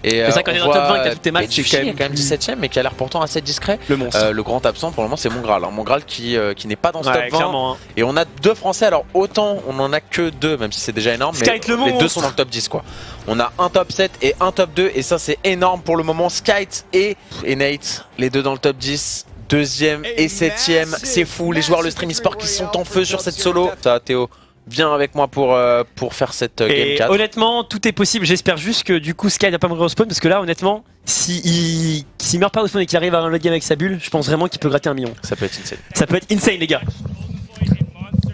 Et c'est ça euh, qu'on est dans le top 20 qui a toutes tes matchs. C'est quand, quand même 17ème mais qui a l'air pourtant assez discret. Le monstre. Euh, le grand absent pour le moment c'est Mongral. Hein. Mongral qui, euh, qui n'est pas dans ce top 20. Hein. Et on a deux français, alors autant on en a que deux, même si c'est déjà énorme, mais les deux sont dans le top 10 quoi. On a un top 7 et un top 2 et ça c'est énorme pour le moment. Skyte et, et Nate, les deux dans le top 10 deuxième et septième. C'est fou, les joueurs le stream sport qui sont en feu sur cette solo. Ça, Théo, viens avec moi pour, euh, pour faire cette euh, game 4. Honnêtement, tout est possible. J'espère juste que du coup Sky n'a pas mourir au spawn parce que là, honnêtement, s'il si meurt pas au spawn et qu'il arrive à un game avec sa bulle, je pense vraiment qu'il peut gratter un million. Ça peut être insane. Ça peut être insane, les gars.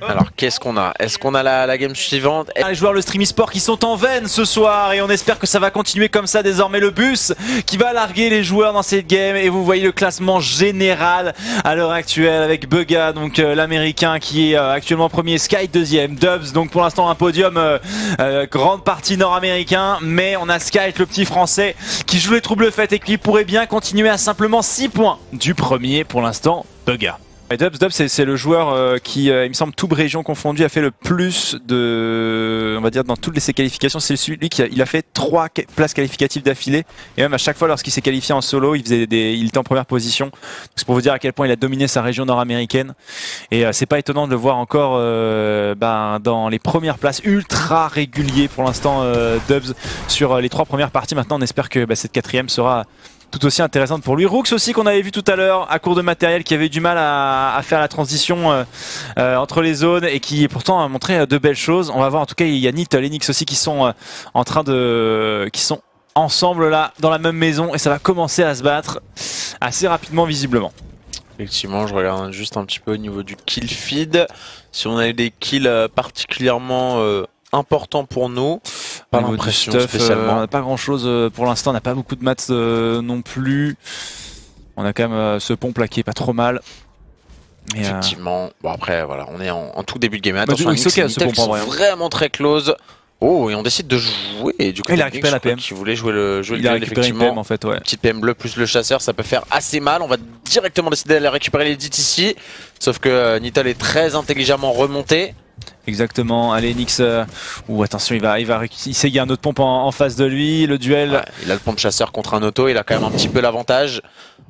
[laughs] Alors qu'est-ce qu'on a Est-ce qu'on a la, game suivante Les joueurs le Stream Sport qui sont en veine ce soir et on espère que ça va continuer comme ça désormais. Le bus qui va larguer les joueurs dans cette game et vous voyez le classement général à l'heure actuelle avec Bugga donc euh, l'américain qui est euh, actuellement premier, Sky deuxième, Dubs donc pour l'instant un podium euh, grande partie nord-américain mais on a Sky le petit français qui joue les troubles faits et qui pourrait bien continuer à simplement 6 points du premier pour l'instant Bugga. Dubs, Dubs c'est le joueur euh, qui, euh, il me semble, toute région confondue, a fait le plus de, on va dire, dans toutes ses qualifications. C'est celui qui a, fait trois places qualificatives d'affilée. Et même à chaque fois, lorsqu'il s'est qualifié en solo, il, faisait était en première position. C'est pour vous dire à quel point il a dominé sa région nord-américaine. Et euh, c'est pas étonnant de le voir encore ben, dans les premières places, ultra régulier pour l'instant, Dubs, sur les trois premières parties. Maintenant, on espère que ben, cette quatrième sera tout aussi intéressante pour lui. Rooks aussi qu'on avait vu tout à l'heure à court de matériel qui avait du mal à, faire la transition euh, euh, entre les zones et qui pourtant a montré euh, de belles choses. On va voir en tout cas il y a Nittle et Nix aussi qui sont en train de qui sont ensemble là dans la même maison et ça va commencer à se battre assez rapidement visiblement. Effectivement, je regarde juste un petit peu au niveau du kill feed. Si on a eu des kills particulièrement important pour nous. Pas l'impression spécialement. Euh, pas grand chose euh, pour l'instant, on n'a pas beaucoup de maths euh, non plus. On a quand même ce pont plaqué pas trop mal. Effectivement. Bon après voilà, on est en, tout début de game. Bah, Attention, bah, sont vraiment très close. Oh, et on décide de jouer. Et du coup, il a récupéré la PM. Qui voulait jouer le, jouer il le a effectivement. PM, en fait, ouais. Petite PM bleu plus le chasseur, ça peut faire assez mal. On va directement décider d'aller récupérer les dit ici. Sauf que euh, est très intelligemment remonté. Exactement, allez Nix, euh, ou attention il va, il va, il sait qu'il y a un autre pompe en, face de lui, le duel. il a le pompe chasseur contre un auto, il a quand même un petit peu l'avantage.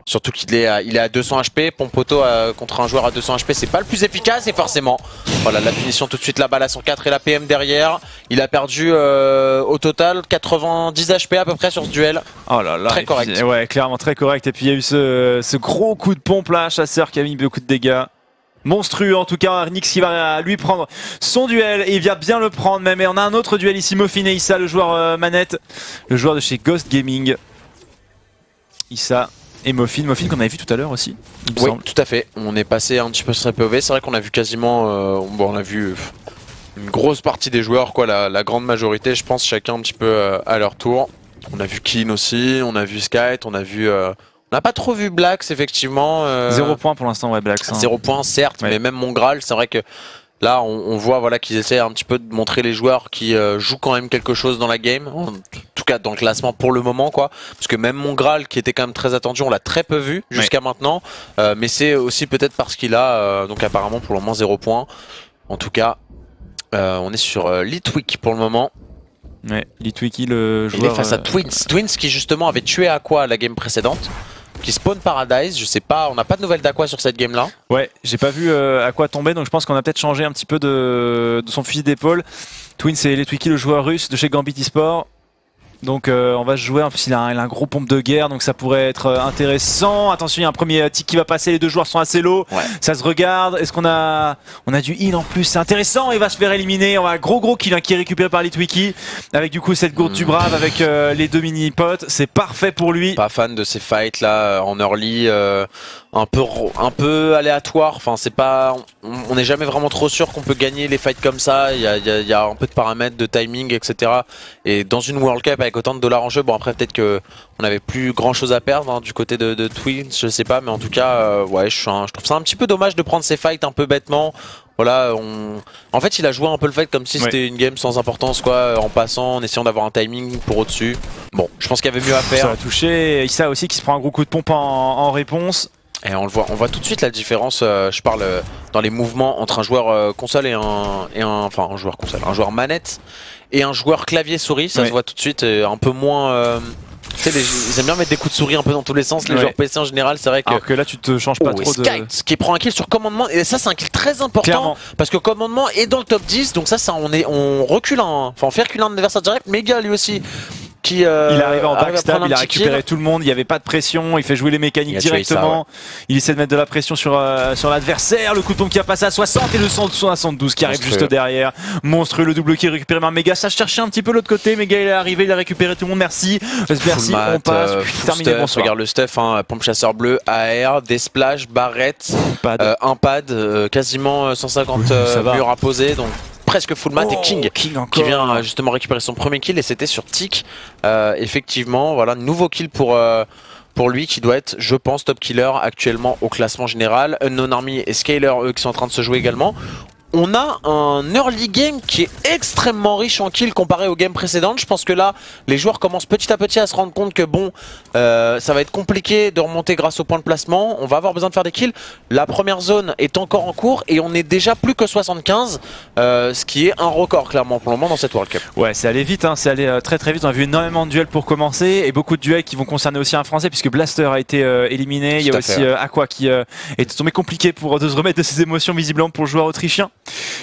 Surtout qu'il est, à, il est à 200 HP, pompe auto euh, contre un joueur à 200 HP, c'est pas le plus efficace et forcément, voilà la punition tout de suite, la balle à 104 et la PM derrière. Il a perdu euh, au total 90 HP à peu près sur ce duel. Oh là là, très correct. ouais, clairement très correct. Et puis il y a eu ce, ce gros coup de pompe là, chasseur qui a mis beaucoup de dégâts monstrueux. En tout cas Nix qui va lui prendre son duel et il vient bien le prendre. Même et on a un autre duel ici Mofin et Issa le joueur euh, manette. Le joueur de chez Ghost Gaming. Issa et Mofin, Mofin qu'on avait vu tout à l'heure aussi oui tout à fait. On est passé un petit peu sur POV c'est vrai qu'on a vu quasiment euh, bon on a vu une grosse partie des joueurs quoi la, grande majorité je pense chacun un petit peu euh, à leur tour. On a vu Keen aussi on a vu Skype on a vu on n'a pas trop vu Blacks, effectivement. Euh, Zéro point pour l'instant, ouais, Blacks. Hein. Zéro point, certes, mais même mon Graal, c'est vrai que là, on, voit voilà, qu'ils essaient un petit peu de montrer les joueurs qui euh, jouent quand même quelque chose dans la game. En tout cas, dans le classement pour le moment, quoi. Parce que même mon Graal, qui était quand même très attendu, on l'a très peu vu jusqu'à maintenant. Euh, mais c'est aussi peut-être parce qu'il a, donc apparemment, pour le moment, zéro point. En tout cas, on est sur Litwick pour le moment. Ouais, Litwiki, le joueur. Il est face à Twins. Twins qui justement avait tué Aqua la game précédente qui spawn Paradise. Je sais pas, on n'a pas de nouvelles d'Aqua sur cette game là. Ouais, j'ai pas vu euh, Aqua tomber donc je pense qu'on a peut-être changé un petit peu de, son fusil d'épaule. Twin c'est les Twiki, le joueur russe de chez Gambit Esport. Donc euh, on va se jouer, en plus il a, un, gros pompe de guerre donc ça pourrait être euh, intéressant. Attention il y a un premier tick qui va passer, les deux joueurs sont assez low, ça se regarde. Est-ce qu'on a on a du heal en plus, c'est intéressant, il va se faire éliminer. On a un gros gros kill hein, qui est récupéré par Litwiki avec du coup cette gourde du hmm. brave avec euh, les deux mini potes, c'est parfait pour lui. Pas fan de ces fights là en early un peu un peu aléatoire. Enfin, c'est pas, on n'est jamais vraiment trop sûr qu'on peut gagner les fights comme ça. Il y a, un peu de paramètres, de timing, etc. Et dans une World Cup avec autant de dollars en jeu, bon après peut-être que on avait plus grand chose à perdre hein, du côté de, de, Twins, je sais pas, mais en tout cas, euh, ouais, je, je trouve ça un petit peu dommage de prendre ces fights un peu bêtement. Voilà, on... en fait, il a joué un peu le fight comme si c'était une game sans importance, quoi, en passant, en essayant d'avoir un timing pour au-dessus. Bon, je pense qu'il y avait mieux à faire. Ça a touché Issa aussi qui se prend un gros coup de pompe en réponse. Et on le voit, on voit tout de suite la différence. Euh, je parle euh, dans les mouvements entre un joueur euh, console et un, et un, enfin un joueur console, un joueur manette et un joueur clavier souris. Ça se voit tout de suite, un peu moins. Tu sais, ils aiment bien mettre des coups de souris un peu dans tous les sens. Les joueurs PC en général, c'est vrai que. Alors que là, tu te changes pas oh, trop de. qui prend un kill sur commandement. Et ça, c'est un kill très important. Parce que commandement est dans le top 10. Donc, ça, ça on, est, on recule un. Enfin, on fait reculer un adversaire direct. Méga lui aussi. Euh, il est arrivé en backstab, il a récupéré tout le monde, il n'y avait pas de pression, il fait jouer les mécaniques directement. Il essaie de mettre de la pression sur, euh, sur l'adversaire. Le coup de pompe qui a passé à 60 et le 172 qui arrive juste derrière. Monstrueux, le double qui récupéré par Mega. Ça cherchait un petit peu l'autre côté. Mega il est arrivé, il a récupéré tout le monde. Merci. Merci, on passe. Euh, terminé, Regarde le stuff, hein, pompe chasseur bleu, AR, des splash, barrettes, un pad, quasiment 150 murs à poser. Donc presque full mat et oh, King, qui vient euh, justement récupérer son premier kill et c'était sur Tick. Euh, effectivement, voilà, nouveau kill pour euh, pour lui qui doit être, je pense, top killer actuellement au classement général. Unknown Army et Scaler, eux, qui sont en train de se jouer également. On a un early game qui est extrêmement riche en kills comparé aux games précédentes. Je pense que là, les joueurs commencent petit à petit à se rendre compte que bon, euh, ça va être compliqué de remonter grâce au point de placement. On va avoir besoin de faire des kills. La première zone est encore en cours et on est déjà plus que 75, euh, ce qui est un record clairement pour le moment dans cette World Cup. Ouais, c'est allé vite, hein. c'est allé euh, très très vite. On a vu énormément de duels pour commencer et beaucoup de duels qui vont concerner aussi un Français puisque Blaster a été éliminé. Il y a aussi Aqua qui est tombé compliqué pour de se remettre de ses émotions visiblement pour le joueur autrichien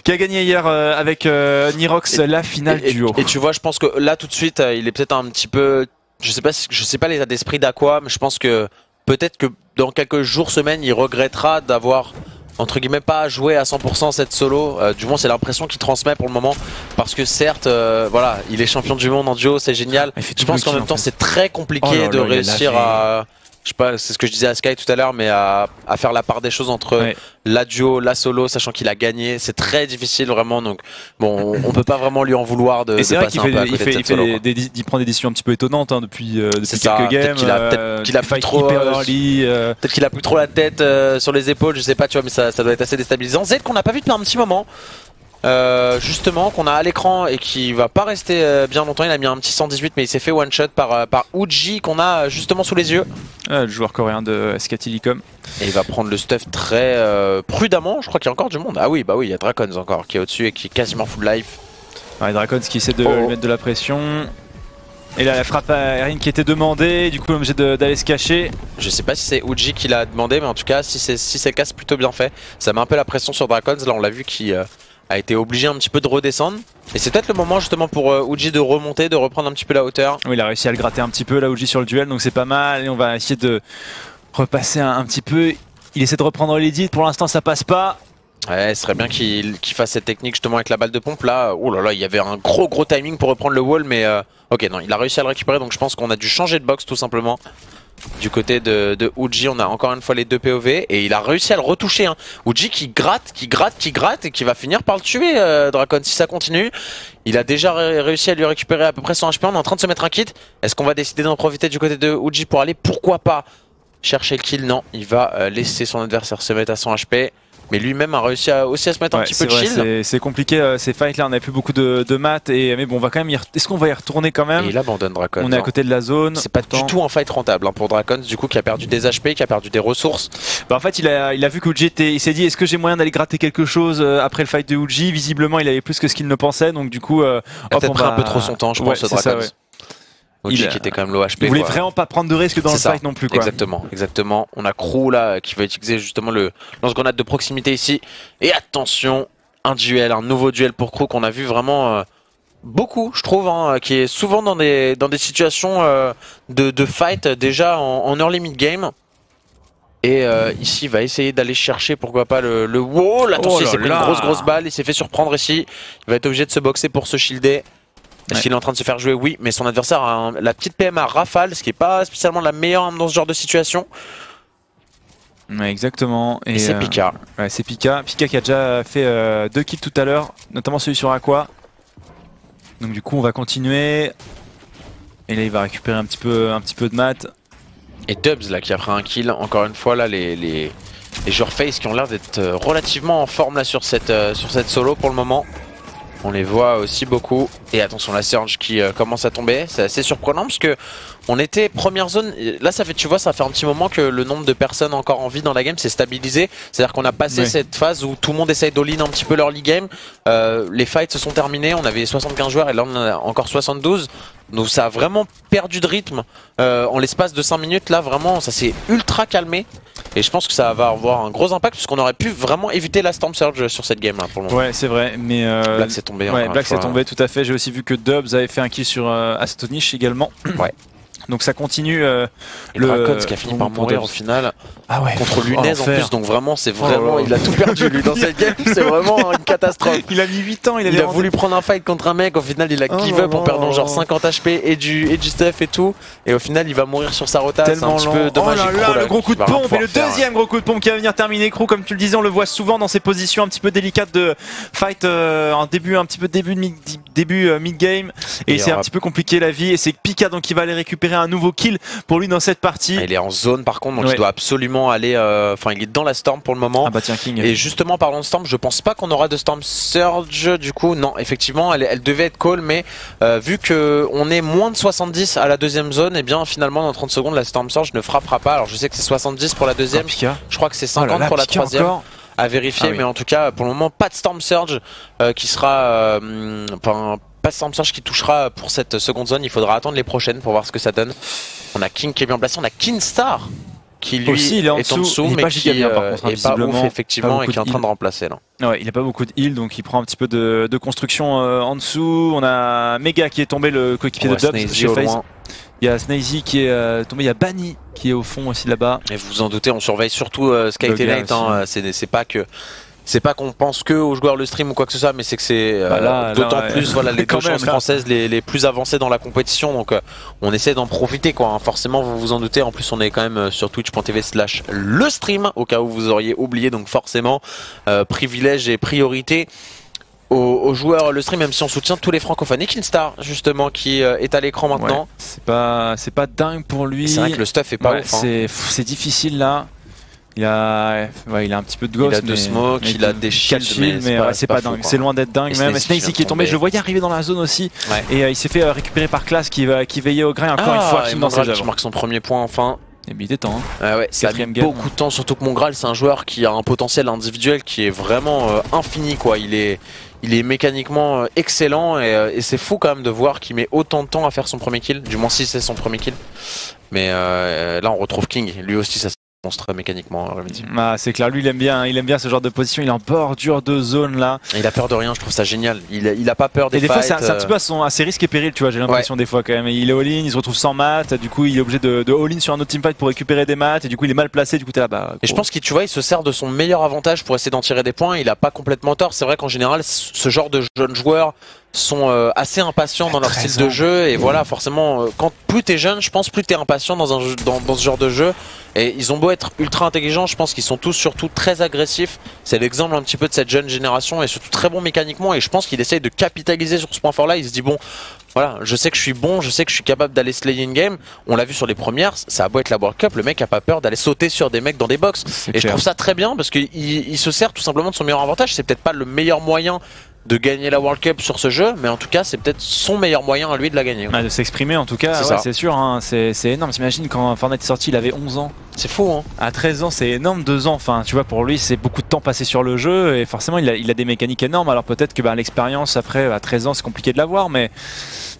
qui a gagné hier euh, avec euh, Nirox la finale duo. Et, tu vois, je pense que là tout de suite, euh, il est peut-être un petit peu, je sais pas, je sais pas l'état d'esprit d'Aqua, mais je pense que peut-être que dans quelques jours, semaines, il regrettera d'avoir entre guillemets pas joué à 100% cette solo. Du moins c'est l'impression qu'il transmet pour le moment. Parce que certes voilà il est champion du monde en duo c'est génial. Je pense qu'en même temps c'est très compliqué oh de réussir à je sais pas, c'est ce que je disais à Sky tout à l'heure, mais à, faire la part des choses entre la duo, la solo, sachant qu'il a gagné, c'est très difficile vraiment. Donc bon, on, peut pas vraiment lui en vouloir de, c'est vrai qu'il fait, il fait, il, prend des décisions un petit peu étonnantes hein, depuis, euh, quelques games. Qu'il a, peut-être qu'il a plus trop, euh, euh, peut-être qu'il a plus trop la tête sur les épaules, je sais pas, tu vois, mais ça, ça doit être assez déstabilisant. Z qu'on n'a pas vu depuis un petit moment. Euh, justement qu'on a à l'écran et qui va pas rester euh, bien longtemps. Il a mis un petit 118 mais il s'est fait one shot par, euh, par Uji qu'on a justement sous les yeux. le joueur coréen de SK Telecom. Et il va prendre le stuff très prudemment. Je crois qu'il y a encore du monde. Ah oui, bah oui, il y a Dracons encore qui est au-dessus et qui est quasiment full life. Ouais, Dracons qui essaie de oh. mettre de la pression. Et là, la frappe aérienne qui était demandée, du coup, obligé d'aller se cacher. Je sais pas si c'est Uji qui l'a demandé, mais en tout cas, si c'est si le cas, c'est plutôt bien fait. Ça met un peu la pression sur Dracons. Là, on l'a vu qui a été obligé un petit peu de redescendre. Et c'est peut-être le moment justement pour euh, Uji de remonter, de reprendre un petit peu la hauteur. Oui, il a réussi à le gratter un petit peu là Uji sur le duel, donc c'est pas mal. Et on va essayer de repasser un, petit peu. Il essaie de reprendre l'édit, pour l'instant ça passe pas. Ouais, ce serait bien qu'il fasse cette technique justement avec la balle de pompe là. Oh là là, il y avait un gros gros timing pour reprendre le wall, mais euh, ok, non, il a réussi à le récupérer, donc je pense qu'on a dû changer de box tout simplement. Du côté de, Uji, on a encore une fois les deux POV et il a réussi à le retoucher. Hein. Uji qui gratte, qui gratte, qui gratte et qui va finir par le tuer, euh, Dracon, si ça continue. Il a déjà réussi à lui récupérer à peu près son HP. On est en train de se mettre un kit. Est-ce qu'on va décider d'en profiter du côté de Uji pour aller Pourquoi pas chercher le kill? Non, il va euh, laisser son adversaire se mettre à son HP mais lui-même a réussi à, aussi à se mettre un petit peu de shield. C'est compliqué euh, ces fights là, on n'a plus beaucoup de, de maths et mais bon on va quand même y Est-ce qu'on va y retourner quand même? Et Il abandonne Dracon. On est à côté de la zone. C'est pas du tout un fight rentable hein, pour Dracon, du coup qui a perdu des HP, qui a perdu des ressources. Bah, en fait il a, il a vu que Uji était, il s'est dit est-ce que j'ai moyen d'aller gratter quelque chose euh, après le fight de Uji? Visiblement il avait plus que ce qu'il ne pensait donc du coup euh, il a peut-être pris un peu trop son temps je pense Dracon il qui était quand même low HP. Il voulait vraiment pas prendre de risque dans le fight non plus. Quoi. Exactement, exactement. On a Crew là qui va utiliser justement le lance-grenade de proximité ici. Et attention, un duel, un nouveau duel pour Crew qu'on a vu vraiment euh, beaucoup, je trouve, hein, qui est souvent dans des, dans des situations euh, de, de, fight déjà en, early mid-game. Et euh, ici, il va essayer d'aller chercher, pourquoi pas, le, le wall. Attention, oh il s'est pris une grosse grosse balle, il s'est fait surprendre ici. Il va être obligé de se boxer pour se shielder. Est-ce qu'il est en train de se faire jouer Oui, mais son adversaire a la petite PMA rafale, ce qui n'est pas spécialement la meilleure dans ce genre de situation. exactement. Et, c'est euh, Pika. Ouais, c'est Pika. Pika qui a déjà fait euh, deux kills tout à l'heure, notamment celui sur Aqua. Donc du coup, on va continuer. Et là, il va récupérer un petit peu, un petit peu de mat. Et Dubs là qui a pris un kill. Encore une fois, là, les, les, les joueurs face qui ont l'air d'être euh, relativement en forme là sur cette, sur cette solo pour le moment. On les voit aussi beaucoup. Et attention, la Surge qui euh, commence à tomber. C'est assez surprenant parce que on était première zone. Là, ça fait, tu vois, ça fait un petit moment que le nombre de personnes encore en vie dans la game s'est stabilisé. C'est-à-dire qu'on a passé cette phase où tout le monde essaye d'all-in un petit peu leur league game. Euh, les fights se sont terminés. On avait 75 joueurs et là, on en a encore 72. Donc ça a vraiment perdu de rythme euh, en l'espace de 5 minutes. Là, vraiment, ça s'est ultra calmé. Et je pense que ça va avoir un gros impact puisqu'on aurait pu vraiment éviter la Storm Surge sur cette game là pour le moment. Ouais, c'est vrai, mais euh... Black s'est tombé. Ouais, Black s'est tombé tout à fait. J'ai aussi vu que Dubs avait fait un kill sur euh, Astonish également. Ouais. [clears throat] Donc ça continue. Euh, le Dracons qui a fini par mourir au final. Ah ouais. Contre Lunez en plus, donc vraiment, c'est oh vraiment, il a tout perdu lui dans cette game. C'est [laughs] vraiment une catastrophe. Il a mis 8 ans. Il, il a voulu prendre un fight contre un mec. Au final, il a oh give up en perdant genre 50 HP et du et du stuff et tout. Et au final, il va mourir sur sa rota. C'est un petit peu dommage. Oh là là, le gros coup de pompe et le deuxième gros coup de pompe qui va venir terminer Crew. Comme tu le disais, on le voit souvent dans ces positions un petit peu délicates de fight euh, en début, un petit peu début de mid, début euh, mid game. Et, c'est un petit peu compliqué la vie. Et c'est Pika donc qui va aller récupérer récupérer un nouveau kill pour lui dans cette partie. Il est en zone par contre, donc il doit absolument aller. Enfin, il est dans la Storm pour le moment. Ah bah tiens, King. Et justement, parlant de Storm, je pense pas qu'on aura de Storm Surge du coup. Non, effectivement, elle, elle devait être call, mais vu que on est moins de 70 à la deuxième zone, et eh bien finalement dans 30 secondes, la Storm Surge ne frappera pas. Alors je sais que c'est 70 pour la deuxième, je crois que c'est 50 pour la troisième. À vérifier, ah mais en tout cas, pour le moment, pas de Storm Surge euh, qui sera. Euh, pas de Storm Surge qui touchera pour cette seconde zone. Il faudra attendre les prochaines pour voir ce que ça donne. On a King qui est bien placé, on a Kinstar qui lui Aussi, il est en dessous, mais qui bien, par contre, est pas ouf effectivement et qui est en train de remplacer là. Ouais, il a pas beaucoup de heal donc il prend un petit peu de, de construction euh, en dessous. On a Mega qui est tombé le coéquipier de Dubs chez. Il y a Snazy qui est euh, tombé, il y a Bani qui est au fond aussi là-bas. Et vous vous en doutez, on surveille surtout euh, Sky Night. Hein, c'est pas que c'est pas qu'on pense que aux joueurs le stream ou quoi que ce soit, mais c'est que c'est euh, bah d'autant plus voilà [laughs] les deux chances françaises les, les, plus avancées dans la compétition. Donc on essaie d'en profiter quoi. Hein. Forcément, vous vous en doutez. En plus, on est quand même sur twitch.tv/slash le stream au cas où vous auriez oublié. Donc forcément, privilège et priorité aux, joueurs le stream, même si on soutient tous les francophones. Et Kinstar, justement, qui euh, est à l'écran maintenant. c'est pas, c'est pas dingue pour lui. C'est vrai que le stuff est pas ouf. Hein. C'est difficile là. Il a, il a un petit peu de ghost. Il a de smoke, il a des shields, mais, c'est pas, dingue. C'est loin d'être dingue. Même Snazy qui est tombé, je le voyais arriver dans la zone aussi. Et euh, il s'est fait euh, récupérer par classe qui, qui veillait au grain encore une ah, fois. Qui, dans qui marque son premier point enfin. Et bien il était temps. Hein. Ah ouais, ça a mis beaucoup de temps, surtout que Mongral c'est un joueur qui a un potentiel individuel qui est vraiment infini quoi. Il est, il est mécaniquement euh, excellent euh, et, c'est fou quand même de voir qu'il met autant de temps à faire son premier kill, du moins si c'est son premier kill. Mais euh, là on retrouve King, lui aussi ça monstre mécaniquement. Ah, c'est clair, lui il aime bien, il aime bien ce genre de position. Il est en bordure de zone là. il a peur de rien, je trouve ça génial. Il, il a pas peur des Et des fois c'est un, petit peu à, son, ses risques et périls, tu vois. J'ai l'impression des fois quand même. Il est all-in, il se retrouve sans mat. Du coup, il est obligé de, de all-in sur un autre teamfight pour récupérer des mats. Et du coup, il est mal placé. Du coup, t'es là bas. Et je pense qu'il, tu vois, il se sert de son meilleur avantage pour essayer d'en tirer des points. Il a pas complètement tort. C'est vrai qu'en général, ce genre de jeunes joueurs sont euh, assez impatients dans leur style de jeu et voilà forcément euh, quand plus t'es jeune je pense plus t'es impatient dans, un dans, dans, ce genre de jeu et ils ont beau être ultra intelligents je pense qu'ils sont tous surtout très agressifs c'est l'exemple un petit peu de cette jeune génération et surtout très bon mécaniquement et je pense qu'il essaye de capitaliser sur ce point fort là il se dit bon voilà, je sais que je suis bon, je sais que je suis capable d'aller slay in game. On l'a vu sur les premières, ça a beau être la World Cup, le mec a pas peur d'aller sauter sur des mecs dans des box. Et je trouve ça très bien parce qu'il il se sert tout simplement de son meilleur avantage. C'est peut-être pas le meilleur moyen de gagner la World Cup sur ce jeu, mais en tout cas, c'est peut-être son meilleur moyen à lui de la gagner. de s'exprimer en tout cas, c'est sûr, hein. c'est énorme. T'imagines quand Fortnite est sorti, il avait 11 ans. C'est fou, hein. À 13 ans, c'est énorme, 2 ans. Enfin, tu vois, pour lui, c'est beaucoup de temps passé sur le jeu et forcément, il a, des mécaniques énormes. Alors peut-être que bah, l'expérience après, à 13 ans, c'est compliqué de l'avoir, mais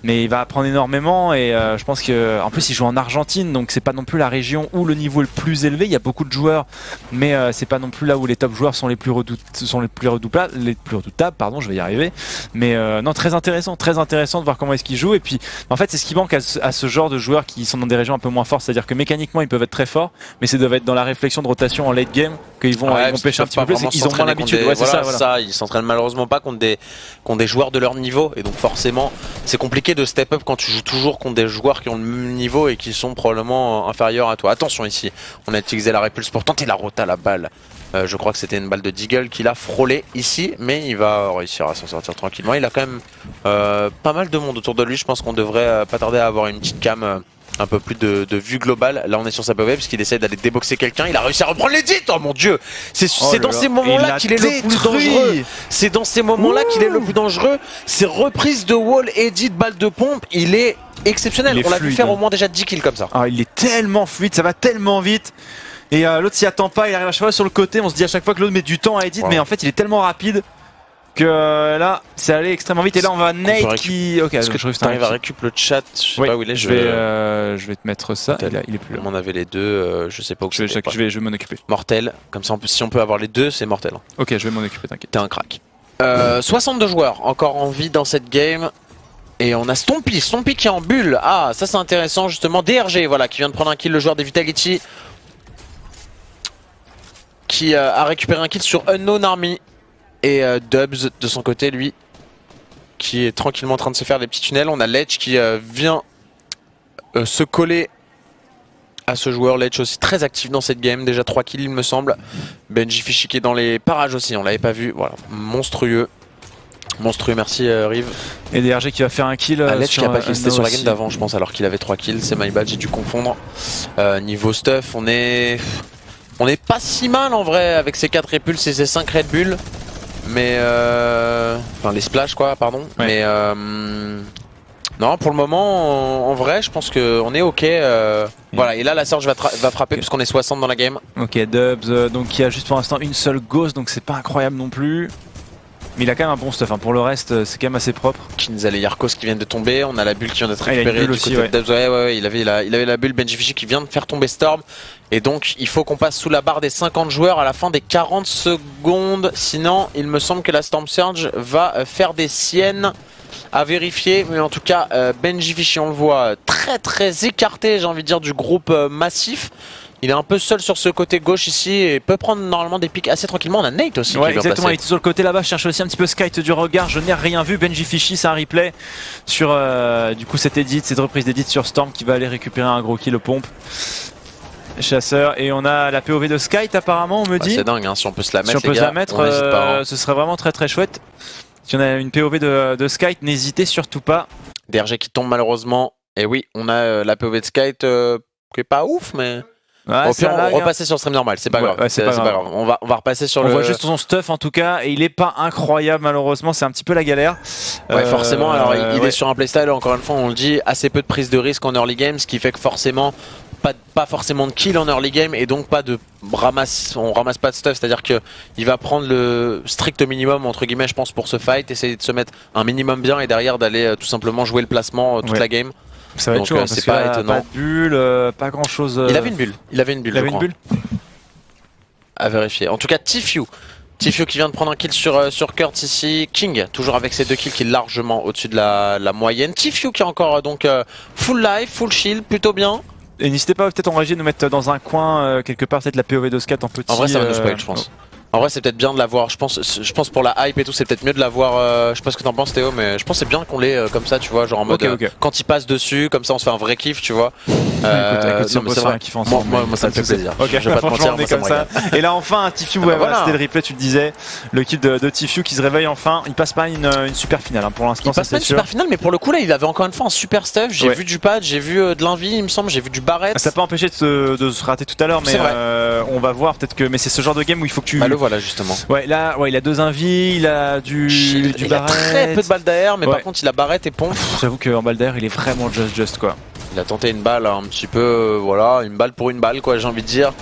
mais il va apprendre énormément et euh, je pense que en plus il joue en Argentine donc c'est pas non plus la région où le niveau est le plus élevé il y a beaucoup de joueurs mais euh, c'est pas non plus là où les top joueurs sont les plus sont les plus redoutables les plus redoutables pardon je vais y arriver mais euh, non très intéressant très intéressant de voir comment est-ce qu'ils jouent et puis en fait c'est ce qui manque à ce, genre de joueurs qui sont dans des régions un peu moins fortes c'est-à-dire que mécaniquement ils peuvent être très forts mais c'est doivent être dans la réflexion de rotation en late game qu'ils vont, ils vont pêcher un petit peu plus ils ont moins l'habitude ouais, c'est ça, ça, ils s'entraînent malheureusement pas contre des, contre des joueurs de leur niveau et donc forcément c'est compliqué de step up quand tu joues toujours contre des joueurs qui ont le même niveau et qui sont probablement inférieurs à toi. Attention ici, on a utilisé la répulse pour tenter la rota la balle. Euh, je crois que c'était une balle de Deagle qu'il a frôlé ici, mais il va réussir à s'en sortir tranquillement. Il a quand même euh, pas mal de monde autour de lui. Je pense qu'on devrait euh, pas tarder à avoir une petite cam un peu plus de, vue globale. Là, on est sur sa POV puisqu'il essaie d'aller déboxer quelqu'un. Il a réussi à reprendre l'édit. Oh mon dieu C'est oh dans ces moments-là qu'il est le plus dangereux. C'est dans ces moments-là qu'il est le plus dangereux. Ces reprises de wall, edit, balle de pompe, il est exceptionnel. on l'a vu faire au moins déjà 10 kills comme ça. Ah, il est tellement fluide, ça va tellement vite. Et euh, l'autre s'y attend pas, il arrive à chaque fois sur le côté. On se dit à chaque fois que l'autre met du temps à edit, mais en fait, il est tellement rapide euh, là, c'est allé extrêmement vite. Et là, on va Nate qui. Ok, est-ce que tu arrives à récupérer le chat Je sais pas où il est. Je, vais, euh, je vais te mettre ça. Il, est plus là. On avait les deux, euh, je sais pas où je vais, je vais, je vais m'en occuper. Mortel. Comme ça, si on peut avoir les deux, c'est mortel. Ok, je vais m'en occuper, t'inquiète. T'es un crack. 62 joueurs encore en vie dans cette game. Et on a Stompy, Stompy qui est en bulle. Ah, ça c'est intéressant justement. DRG, voilà, qui vient de prendre un kill, le joueur des Vitality. Qui a récupéré un kill sur Unknown Army. Et euh, Dubs de son côté, lui, qui est tranquillement en train de se faire des petits tunnels. On a Ledge qui euh, vient euh, se coller à ce joueur. Ledge aussi très actif dans cette game. Déjà 3 kills, il me semble. Benji Fishy qui est dans les parages aussi. On l'avait pas vu. Voilà, monstrueux. Monstrueux, merci euh, Rive. Et DRG qui va faire un kill. Alex qui a pas kill, c'était sur la game d'avant, je pense, alors qu'il avait 3 kills. C'est my bad, j'ai dû confondre. niveau stuff, on est. On est pas si mal en vrai avec ces 4 répulses et ces 5 Red Bull. Mais euh... Enfin les splash quoi, pardon. Mais euh... Non, pour le moment, en, vrai, je pense qu'on est ok. Euh... Voilà, et là la Surge va, va frapper puisqu'on est 60 dans la game. Ok, Dubs, euh, donc il y a juste pour l'instant une seule Ghost, donc c'est pas incroyable non plus. Mais il a quand même un bon stuff, hein. pour le reste euh, c'est quand même assez propre. Kinza et Yarkos qui viennent de tomber, on a la bulle qui vient d'être récupérée du côté de Dubs. Ouais, ouais, il, avait la, il avait la bulle Benji Fishy qui vient de faire tomber Storm. Et donc il faut qu'on passe sous la barre des 50 joueurs à la fin des 40 secondes. Sinon il me semble que la Storm Surge va euh, faire des siennes à vérifier. Mais en tout cas euh, Benji Fichy on le voit très très écarté j'ai envie de dire du groupe euh, massif. Il est un peu seul sur ce côté gauche ici et peut prendre normalement des pics assez tranquillement. On a Nate aussi. Ouais, exactement. Il est sur le côté là-bas. Je cherche aussi un petit peu Skyte du regard. Je n'ai rien vu. Benji Fishy, c'est un replay sur du coup cette edit, cette reprise d'edit sur Storm qui va aller récupérer un gros kill pompe chasseur et on a la POV de Skyte apparemment on me bah, dit. c'est dingue hein, si on peut se la mettre. Si on peut se la mettre, euh, ce serait vraiment très très chouette. Si on a une POV de, de Skyte, n'hésitez surtout pas. DRG qui tombe malheureusement. Et oui, on a euh, la POV de Skyte euh, qui est pas ouf mais. Ouais, Au pire, on va repasser sur le stream normal, c'est pas, grave. c'est pas, grave. On va, on va repasser sur on le. On voit juste son stuff en tout cas, et il est pas incroyable malheureusement, c'est un petit peu la galère. Ouais, forcément, alors il, est sur un playstyle, encore une fois, on le dit, assez peu de prise de risque en early game, ce qui fait que forcément, pas, forcément de kill en early game et donc pas de ramasse, on ramasse pas de stuff, c'est à dire que il va prendre le strict minimum entre guillemets je pense pour ce fight, essayer de se mettre un minimum bien et derrière d'aller euh, tout simplement jouer le placement euh, toute la game. Ça va être chaud, euh, c'est pas étonnant. Pas de bulle, pas grand chose. Il avait une bulle, il avait une bulle. Il avait une bulle À vérifier. En tout cas Tifu. Tifu qui vient de prendre un kill sur, sur Kurt ici. King, toujours avec ses deux kills qui est largement au-dessus de la, la, moyenne. Tifu qui est encore donc full life, full shield, plutôt bien. Et n'hésitez pas peut-être en régie de nous mettre dans un coin, euh, quelque part, peut-être la POV de Scat en petit. En vrai, ça va nous spoil, euh, je pense. En vrai, c'est peut-être bien de l'avoir. Je pense, je pense pour la hype et tout, c'est peut-être mieux de l'avoir. Euh, je sais pas ce que t'en penses, Théo, mais je pense c'est bien qu'on l'ait euh, comme ça, tu vois, genre en mode euh, quand il passe dessus, comme ça, on se fait un vrai kiff, tu vois. Euh, écoute, écoute, c'est un kiff ensemble. Moi, moi, ça me fait plaisir. Ok, je vais pas te mentir, comme ça. Et là, enfin, un Tifu, ouais, voilà, c'était le replay, tu le disais, le kill de, de Tifu qui se réveille enfin. Il passe pas une, une super finale hein, pour l'instant. Il passe pas une super finale, mais pour le coup là, il avait encore une fois un super stuff. J'ai vu du pad, j'ai vu de l'envie, il me semble, j'ai vu du barrette. Ça peut empêcher de se rater tout à l'heure, mais on va voir peut-être que. Mais c'est ce genre de game où il faut que tu. Voilà justement. Ouais, là, ouais, il a deux invies, il a du, du il a très peu de balles d'air, mais par contre il a barrette et pompe. J'avoue qu'en balle d'air, il est vraiment just just quoi. Il a tenté une balle un petit peu, euh, voilà, une balle pour une balle quoi, j'ai envie de dire.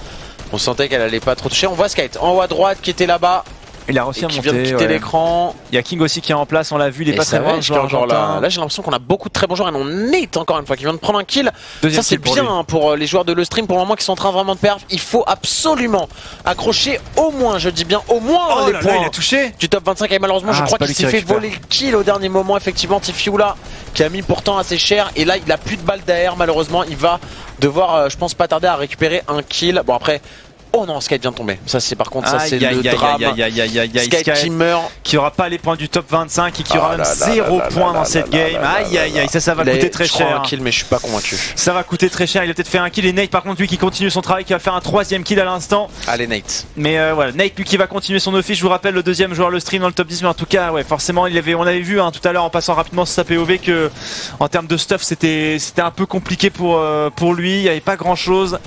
On sentait qu'elle allait pas trop toucher. On voit Skate en haut à droite qui était là-bas. Il a réussi à monter. Vient de quitter l'écran. Il y a King aussi qui est en place, on l'a vu, il est pas très loin. Genre là, là j'ai l'impression qu'on a beaucoup de très bons joueurs et on est encore une fois qui vient de prendre un kill. ça c'est bien hein, pour, euh, les joueurs de le stream pour le moment qui sont en train vraiment de perdre. Il faut absolument accrocher au moins, je dis bien au moins oh les points. il a touché du top 25 et malheureusement je ah, crois qu'il s'est fait voler le kill au dernier moment effectivement Tifiula qui a mis pourtant assez cher et là il a plus de balles derrière malheureusement il va devoir euh, je pense pas tarder à récupérer un kill. Bon après Oh non, Skype vient de tomber. Ça, c'est par contre, ça, c'est le drame. Skype qui meurt. Qui aura pas les points du top 25 et qui aura même 0 points dans cette game. Aïe, aïe, aïe. Ça, ça va coûter très cher. un kill, mais je suis pas convaincu. Ça va coûter très cher. Il a peut-être fait un kill. Et Nate, par contre, lui, qui continue son travail, qui va faire un troisième kill à l'instant. Allez, Nate. Mais euh, voilà, Nate, lui, qui va continuer son office. Je vous rappelle, le deuxième joueur, le stream dans le top 10. Mais en tout cas, ouais, forcément, il avait, on avait vu hein, tout à l'heure en passant rapidement sur sa POV que, en termes de stuff, c'était un peu compliqué pour, euh, pour lui. Il n'y avait pas grand chose.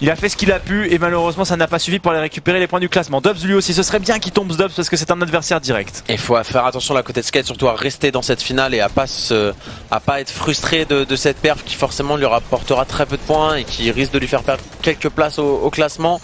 Il a fait ce qu'il a pu. Et malheureusement, ça n'a pas suffi pour les récupérer les points du classement. Dubs lui aussi, ce serait bien qu'il tombe Dubs parce que c'est un adversaire direct. Il faut faire attention à la côté de Skate, surtout à rester dans cette finale et à pas, à pas être frustré de, cette perf qui forcément lui rapportera très peu de points et qui risque de lui faire perdre quelques places au classement.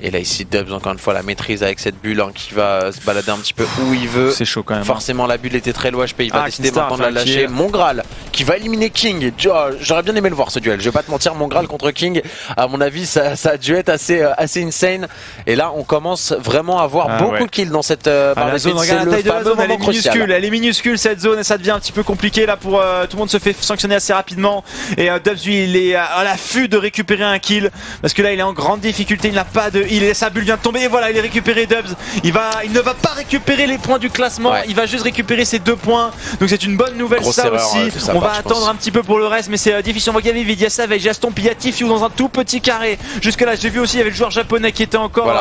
Et là ici Dubs encore une fois la maîtrise avec cette bulle hein, qui va se balader un petit peu où il veut. C'est chaud quand même. Hein. Forcément la bulle était très loin HP, il va ah, décider maintenant de la lâcher. Mongral qui va éliminer King. J'aurais bien aimé le voir ce duel. Je vais pas te mentir, Mongral contre King, à mon avis ça, ça a dû être assez, euh, assez insane. Et là on commence vraiment à avoir ah, beaucoup de kills dans cette euh, ah, la zone. Regarde la taille de la zone, elle est minuscule. Elle est minuscule cette zone et ça devient un petit peu compliqué là pour euh, tout le monde se fait sanctionner assez rapidement. Et Dubs lui il est à l'affût de récupérer un kill parce que là il est en grande difficulté, il n'a pas de il, sa bulle vient de tomber et voilà il est récupéré Dubs. Il, va, il ne va pas récupérer les points du classement, il va juste récupérer ses deux points. Donc c'est une bonne nouvelle ça aussi. On va attendre un petit peu pour le reste mais c'est difficile. On voit qu'il y avait Vidia Savage, Gaston, puis il dans un tout petit carré. Jusque là j'ai vu aussi il y avait le joueur japonais qui était encore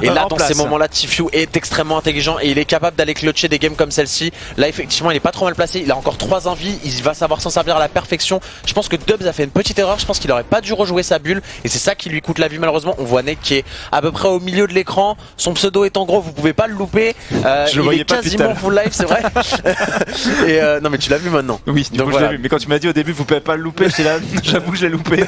Et là dans ces moments là Tifu est extrêmement intelligent et il est capable d'aller clutcher des games comme celle-ci. Là effectivement il est pas trop mal placé, il a encore trois envies, il va savoir s'en servir à la perfection. Je pense que Dubs a fait une petite erreur, je pense qu'il aurait pas dû rejouer sa bulle et c'est ça qui lui coûte la vie malheureusement. On voit Nate qui est à peu près au milieu de l'écran, son pseudo est en gros, vous pouvez pas le louper. Euh, je il est quasiment full life, c'est vrai. [laughs] et euh, non mais tu l'as vu maintenant. Oui, donc voilà. vu. Mais quand tu m'as dit au début vous pouvez pas le louper, là, [laughs] j'avoue je l'ai loupé.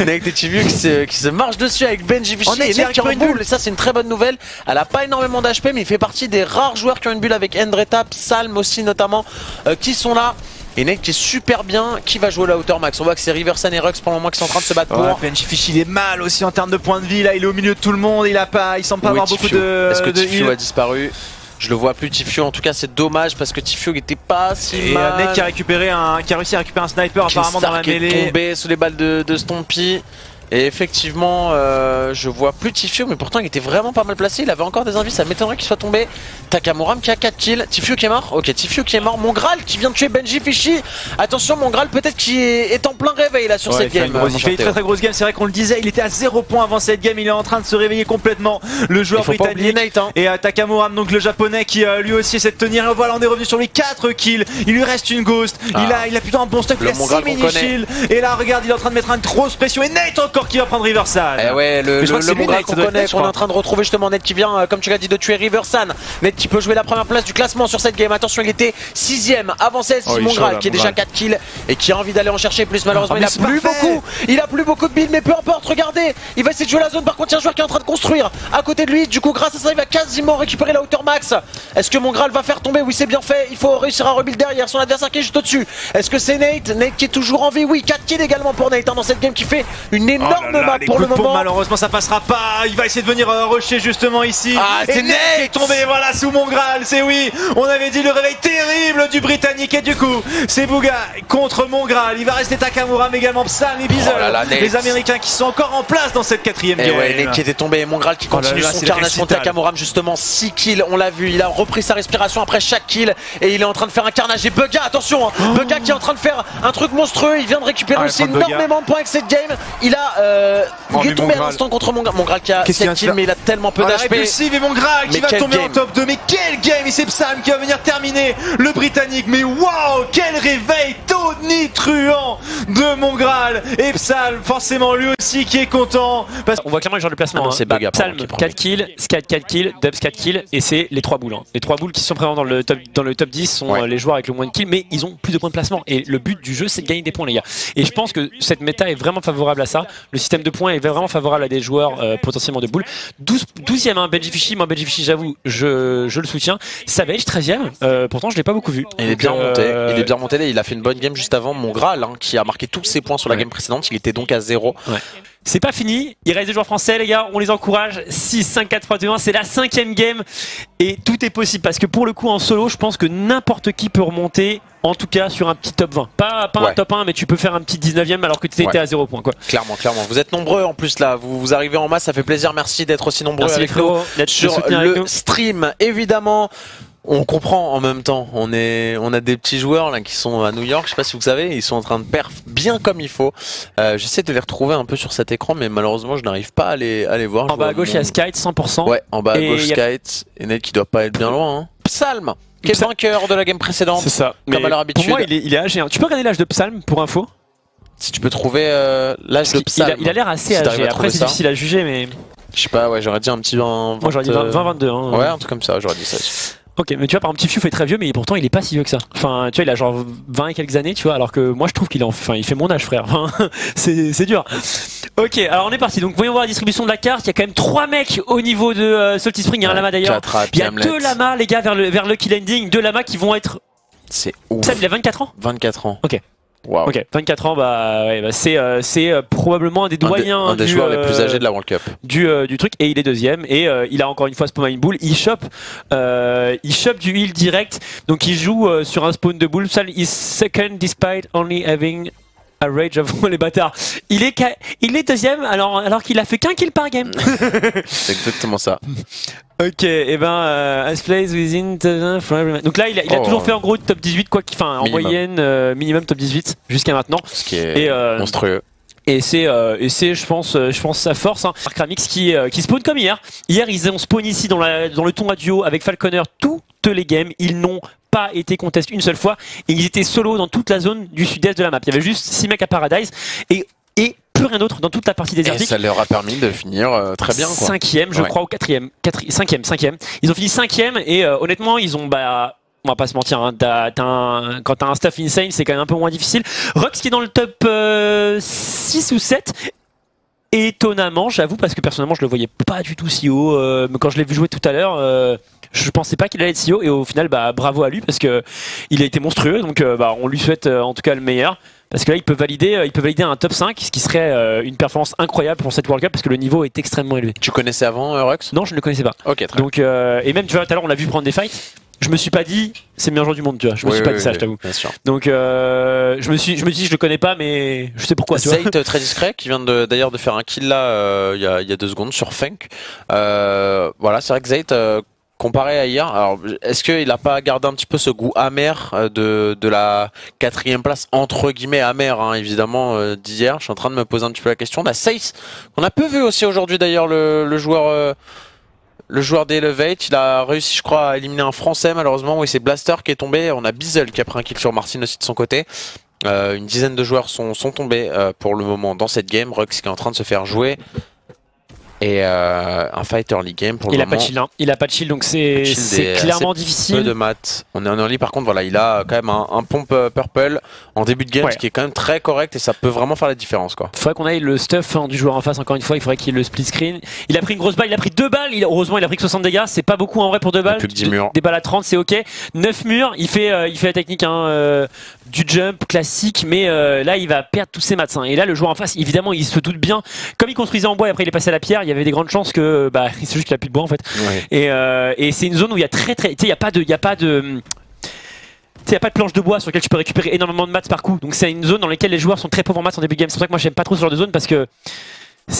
Nate et Tivu qui se, qui se marche dessus avec Benji Vichy et Nate qui a une bulle. Et ça c'est une très bonne nouvelle. Elle a pas énormément d'HP mais il fait partie des rares joueurs qui ont une bulle avec Endreta, Salm aussi notamment, euh, qui sont là. Et Nate qui est super bien, qui va jouer la hauteur max? On voit que c'est Riverson et Rux pour le moment qui sont en train de se battre pour. Benji Fish il est mal aussi en termes de points de vie, là il est au milieu de tout le monde, il a pas, il semble pas avoir beaucoup de. Est-ce que Tifio a disparu? Je le vois plus Tifio, en tout cas c'est dommage parce que Tifio était pas si et mal. Nate qui a récupéré un, qui a réussi à récupérer un sniper apparemment dans la mêlée. Est tombé sous les balles de, de Stompy. Et effectivement, euh, je vois plus Tifio, mais pourtant il était vraiment pas mal placé. Il avait encore des envies, ça m'étonnerait qu'il soit tombé. Takamuram qui a 4 kills. Tifio qui est mort. Ok, Tifio qui est mort. Mongral qui vient de tuer Benji Fishy. Attention, Mongral peut-être qui est, en plein réveil là sur cette game. il fait une très très grosse game. C'est vrai qu'on le disait, il était à 0 points avant cette game. Il est en train de se réveiller complètement. Le joueur britannique. Nate, hein. Et euh, Takamuram, donc le japonais qui euh, lui aussi essaie de tenir. Et voilà, on est revenu sur lui. 4 kills. Il lui reste une ghost. Il, a, ah. il a plutôt un bon stock. Il a 6 mini shield. Et là, regarde, il est en train de mettre une grosse pression. Et Nate encore qui va prendre Riverside. Eh ouais, le, le, qu'on connaît, qu'on est en train de retrouver justement Net qui vient, euh, comme tu l'as dit, de tuer Riversan. Net qui peut jouer la première place du classement sur cette game. Attention, il était 6ème avant 16 oh, Simon Graal qui est déjà 4 kills et qui a envie d'aller en chercher plus. Malheureusement, il a plus beaucoup. Il a plus beaucoup de build, mais peu importe. Regardez, il va essayer de jouer la zone. Par contre, il y a un joueur qui est en train de construire à côté de lui. Du coup, grâce à ça, il va quasiment récupérer la hauteur max. Est-ce que mon Graal va faire tomber? Oui, c'est bien fait. Il faut réussir à rebuild derrière son adversaire qui est juste au-dessus. Est-ce que c'est Nate? Nate qui est toujours en vie Oui, 4 kills également pour Nate hein, dans cette game qui fait une oh énorme map pour le moment. Malheureusement, ça passera pas. Il va essayer de venir euh, rusher justement ici. Ah, c'est Nate qui est tombé, voilà, sous mon Graal. C'est oui. On avait dit le réveil terrible du Britannique. Et du coup, c'est Bouga contre mon Graal. Il va rester Takamura, mais également Psan et Bizzle. Oh les Américains qui sont encore en place dans cette quatrième et game. Ouais, qui était tombé. Mon Graal qui oh continue son carnage Takamura, justement 6 kills. On l'a vu. Il a repris sa respiration après chaque kill. Et il est en train de faire un carnage. Et Bugga, attention. Hein. Oh. Bugga qui est en train de faire un truc monstrueux. Il vient de récupérer ah, aussi énormément de points avec cette game. Il a. Euh, il est tombé à l'instant contre mon Graal. Mon Graal qui a 7 kills, mais il a tellement peu d'HP. et mon Graal qui va tomber en top 2. Mais quel game Et c'est Psalm qui va venir terminer le Britannique. Mais waouh Quel réveil tonitruant de mon Graal Et Psalm, forcément lui aussi qui est content. Parce... On voit clairement le genre de placement. Ah hein. bah, Psalm 4 kills, Scat 4 kills, Dubs 4 kills. Et c'est les 3 boules. Hein. Les 3 boules qui sont présents dans le top, dans le top 10 sont euh, les joueurs avec le moins de kills. Mais ils ont plus de points de placement. Et le but du jeu, c'est de gagner des points, les gars. Et je pense que cette méta est vraiment favorable à ça. Le système de points est vraiment favorable à des joueurs euh, potentiellement de boules. 12, e hein, Benji Fishy, moi Benji Fishy j'avoue, je, je, le soutiens. Savage 13 e pourtant je l'ai pas beaucoup vu. Il est bien monté, il est bien monté, il a fait une bonne game juste avant mon Graal hein, qui a marqué tous ses points sur la game précédente, il était donc à 0. C'est pas fini, il reste des joueurs français les gars, on les encourage. 6, 5, 4, 3, 2, 1, c'est la cinquième game et tout est possible parce que pour le coup en solo, je pense que n'importe qui peut remonter en tout cas sur un petit top 20. Pas, pas un top 1, mais tu peux faire un petit 19ème alors que tu étais à 0 points. Quoi. Clairement, clairement. Vous êtes nombreux en plus là, vous, vous arrivez en masse, ça fait plaisir. Merci d'être aussi nombreux Merci avec nous sur le stream. Évidemment, on comprend en même temps. On est, on a des petits joueurs là qui sont à New York. Je sais pas si vous savez, ils sont en train de perf bien comme il faut. Euh, J'essaie de les retrouver un peu sur cet écran, mais malheureusement, je n'arrive pas à les, à les voir. En bas à gauche, il y a Skite 100%. Ouais, en bas à gauche, Skite. Et Ned qui doit pas être bien loin. Hein. Psalm, qui est vainqueur de la game précédente. C'est ça. Comme à leur habitude. Pour moi, il est, il est âgé. Hein. Tu peux regarder l'âge de Psalm pour info? Si tu peux trouver euh, l'âge de Psalm. Il a l'air assez âgé. Après, c'est difficile à juger, mais. Je sais pas, ouais, j'aurais dit un petit 20. Moi, j'aurais dit 20-22. Hein. Ouais, un truc comme ça, j'aurais dit ça. Ok, mais tu vois, par exemple, Tifu est très vieux, mais pourtant il est pas si vieux que ça. Enfin, tu vois, il a genre 20 et quelques années, tu vois, alors que moi je trouve qu'il enfin, il fait mon âge, frère. [laughs] c'est dur. Ok, alors on est parti. Donc, voyons voir la distribution de la carte. Il y a quand même trois mecs au niveau de euh, Salty Spring. Il y a un lama d'ailleurs. Il y a deux lamas, les gars, vers le, vers le kill ending. Deux lamas qui vont être. C'est ouf. Ça, il a 24 ans 24 ans. Ok. Ok, 24 ans, bah, ouais, bah c'est euh, c'est euh, probablement un des doyens. Un des, joueurs les plus âgés de la World Cup. Du, euh, du truc, et il est deuxième. Et il a encore une fois spawn une boule. Il chope, il chope du heal direct. Donc il joue sur un spawn de boule. Is second despite only having Rage, j'avoue, [laughs] les bâtards. Il est, il est deuxième alors, alors qu'il a fait qu'un kill par game. [laughs] C'est exactement ça. Ok, et eh ben, uh, as plays within Donc là, il a, il a oh. toujours fait en gros top 18, quoi, enfin en moyenne, euh, minimum top 18 jusqu'à maintenant. Ce qui est euh, monstrueux. Et c'est, euh, et c'est, je pense, je pense sa force. Hein. Arcramix qui, qui spawn comme hier. Hier, ils ont spawn ici dans, la, dans le ton à duo avec Falconer toutes les games. Ils n'ont pas été contest une seule fois. Et ils étaient solo dans toute la zone du sud-est de la map. Il y avait juste 6 mecs à Paradise. Et, et plus rien d'autre dans toute la partie des Et ça leur a permis de finir euh, très bien. Quoi. Cinquième, je crois, ou quatrième. cinquième, cinquième. Ils ont fini cinquième et euh, honnêtement, ils ont... Bah, on va pas se mentir, hein, quand t'as un stuff insane, c'est quand même un peu moins difficile. Rux qui est dans le top 6 euh, ou 7 étonnamment, j'avoue, parce que personnellement, je le voyais pas du tout si haut. mais quand je l'ai vu jouer tout à l'heure, je pensais pas qu'il allait être si haut. Et au final, bah, bravo à lui parce que il a été monstrueux. Donc, bah, on lui souhaite en tout cas le meilleur. Parce que là, il peut valider, euh, il peut valider un top 5, ce qui serait euh, une performance incroyable pour cette World Cup parce que le niveau est extrêmement élevé. Tu connaissais avant euh, Rux Non, je ne le connaissais pas. Ok, très Donc, et même, tu vois, tout à l'heure, on l'a vu prendre des fights. Je me suis pas dit, c'est le meilleur joueur du monde, tu vois. Je me suis pas dit ça, je t'avoue. Donc, je me suis, je me dis, je le connais pas, mais je sais pourquoi. Zayt, très discret, qui vient d'ailleurs de, faire un kill là, il y, a, deux secondes sur Funk. voilà, c'est vrai que Zayt, comparé à hier, alors est-ce qu'il n'a pas gardé un petit peu ce goût amer euh, de, de la quatrième place, entre guillemets amer hein, évidemment euh, d'hier? Je suis en train de me poser un petit peu la question. La Sace, qu'on a peu vu aussi aujourd'hui d'ailleurs le, joueur... Euh, le joueur d'Elevate, il a réussi je crois à éliminer un français malheureusement, oui c'est Blaster qui est tombé, on a Bizel qui a pris un kill sur Martin aussi de son côté. une dizaine de joueurs sont, sont tombés pour le moment dans cette game, Rux qui est en train de se faire jouer et euh, un fight early game pour il le a Pas de shield, hein. Il a pas de shield donc c'est clairement difficile. Peu de maths. On est en early par contre voilà il a quand même un, un pompe euh, purple en début de game ce qui est quand même très correct et ça peut vraiment faire la différence quoi. Il faudrait qu'on aille le stuff hein, du joueur en face encore une fois il faudrait qu'il ait le split screen. Il a pris une grosse balle, il a pris deux balles, il, heureusement il a pris que 60 dégâts, c'est pas beaucoup en vrai pour deux balles. Plus que 10 murs. Des balles à 30 c'est ok. 9 murs, il fait, euh, il fait la technique hein, du jump classique mais là il va perdre tous ses maths. Hein. Et là le joueur en face évidemment il se doute bien comme il construisait en bois et après il est passé à la pierre il y avait des grandes chances que bah, [laughs] c'est juste qu'il a plus de bois en fait. Euh, et, c'est une zone où il y a très très, tu sais, il y a pas de, il y a pas de il n'y a pas de planche de bois sur laquelle tu peux récupérer énormément de mats par coup. Donc c'est une zone dans laquelle les joueurs sont très pauvres en maths en début de game. C'est pour ça que moi j'aime pas trop ce genre de zone parce que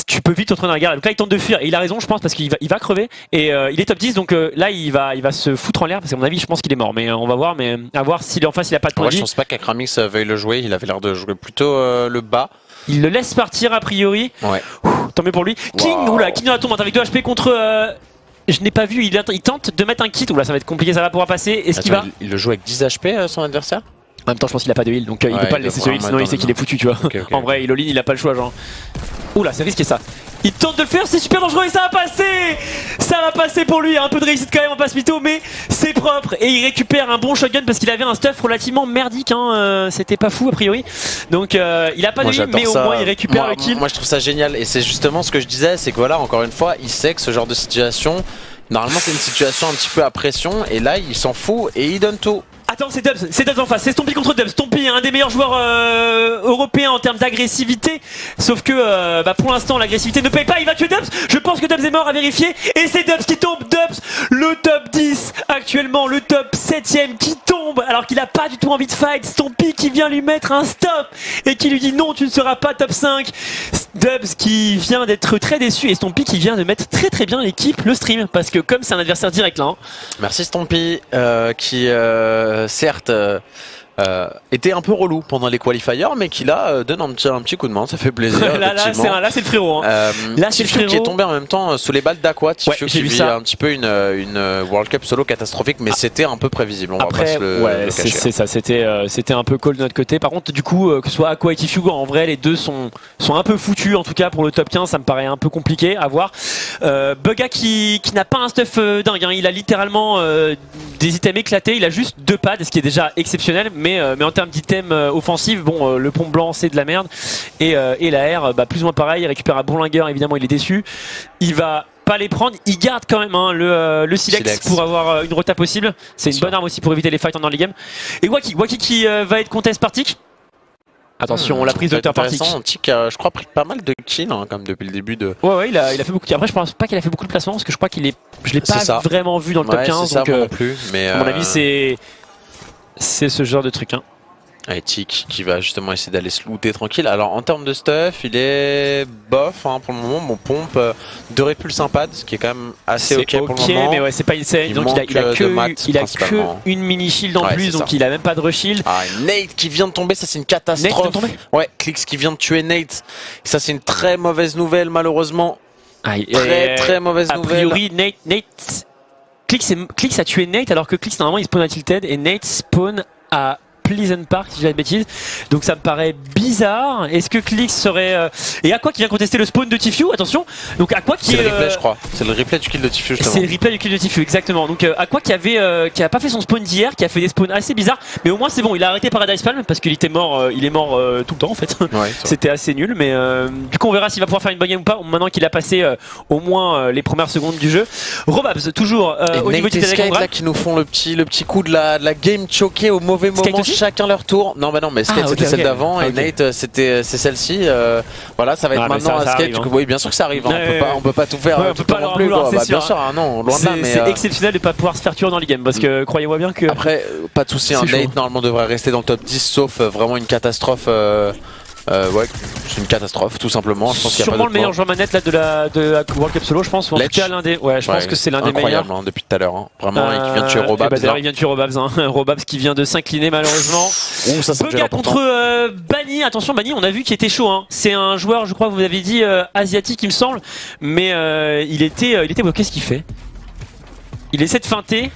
tu peux vite te retrouver dans la guerre. Donc là il tente de fuir et il a raison je pense parce qu'il va, il va crever et euh, il est top 10 donc euh, là il va, il va se foutre en l'air parce qu'à mon avis je pense qu'il est mort mais on va voir mais à voir s'il est en face il a pas de point Je pense pas qu'Akramix veuille le jouer, il avait l'air de jouer plutôt le bas. Il le laisse partir a priori. Ouais. Tant mieux pour lui. King, oula, King dans la tombe avec 2 HP contre. Euh, je n'ai pas vu, il, il, tente de mettre un kit. Oula, ça va être compliqué, ça va pouvoir passer. Est-ce qu'il va il, le joue avec 10 HP euh, son adversaire? En même temps, je pense qu'il a pas de heal, donc euh, il peut pas le laisser sur heal, sinon il sait qu'il est foutu, tu vois. [laughs] en vrai, il a pas le choix, genre. Oula, c'est risqué ça. Il tente de le faire, c'est super dangereux et ça va passer Ça va passer pour lui, un peu de réussite quand même en passe mytho, mais c'est propre. Et il récupère un bon shotgun parce qu'il avait un stuff relativement merdique, hein. Euh, c'était pas fou a priori. Donc euh, il a pas de heal, mais au moins il récupère le kill. Moi je trouve ça génial et c'est justement ce que je disais, c'est que voilà, encore une fois, il sait que ce genre de situation, normalement c'est une situation un petit peu à pression et là il s'en fout et il donne tout. Attends, c'est Dubs, c'est Dubs en face, c'est Stompy contre Dubs. Stompy, un des meilleurs joueurs euh, européens en termes d'agressivité. Sauf que euh, bah, pour l'instant, l'agressivité ne paye pas. Il va tuer Dubs. Je pense que Dubs est mort à vérifier. Et c'est Dubs qui tombe. Dubs, le top 10 actuellement, le top 7ème qui tombe alors qu'il a pas du tout envie de fight. Stompy qui vient lui mettre un stop et qui lui dit non, tu ne seras pas top 5. Dubs qui vient d'être très déçu et Stompy qui vient de mettre très très bien l'équipe, le stream. Parce que comme c'est un adversaire direct là. Hein. Merci Stompy euh, qui certes euh, était un peu relou pendant les qualifiers, mais qui là euh, donne un petit, un petit coup de main, ça fait plaisir. [laughs] là, là c'est le frérot. Hein. Euh, là, c'est le frérot qui est tombé en même temps sous les balles d'Aqua. Tifu qui vit un petit peu une, une World Cup solo catastrophique, mais ah. c'était un peu prévisible. On Après, ouais, c'est ça. C'était c'était un peu cool de notre côté. Par contre, du coup, que ce soit Aqua et Tifu, en vrai, les deux sont sont un peu foutus. En tout cas, pour le top 15, ça me paraît un peu compliqué à voir. Bugga qui, qui n'a pas un stuff dingue. Hein. Il a littéralement des items éclatés. Il a juste deux pads, ce qui est déjà exceptionnel mais, euh, mais en termes d'items euh, offensifs, bon, euh, le pont blanc c'est de la merde. Et, et la R, bah, plus ou moins pareil, il récupère un Bourlinguer, évidemment il est déçu. Il va pas les prendre, il garde quand même hein, le, le silex, pour avoir une rota possible. C'est une bonne arme aussi pour éviter les fights en early game. Et Waki, Waki qui va être contest par Tic. Attention, on l'a prise de hauteur par Tic. Tic a, je crois, pris pas mal de kills hein, comme depuis le début de. Ouais, ouais, il a, il a fait beaucoup. Après, je pense pas qu'il a fait beaucoup de placements parce que je crois qu'il est. Je l'ai pas vraiment vu dans le top 15. Ça, donc, non plus, mais à mon avis, c'est. C'est ce genre de truc. Hein. Tic qui va justement essayer d'aller se looter tranquille. Alors en termes de stuff, il est bof hein, pour le moment. Mon pompe euh, deux répulses sympas, ce qui est quand même assez ok, pour le moment. mais ouais, c'est pas insane. Donc il a, il a, que, il a que une mini shield en plus, donc il a même pas de reshield. Ah, Nate qui vient de tomber, ça c'est une catastrophe. Nate ouais, Clix qui vient de tuer Nate. ça c'est une très mauvaise nouvelle malheureusement. très très mauvaise nouvelle. A priori, Nate, Nate Clix, a tué Nate alors que Clix normalement il spawn à Tilted et Nate spawn à Pleasant Park, si je dis pas de bêtises. Donc ça me paraît bizarre. Est-ce que Clix serait. Euh, et à quoi qui vient contester le spawn de Tifu Attention. Donc à quoi qui. C'est le replay, je crois. C'est le replay du kill de Tifu, C'est le replay du kill de Tifu, exactement. Donc à quoi qui avait. Euh, qui a pas fait son spawn d'hier, qui a fait des spawns assez bizarres. Mais au moins c'est bon, il a arrêté Paradise Palm parce qu'il était mort. Euh, il est mort tout le temps en fait. [laughs] C'était assez nul. Mais du coup, on verra s'il va pouvoir faire une bonne game ou pas. Maintenant qu'il a passé au moins les premières secondes du jeu. Robabs, toujours au niveau du là qui nous font le petit, le petit coup de la, de la game choquée au mauvais moment chacun leur tour. Non, bah non, mais Skate ah, c'était celle d'avant et Nate euh, c'était euh, c'est celle-ci. Euh, voilà, ça va être ah, maintenant à Skate. Hein. Oui, bien sûr que ça arrive. Hein. on, peut pas, on peut pas tout faire. on peut pas non plus. Bah, bien sûr, hein, non, loin de là. C'est exceptionnel de pas pouvoir se faire tuer dans les games parce que croyez-moi bien que. Après, pas de souci. Nate normalement devrait rester dans le top 10 sauf vraiment une catastrophe. Euh, ouais, c'est une catastrophe tout simplement. Je pense qu'il y a Sûrement le meilleur joueur manette là, de, la, de la World Cup Solo, je pense. en tout cas, l'un des. Ouais, je pense que c'est l'un des meilleurs. Hein, depuis tout à l'heure. Hein. Vraiment, il vient de tuer euh, Robabs. Bah, il vient de tuer Robabs. Hein. [laughs] Robabs qui vient de s'incliner malheureusement. Ouh, ça, Bugga contre euh, Bani. Attention, Bani, on a vu qu'il était chaud. Hein. C'est un joueur, je crois vous avez dit, euh, asiatique, il me semble. Mais euh, il était. il était. Qu'est-ce qu'il fait? Il essaie de feinter.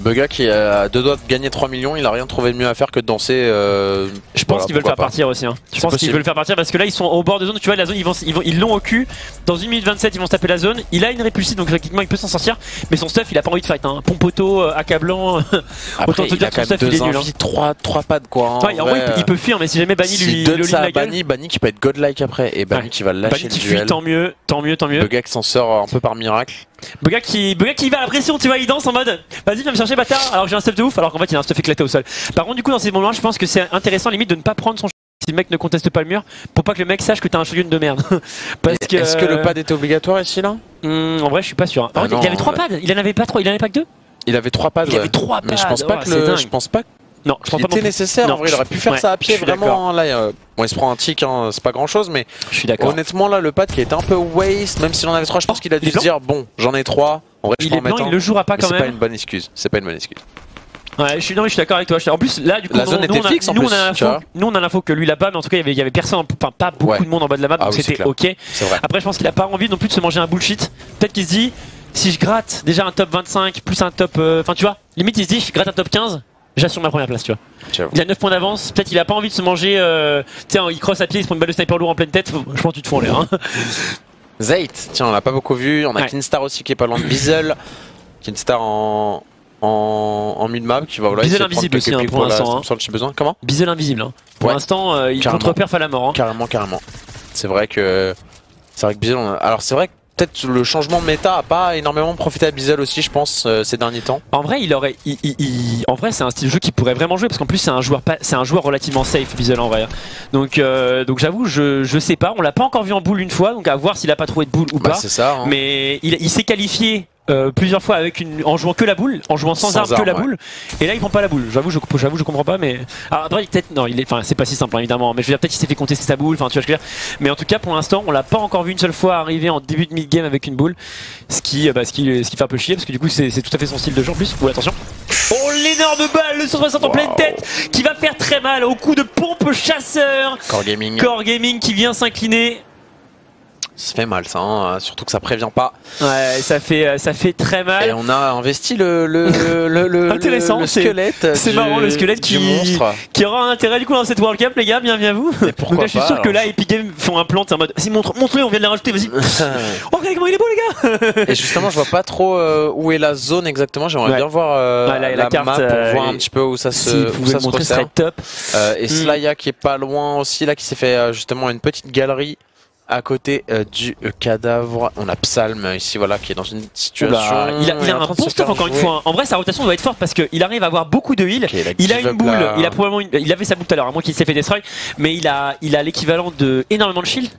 Bugga qui a deux doigts de gagner 3 millions, il a rien trouvé de mieux à faire que de danser. Euh, je pense qu'il veut le faire partir aussi. Hein. Je pense qu'il veut le faire partir parce que là ils sont au bord de zone. Tu vois, la zone, ils vont, ils l'ont au cul. Dans 1 minute 27, ils vont se taper la zone. Il a une répulsive donc techniquement il peut s'en sortir. Mais son stuff, il a pas envie de fight. Hein. Pompoto, euh, accablant. [laughs] Autant te dire que son stuff, il est nul. Hein. 3, 3 pads quoi. Hein, ouais, en vrai, il, peut fuir, mais si jamais Banny lui, lui la Banny, Banny qui peut être godlike après et Banny qui va lâcher le duel. tant mieux, tant mieux, tant mieux. Bugga qui s'en sort un peu par miracle. Bugga qui, qui va à la pression, tu vois, il danse en mode vas-y, viens me chercher bâtard. Alors j'ai un stuff de ouf, alors qu'en fait il a un stuff éclaté au sol. Par contre, du coup, dans ces moments-là, je pense que c'est intéressant limite de ne pas prendre son si le mec ne conteste pas le mur pour pas que le mec sache que t'as un shotgun de merde. [laughs] Parce que est-ce que le pad était obligatoire ici là hmm, En vrai, je suis pas sûr. Hein. Ah il y avait trois pads. Il en avait pas trois. Il en avait pas que deux. Il avait trois pads. Il avait trois pads. Mais je pense pas que le... je pense pas non, je pense pas était nécessaire. en vrai, il aurait pu faire ça à pied vraiment. Là, euh, bon, il se prend un tic, hein, c'est pas grand chose, mais je suis d'accord. Honnêtement, là, le pad qui était un peu waste, même s'il en avait trois, je pense qu'il a dû se dire bon, j'en ai trois. En vrai, il je est blanc, il le jouera pas quand même. C'est pas une bonne excuse. C'est pas une bonne excuse. Ouais, je suis, non, je suis d'accord avec toi. En plus, là, du coup, la zone était nous, on a nous, on a l'info que lui là-bas, mais en tout cas, il y avait, il y avait personne, enfin, pas beaucoup de monde en bas de la map, ah donc c'était ok. Après, je pense qu'il a pas envie non plus de se manger un bullshit. Peut-être qu'il se dit, si je gratte déjà un top 25 plus un top, euh, enfin, tu vois, limite, il se dit, je gratte un top 15, j'assure ma première place, tu vois. Il a 9 points d'avance, peut-être qu'il a pas envie de se manger, euh, tu sais, il crosse à pied, il se prend une balle de sniper lourd en pleine tête, je pense que tu te fous en l'air. Hein. [laughs] Zayt, tiens, on l'a pas beaucoup vu, on a Kinstar aussi qui est pas loin de Bizzle. Kinstar en, en, en mid-map qui va voilà, Bizzle invisible aussi hein, pour l'instant. Hein. besoin. Comment? Bizzle invisible. Hein. Pour l'instant, euh, il contre-perf à la mort. Hein. Carrément, carrément. C'est vrai que. C'est vrai que Bizzle. Alors, c'est vrai que peut-être le changement de méta a pas énormément profité à Bizzle aussi, je pense, euh, ces derniers temps. En vrai, il aurait, en vrai, c'est un style de jeu qui pourrait vraiment jouer parce qu'en plus, c'est un joueur, c'est un joueur relativement safe, Bizzle en vrai. Donc, euh, donc j'avoue, je, je sais pas, on l'a pas encore vu en boule une fois, donc à voir s'il a pas trouvé de boule ou bah, pas. C'est ça. Hein. Mais il, il s'est qualifié euh, plusieurs fois avec une en jouant que la boule, en jouant sans, arme, que la boule. Et là il prend pas la boule. J'avoue, je, j'avoue, je comprends pas. Mais alors après peut-être non, il est, enfin c'est pas si simple hein, évidemment. Mais je veux dire peut-être qu'il s'est fait contester sa boule. Enfin tu vois ce que je veux dire. Mais en tout cas pour l'instant on l'a pas encore vu une seule fois arriver en début de mid game avec une boule, ce qui, bah, ce qui, ce qui fait un peu chier parce que du coup c'est, tout à fait son style de jeu en plus. Ou attention. Oh l'énorme balle, le 160 en pleine tête, qui va faire très mal au coup de pompe chasseur. Core Gaming. Core Gaming qui vient s'incliner. Ça fait mal ça, hein, surtout que ça prévient pas. Ouais, ça fait, euh, ça fait très mal. Et on a investi le, le, [laughs] le, le, Intéressant, le squelette. C'est marrant le squelette qui, monstre. qui aura un intérêt du coup dans cette World Cup, les gars, bien, bien vous. Mais pourquoi Donc là, je suis sûr que là, Epic Games font un plan, en mode, vas-y, montre, montre-le, on vient de les rajouter, vas-y. [laughs] oh, regardez comment il est beau, les gars. Et justement, je vois pas trop euh, où est la zone exactement. J'aimerais bien voir euh, la, la, carte, map pour voir un petit peu où ça se, si où ça se resserre. top. et hmm. Slaya qui est pas loin aussi, là, qui s'est fait justement une petite galerie à côté euh, du euh, cadavre. On a Psalm ici, voilà, qui est dans une situation. il a, il a un bon stuff encore une fois. En vrai, sa rotation doit être forte parce qu'il arrive à avoir beaucoup de heal. il a une boule. Il a probablement il avait sa boule tout à l'heure, à moins qu'il s'est fait destroy. Mais il a, il a l'équivalent de énormément de shield.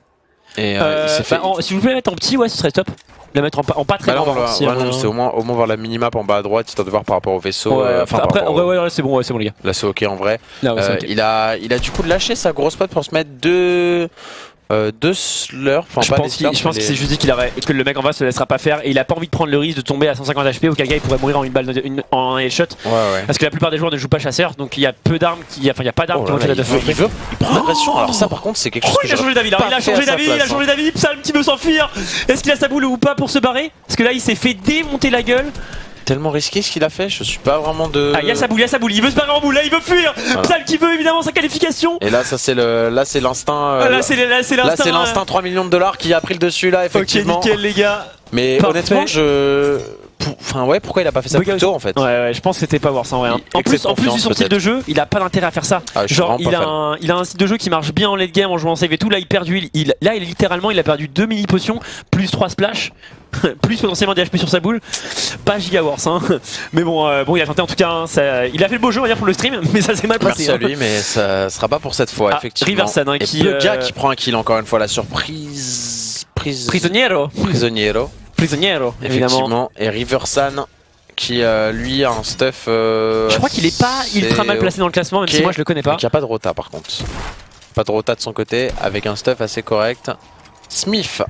Et euh, il s'est fait... Bah, si vous pouvez mettre en petit, ouais, ce serait top. la mettre en, pas très bah grand. c'est au moins, au moins voir la minimap en bas à droite, histoire de voir par rapport au vaisseau. Ouais, enfin, après, ouais, ouais, c'est bon, ouais, c'est bon les gars. Là c'est ok en vrai. il, a, il a du coup lâché sa grosse pote pour se mettre deux euh, deux slurs. Enfin, je, pense je pense que c'est juste dit qu'il aurait, que le mec en face se laissera pas faire et il a pas envie de prendre le risque de tomber à 150 HP auquel cas il pourrait mourir en une balle en un headshot. Ouais, ouais. Parce que la plupart des joueurs ne jouent pas chasseur donc il y a peu d'armes qui. Enfin il y a pas d'armes oh qui vont il, veut, il, veut, il prend l'agression. Alors ça par contre c'est quelque chose. Oh, il a changé d'avis là, il a changé d'avis, il a changé d'avis, Psalm qui veut s'enfuir. Est-ce qu'il a sa boule ou pas pour se barrer? Parce que là il s'est fait démonter la gueule tellement risqué ce qu'il a fait, je suis pas vraiment de. Ah, il y a sa boule, il y a sa boule, il veut se barrer en boule, là il veut fuir Psalm qui veut évidemment sa qualification Et là, ça c'est le. Là c'est l'instinct. Euh, là c'est l'instinct. Là c'est l'instinct 3 millions de dollars qui a pris le dessus là, effectivement. Ok, nickel les gars. Mais honnêtement, je. Enfin ouais, pourquoi il a pas fait ça plus tôt en fait Ouais, ouais, je pense que c'était pas voir ça en vrai. Hein. En plus, en plus du son style de jeu, il a pas d'intérêt à faire ça. Ah, Genre, il a, un, il a un style de jeu qui marche bien en late game en jouant en save et tout. Là, il perd du, il, là, il littéralement, il a perdu 2 mini potions plus 3 splash. [laughs] plus potentiellement des HP sur sa boule. Pas Gigawars, hein. Mais bon, euh, bon, il a tenté en tout cas. Hein, ça, il a fait le beau jeu, on va dire, pour le stream, mais ça s'est mal passé. Merci à hein. lui, mais ça sera pas pour cette fois, ah, effectivement. Riversan, hein, qui. Le gars euh, qui prend un kill, encore une fois, la surprise. Prise... Prisoniero. Prisoniero. Prisoniero, Effectivement. Et Riversan qui euh, lui a un stuff. je crois qu'il est pas ultra mal placé dans le classement, même si moi je le connais pas. Il n'y a pas de rota par contre. Pas de rota de son côté, avec un stuff assez correct. Smith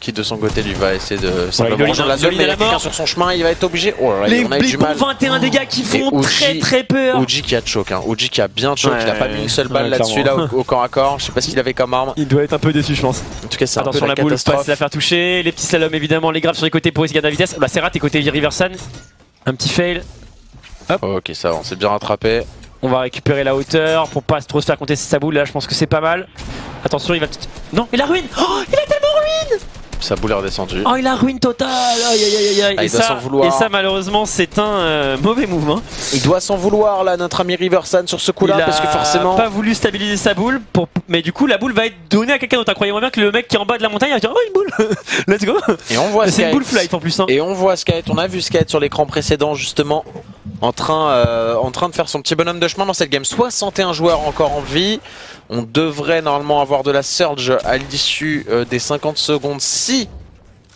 qui de son côté lui va essayer de simplement ouais, la zone, mais il a sur son chemin, il va être obligé. Oh là, les, on a les du mal. 21 dégâts qui font très très peur. Uji qui a choke, hein. Uji qui a bien choke, il a pas mis une seule balle là-dessus là au, corps à corps. Je sais pas ce qu'il avait comme arme. Il doit être un peu déçu, je pense. En tout cas, c'est un Attention peu la, la boule, pas se la faire toucher. Les petits slaloms évidemment, les graves sur les côtés pour essayer de la vitesse. Bah, c'est raté côté Riversan. Un petit fail. Hop. ok, ça, on s'est bien rattrapé. On va récupérer la hauteur pour pas trop se faire compter sa boule. Là, je pense que c'est pas mal. Attention, il va. Non, il a ruine Oh, il a tellement ruine sa boule est redescendue. Oh, il a ruine totale aïe, aïe, aïe, aïe. Ah, et, ça, vouloir. et ça, malheureusement, c'est un euh, mauvais mouvement. Il doit s'en vouloir, là, notre ami Riversan, sur ce coup-là, parce que forcément. Pas voulu stabiliser sa boule, pour... mais du coup, la boule va être donnée à quelqu'un d'autre. Croyez-moi bien que le mec qui est en bas de la montagne va dire Oh, une boule [laughs] Let's go Et on voit C'est une boule flight en plus. Hein. Et on voit Skate, on a vu Skate sur l'écran précédent, justement, en train, euh, en train de faire son petit bonhomme de chemin dans cette game. 61 joueurs encore en vie. On devrait normalement avoir de la surge à l'issue euh, des 50 secondes si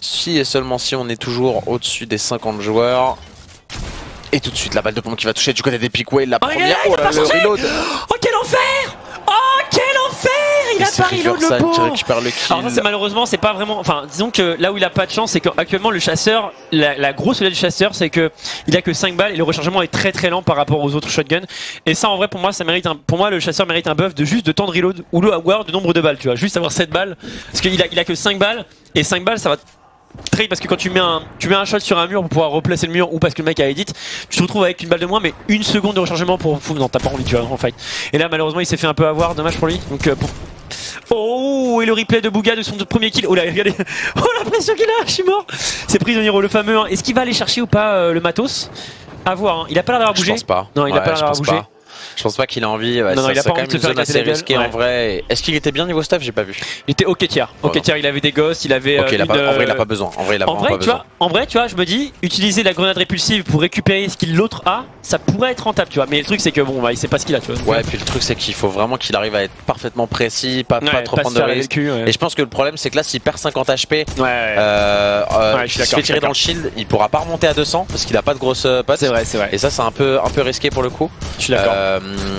si et seulement si on est toujours au-dessus des 50 joueurs. Et tout de suite la balle de plomb qui va toucher du côté des Pickway, la oh, première. oh là, le reload Oh quel enfer Il a pas reload le pauvre qui récupère le kill. Alors ça c'est malheureusement c'est pas vraiment. Enfin disons que là où il a pas de chance c'est qu'actuellement le chasseur, la, grosse faiblesse du chasseur c'est que il a que 5 balles et le rechargement est très très lent par rapport aux autres shotguns. Et ça en vrai pour moi ça mérite un, pour moi le chasseur mérite un buff de juste de temps de reload ou le avoir de nombre de balles tu vois juste avoir 7 balles parce qu'il a, il a que 5 balles et 5 balles ça va très parce que quand tu mets un tu mets un shot sur un mur pour pouvoir replacer le mur ou parce que le mec a edit tu te retrouves avec une balle de moins mais une seconde de rechargement pour non t'as pas envie tu vois en fight et là malheureusement il s'est fait un peu avoir. Dommage pour lui. Donc euh, Oh et le replay de Bouga de son premier kill. Oh là regardez. [laughs] Oh la pression qu'il a je suis mort. C'est Prisonniero le fameux hein. Est-ce qu'il va aller chercher ou pas euh, le matos? À voir hein. Il a pas l'air d'avoir bougé. Je pense pas. Non il a pas l'air d'avoir bougé je pense pas qu'il a envie. Ouais, non, non, il a pas envie de se faire assez risqué en vrai. Est-ce qu'il était bien niveau staff? J'ai pas vu. Il était ok tiers. Ok tiers, il avait des gosses, il avait. Ok, euh, en vrai, il a pas besoin. En vrai, il a en vrai, pas tu Vois, en vrai, tu vois, je me dis, utiliser la grenade répulsive pour récupérer ce qu'il l'autre a, ça pourrait être rentable, tu vois. Mais le truc, c'est que bon, bah, il sait pas ce qu'il a, tu vois. Ouais, puis le truc, c'est qu'il faut vraiment qu'il arrive à être parfaitement précis, pas, pas trop prendre de risques. Et je pense que le problème, c'est que là, s'il perd 50 HP, euh, euh, se fait tirer dans le shield, il pourra pas remonter à 200 parce qu'il a pas de grosse potes. C'est vrai, c'est vrai. Et ça, c'est un peu, un peu risqué pour le coup. Je suis d'accord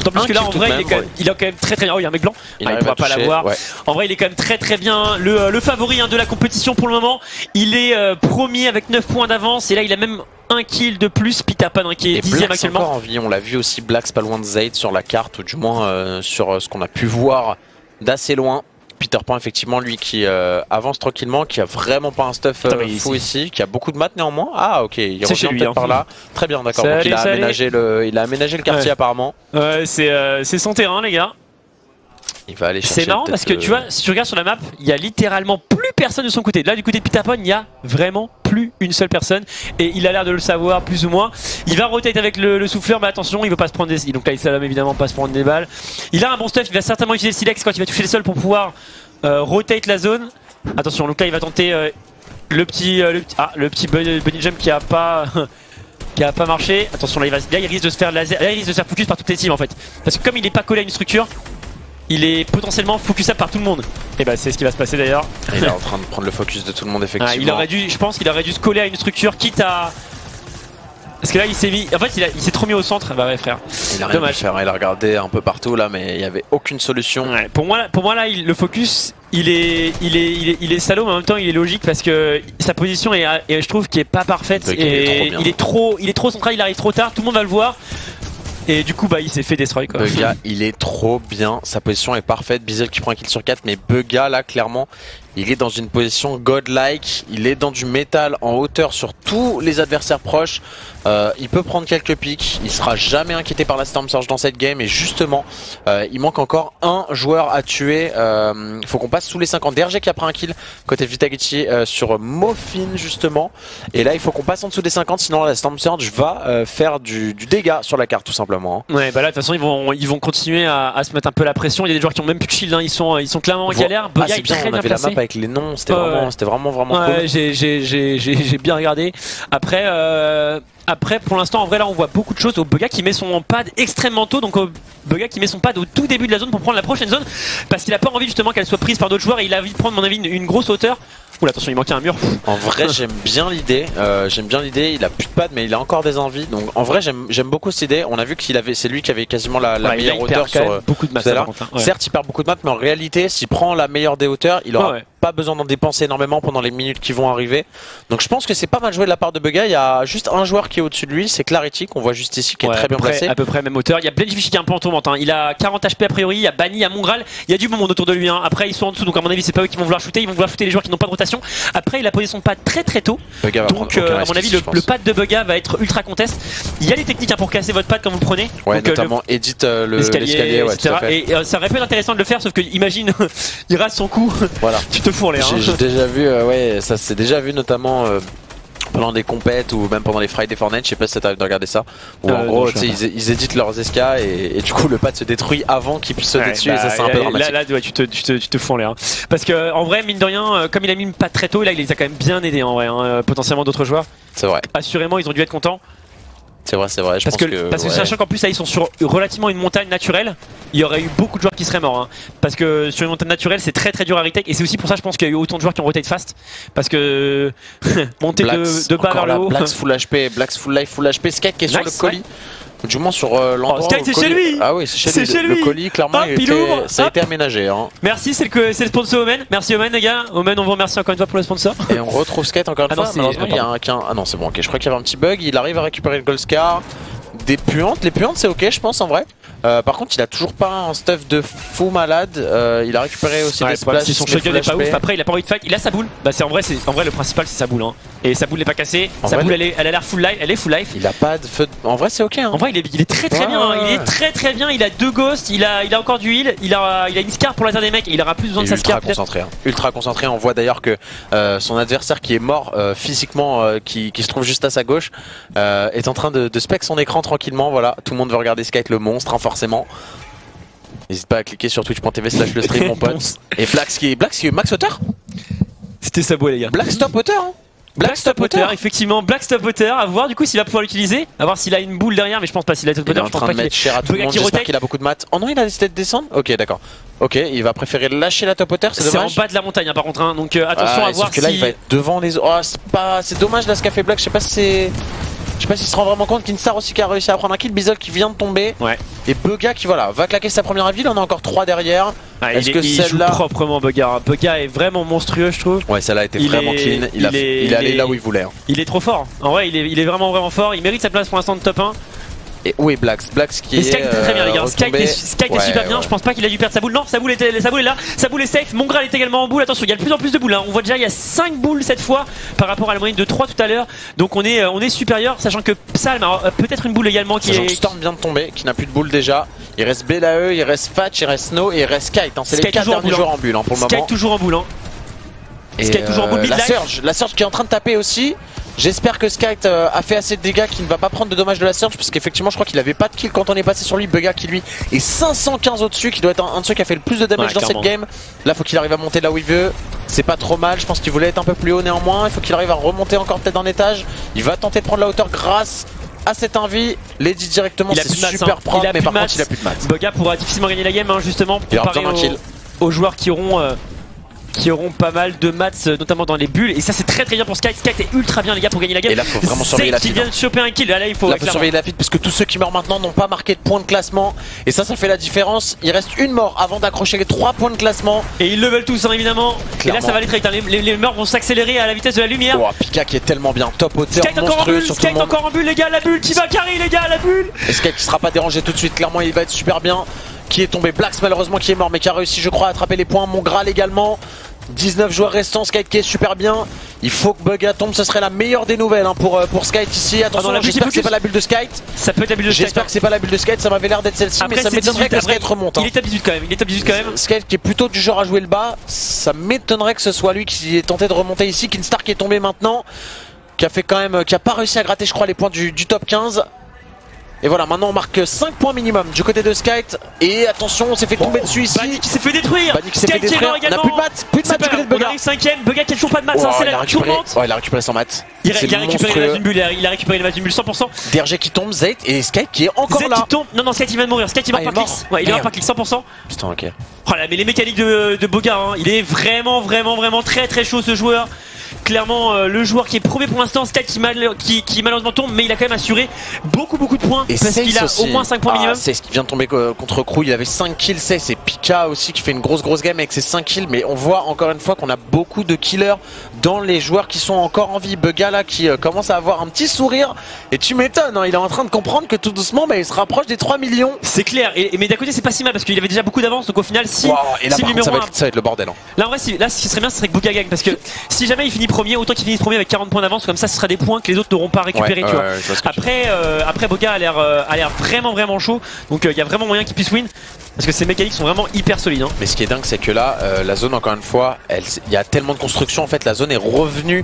en vrai, il est, quand même, il quand même très très bien. Oh, il y a un mec blanc. Il, ah, pourra pas l'avoir. En vrai, il est quand même très très bien. Le, euh, le favori hein, de la compétition pour le moment. Il est euh, premier avec 9 points d'avance. Et là, il a même un kill de plus. Peter Pan hein, qui est 10 actuellement. Encore en vie. On l'a vu aussi. Black's pas loin de Zayd sur la carte, ou du moins euh, sur ce qu'on a pu voir d'assez loin. Peter Pan effectivement lui qui avance tranquillement, qui a vraiment pas un stuff fou ici. qui a beaucoup de maths néanmoins. Ah ok, il revient peut-être hein. par là. Très bien d'accord. Il, a aménagé le, il a aménagé le quartier apparemment. Ouais c'est son terrain les gars. Il va aller chercher. C'est marrant parce que tu vois, si tu regardes sur la map, il y a littéralement plus personne de son côté. Là, du côté de Peter Pan, il y a vraiment plus une seule personne et il a l'air de le savoir plus ou moins. Il va rotate avec le, souffleur, mais attention, il veut pas se prendre des. Donc là, il s'allume évidemment pas se prendre des balles. Il a un bon stuff, il va certainement utiliser le silex quand il va toucher le sol pour pouvoir euh, rotate la zone. Attention, donc là, il va tenter euh, le petit, euh, le, ah, le petit bunny jump qui a pas. [laughs] qui a pas marché. Attention là il, va, là il risque de se faire laser, là il risque de se faire focus par toutes les teams en fait. Parce que comme il est pas collé à une structure, il est potentiellement focusable par tout le monde. Et bah c'est ce qui va se passer d'ailleurs. Il est en [laughs] train de prendre le focus de tout le monde effectivement. il aurait dû, je pense qu'il aurait dû se coller à une structure quitte à parce que là il s'est mis. En fait il, s'est trop mis au centre. Bah ouais frère. Il a rien Dommage. faire. Il a regardé un peu partout là mais il n'y avait aucune solution. pour moi pour moi là le focus il est, il, est, il, est, salaud mais en même temps il est logique parce que sa position est, je trouve qu'il est pas parfaite. Et il est, trop, il est trop central, il arrive trop tard, tout le monde va le voir. Et du coup, bah, il s'est fait destroy quoi. Bugga, il est trop bien. Sa position est parfaite. Bizel qui prend un kill sur 4. Mais Bugga, là, clairement, il est dans une position godlike. Il est dans du métal en hauteur sur tous les adversaires proches. Euh, il peut prendre quelques pics. Il sera jamais inquiété par la Storm Surge dans cette game. Et justement, euh, il manque encore un joueur à tuer. Euh, il faut qu'on passe sous les 50. DRG qui a pris un kill côté Vitagichi sur Moffin justement. Et là, il faut qu'on passe en dessous des 50. Sinon, la Storm Surge va faire du, dégât sur la carte tout simplement. Hein. Ouais, bah là, de toute façon, ils vont, ils vont continuer à, se mettre un peu la pression. Il y a des joueurs qui ont même plus de shield. Hein. Ils, sont, ils sont clairement en galère. Ah, c'est bien, on avait la map avec les noms. C'était vraiment, vraiment, vraiment, ouais, cool. J'ai bien regardé. Après, après, pour l'instant, en vrai, là, on voit beaucoup de choses. Au Bugga qui met son pad extrêmement tôt. Donc, au Bugga qui met son pad au tout début de la zone pour prendre la prochaine zone. Parce qu'il a pas envie justement qu'elle soit prise par d'autres joueurs. Et il a envie de prendre, à mon avis, une, grosse hauteur. Oula, attention, il manquait un mur. En vrai, j'aime bien l'idée. Euh, j'aime bien l'idée. Il a plus de pad, mais il a encore des envies. Donc, en vrai, j'aime beaucoup cette idée. On a vu qu'il avait, c'est lui qui avait quasiment la, meilleure hauteur sur euh, beaucoup de maths. Hein, Certes, il perd beaucoup de maths, mais en réalité, s'il prend la meilleure des hauteurs, il aura pas besoin d'en dépenser énormément pendant les minutes qui vont arriver. Donc je pense que c'est pas mal joué de la part de Bugga. Il y a juste un joueur qui est au-dessus de lui, c'est Clarity qu'on voit juste ici, qui est très bien placé. À peu près même hauteur. Il y a Blenfish qui est un peu en tourmente. Hein. Il a 40 HP a priori, il y a Bani, il y a Mongral. Il y a du bon monde autour de lui. Hein. Après ils sont en dessous, donc à mon avis c'est pas eux qui vont vouloir shooter. Ils vont vouloir shooter les joueurs qui n'ont pas de rotation. Après il a posé son pad très très tôt. donc euh, à mon avis le, pad de Bugga va être ultra contest. Il y a les techniques hein, pour casser votre pad quand vous le prenez. Ouais, donc, euh, notamment le... edit euh, l'escalier, etc. Et ça aurait pu être intéressant de le faire, sauf que imagine [laughs] il rate son coup. Voilà. [laughs] tu te l'air déjà vu, euh, ouais, ça s'est déjà vu notamment euh, pendant des compètes ou même pendant les Friday for Night, je sais pas si t'arrives de regarder ça. Où en gros, ils, éditent leurs SK et, du coup le pad se détruit avant qu'ils puissent sauter dessus et ça c'est un peu dramatique. Là, là tu, te, tu, te, tu te fous en l'air. Hein. Parce que en vrai, mine de rien, euh, comme il a mis pad très tôt, là il les a quand même bien aidés en vrai, hein, potentiellement d'autres joueurs. C'est vrai. Assurément, ils ont dû être contents. C'est vrai, c'est vrai. Je parce, pense que, parce que sachant qu'en plus là ils sont sur relativement une montagne naturelle, il y aurait eu beaucoup de joueurs qui seraient morts. Hein. Parce que sur une montagne naturelle c'est très très dur à retake et c'est aussi pour ça je pense qu'il y a eu autant de joueurs qui ont rotate fast. Parce que [laughs] monter de, bas vers le haut. Blacks full HP, Blacks full life, full HP, Skate qui est sur le colis. Du moins sur euh, l'endroit. Oh, c'est chez lui Ah oui, c'est chez, lui. Le colis, clairement, ça a été aménagé. Hein. Merci, c'est le, le, sponsor Omen. Merci Omen, les gars. Omen, on vous remercie encore une fois pour le sponsor. Et on retrouve Skate encore une ah fois. Malheureusement, il y a un, Ah non, c'est bon, ok. Je crois qu'il y avait un petit bug. Il arrive à récupérer le Gold Scar des puantes. Les puantes, c'est ok, je pense, en vrai. Euh, par contre, il a toujours pas un stuff de fou malade. Euh, il a récupéré aussi des splashes. Son shotgun est pas ouf. Après, il a pas envie de fight. Il a sa boule. Bah, c'est en vrai, c'est en vrai le principal, c'est sa boule. Hein. Et sa boule n'est pas cassée. sa boule, elle, est, elle a l'air full life. Elle est full life. Il a pas de feu. En vrai, c'est ok. Hein. En vrai, il est, il est très très bien. Hein. Il est très très bien. Il a deux ghosts. Il a, il a encore du heal. Il a, il a une scar pour laser des mecs. Il aura plus besoin de sa scar. Ultra concentré. Ultra concentré. On voit d'ailleurs que euh, son adversaire qui est mort physiquement, qui, qui, se trouve juste à sa gauche, est en train de, de spec son écran tranquillement. Voilà, tout le monde veut regarder Skype le monstre, forcément. N'hésite pas à cliquer sur twitch.tv slash le stream mon pote. [laughs] Et Blax qui est Blax qui est Max Otter C'était sa boîte les gars. Black Stop Otter hein Black Stop Otter, effectivement, Black Stop Otter, à voir du coup s'il va pouvoir l'utiliser, à voir s'il a une boule derrière, mais je pense pas s'il a Top Otter, je pense pas qu'il cher à tout le monde, j'espère qu'il a beaucoup de maths. Oh non, il a décidé de descendre Ok, d'accord. Ok, il va préférer lâcher la Top Otter, c'est dommage. C'est en bas de la montagne hein, par contre, hein, donc euh, attention à voir que là il va être devant les... Oh, c'est pas... C'est dommage là ce qu'a fait Black, je sais pas si c'est... Je sais pas s'il se rend vraiment compte qu'Instar aussi qui a réussi à prendre un kill, Bizol qui vient de tomber. Ouais. Et Bugga qui voilà va claquer sa première ville, on a encore 3 derrière. Ah, Est-ce que celle-là proprement Bugga Bugga est vraiment monstrueux je trouve. Ouais celle-là était vraiment clean, il, est, allé là où il voulait. Hein. Il est trop fort, en vrai il est, il est vraiment vraiment fort, il mérite sa place pour l'instant de top 1. Et où est Blacks Blacks qui est. Sky est très bien, les gars. Euh, Sky, est, super bien. Je pense pas qu'il a dû perdre sa boule. Non, sa boule, était, sa boule est là. Sa boule est safe. Mongral est également en boule. Attention, il y a de plus en plus de boules. Hein. On voit déjà, il y a 5 boules cette fois par rapport à la moyenne de 3 tout à l'heure. Donc on est, euh, on est supérieur, sachant que Psalm a peut-être une boule également qui est. Storm vient de tomber, qui n'a plus de boule déjà. Il reste Belae, il reste Fatch, il reste Snow et il reste Sky. Hein. C'est les 4 derniers joueurs en bulle hein, pour le moment. Sky toujours en boule. Hein. Et Sky toujours en boule. Euh, la Surge, la Surge qui est en train de taper aussi. J'espère que Skyte euh, a fait assez de dégâts qu'il ne va pas prendre de dommages de la Surge parce qu'effectivement je crois qu'il avait pas de kill quand on est passé sur lui Bugga qui lui est 515 au-dessus qui doit être un, de ceux qui a fait le plus de damage dans cette game. Là faut qu'il arrive à monter là où il veut. C'est pas trop mal. Je pense qu'il voulait être un peu plus haut néanmoins. Il faut qu'il arrive à remonter encore peut-être d'un étage. Il va tenter de prendre la hauteur grâce à cette envie. Lady directement, c'est super propre, mais par contre, il a plus de maths. Boga pourra difficilement gagner la game, hein, justement. Il aura besoin aux joueurs qui auront euh, qui auront pas mal de mats, notamment dans les bulles. Et ça, c'est très très bien pour Sky. Sky est ultra bien, les gars, pour gagner la game. Et là, faut vraiment surveiller la qui vient de choper un kill. Là, il faut, là, faut surveiller la feed parce que tous ceux qui meurent maintenant n'ont pas marqué de points de classement. Et ça, ça fait la différence. Il reste une mort avant d'accrocher les 3 points de classement. Et ils le veulent tous, hein, évidemment. Et là, ça va aller très vite. Hein. Les, morts vont s'accélérer à la vitesse de la lumière. Oh, Pika qui est tellement bien, top hauteur, Sky encore en bulle, Sky encore en bulle, les gars, la bulle qui va carry, les gars, la bulle. Et Sky qui sera pas dérangé tout de suite. Clairement, il va être super bien. Qui est tombé, Blacks malheureusement qui est mort, mais qui a réussi, je crois, à attraper les points. Mon Graal également. 19 joueurs restants, Skate qui est super bien. Il faut que Bugga tombe, ce serait la meilleure des nouvelles hein, pour, euh, pour Skate ici. Attention, ah j'espère que c'est pas la bulle de Skate. Ça peut être la bulle de Skate. J'espère que c'est pas la bulle de Skate, ça m'avait l'air d'être celle-ci, mais ça m'étonnerait que Skate remonte. Hein. Il est à 18 quand même, il est à 18 quand même. Skate qui est plutôt du genre à jouer le bas, ça m'étonnerait que ce soit lui qui ait tenté de remonter ici. Kinstar qui est tombé maintenant, qui a fait quand même, qui a pas réussi à gratter je crois les points du, du top 15. Et voilà, maintenant on marque 5 points minimum du côté de Skite. Et attention, on s'est fait tomber dessus ici. Qui s'est fait détruire. Bunny qui s'est fait détruire. On a plus de maths, plus de maths du côté de Bugga. On arrive 5ème, Bugga qui a toujours pas de maths, hein, c'est la tourmente. Ouais, il a récupéré son maths. Il, a récupéré les d'une bulle, il a récupéré d'une bulle 100%. DRG qui tombe, Zayt et Skite qui est encore Zayt là. qui tombe. Non, non, Skite il vient de mourir. Skite il meurt ah, par clic. Ouais, il est mort par clic 100%. Putain, ok. Oh là, mais les mécaniques de, de Boga, hein, il est vraiment, vraiment, vraiment très, très chaud ce joueur clairement euh, le joueur qui est premier pour l'instant, Sky qui, qui, malheureusement tombe, mais il a quand même assuré beaucoup beaucoup de points et parce qu'il a au moins 5 points minimum. C'est ce qui vient de tomber contre Crew, il avait 5 kills, c'est Pika aussi qui fait une grosse grosse game avec ses 5 kills, mais on voit encore une fois qu'on a beaucoup de killers dans les joueurs qui sont encore en vie. Bugga là qui euh, commence à avoir un petit sourire et tu m'étonnes, hein, il est en train de comprendre que tout doucement bah, il se rapproche des 3 millions. C'est clair, et, mais d'un côté c'est pas si mal parce qu'il avait déjà beaucoup d'avance donc au final si, et là, ça, va être, le bordel. Hein. Là en vrai là ce qui serait bien ce serait que Bugga gagne parce que si jamais il finit premier, autant qu'il finisse premier avec 40 points d'avance, comme ça ce sera des points que les autres n'auront pas récupérés. tu vois. après, euh, après Boga a l'air euh, a l'air vraiment vraiment chaud, donc euh, il y a vraiment moyen qu'il puisse win. Parce que ces mécaniques sont vraiment hyper solides. Hein. Mais ce qui est dingue, c'est que là, la zone, encore une fois, il y a tellement de construction. En fait, la zone est revenue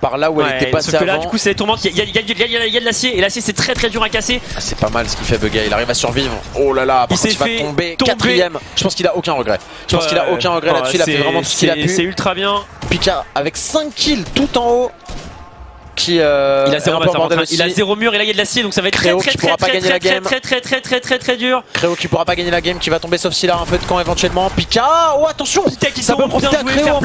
par là où elle était passée sauf que là, du coup, c'est les tourmentes. Il y, a, de l'acier et l'acier, c'est très très dur à casser. Ah, c'est pas mal ce qu'il fait, Bugga. Il arrive à survivre. Oh là là, il, va tomber, quatrième. Je pense qu'il a aucun regret. Je pense qu'il a aucun regret là-dessus. Il a fait vraiment tout ce qu'il a pu. C'est ultra bien. Pika avec 5 kills tout en haut qui euh, il a zéro, il a zéro mur et là il y a de l'acier donc ça va être Créo très très qui gagner la game. très très très très très très dur. Créo qui pourra pas gagner la game qui va tomber sauf s'il a un feu de camp éventuellement. Pika, oh attention, Pika qui ça peut profiter à Créo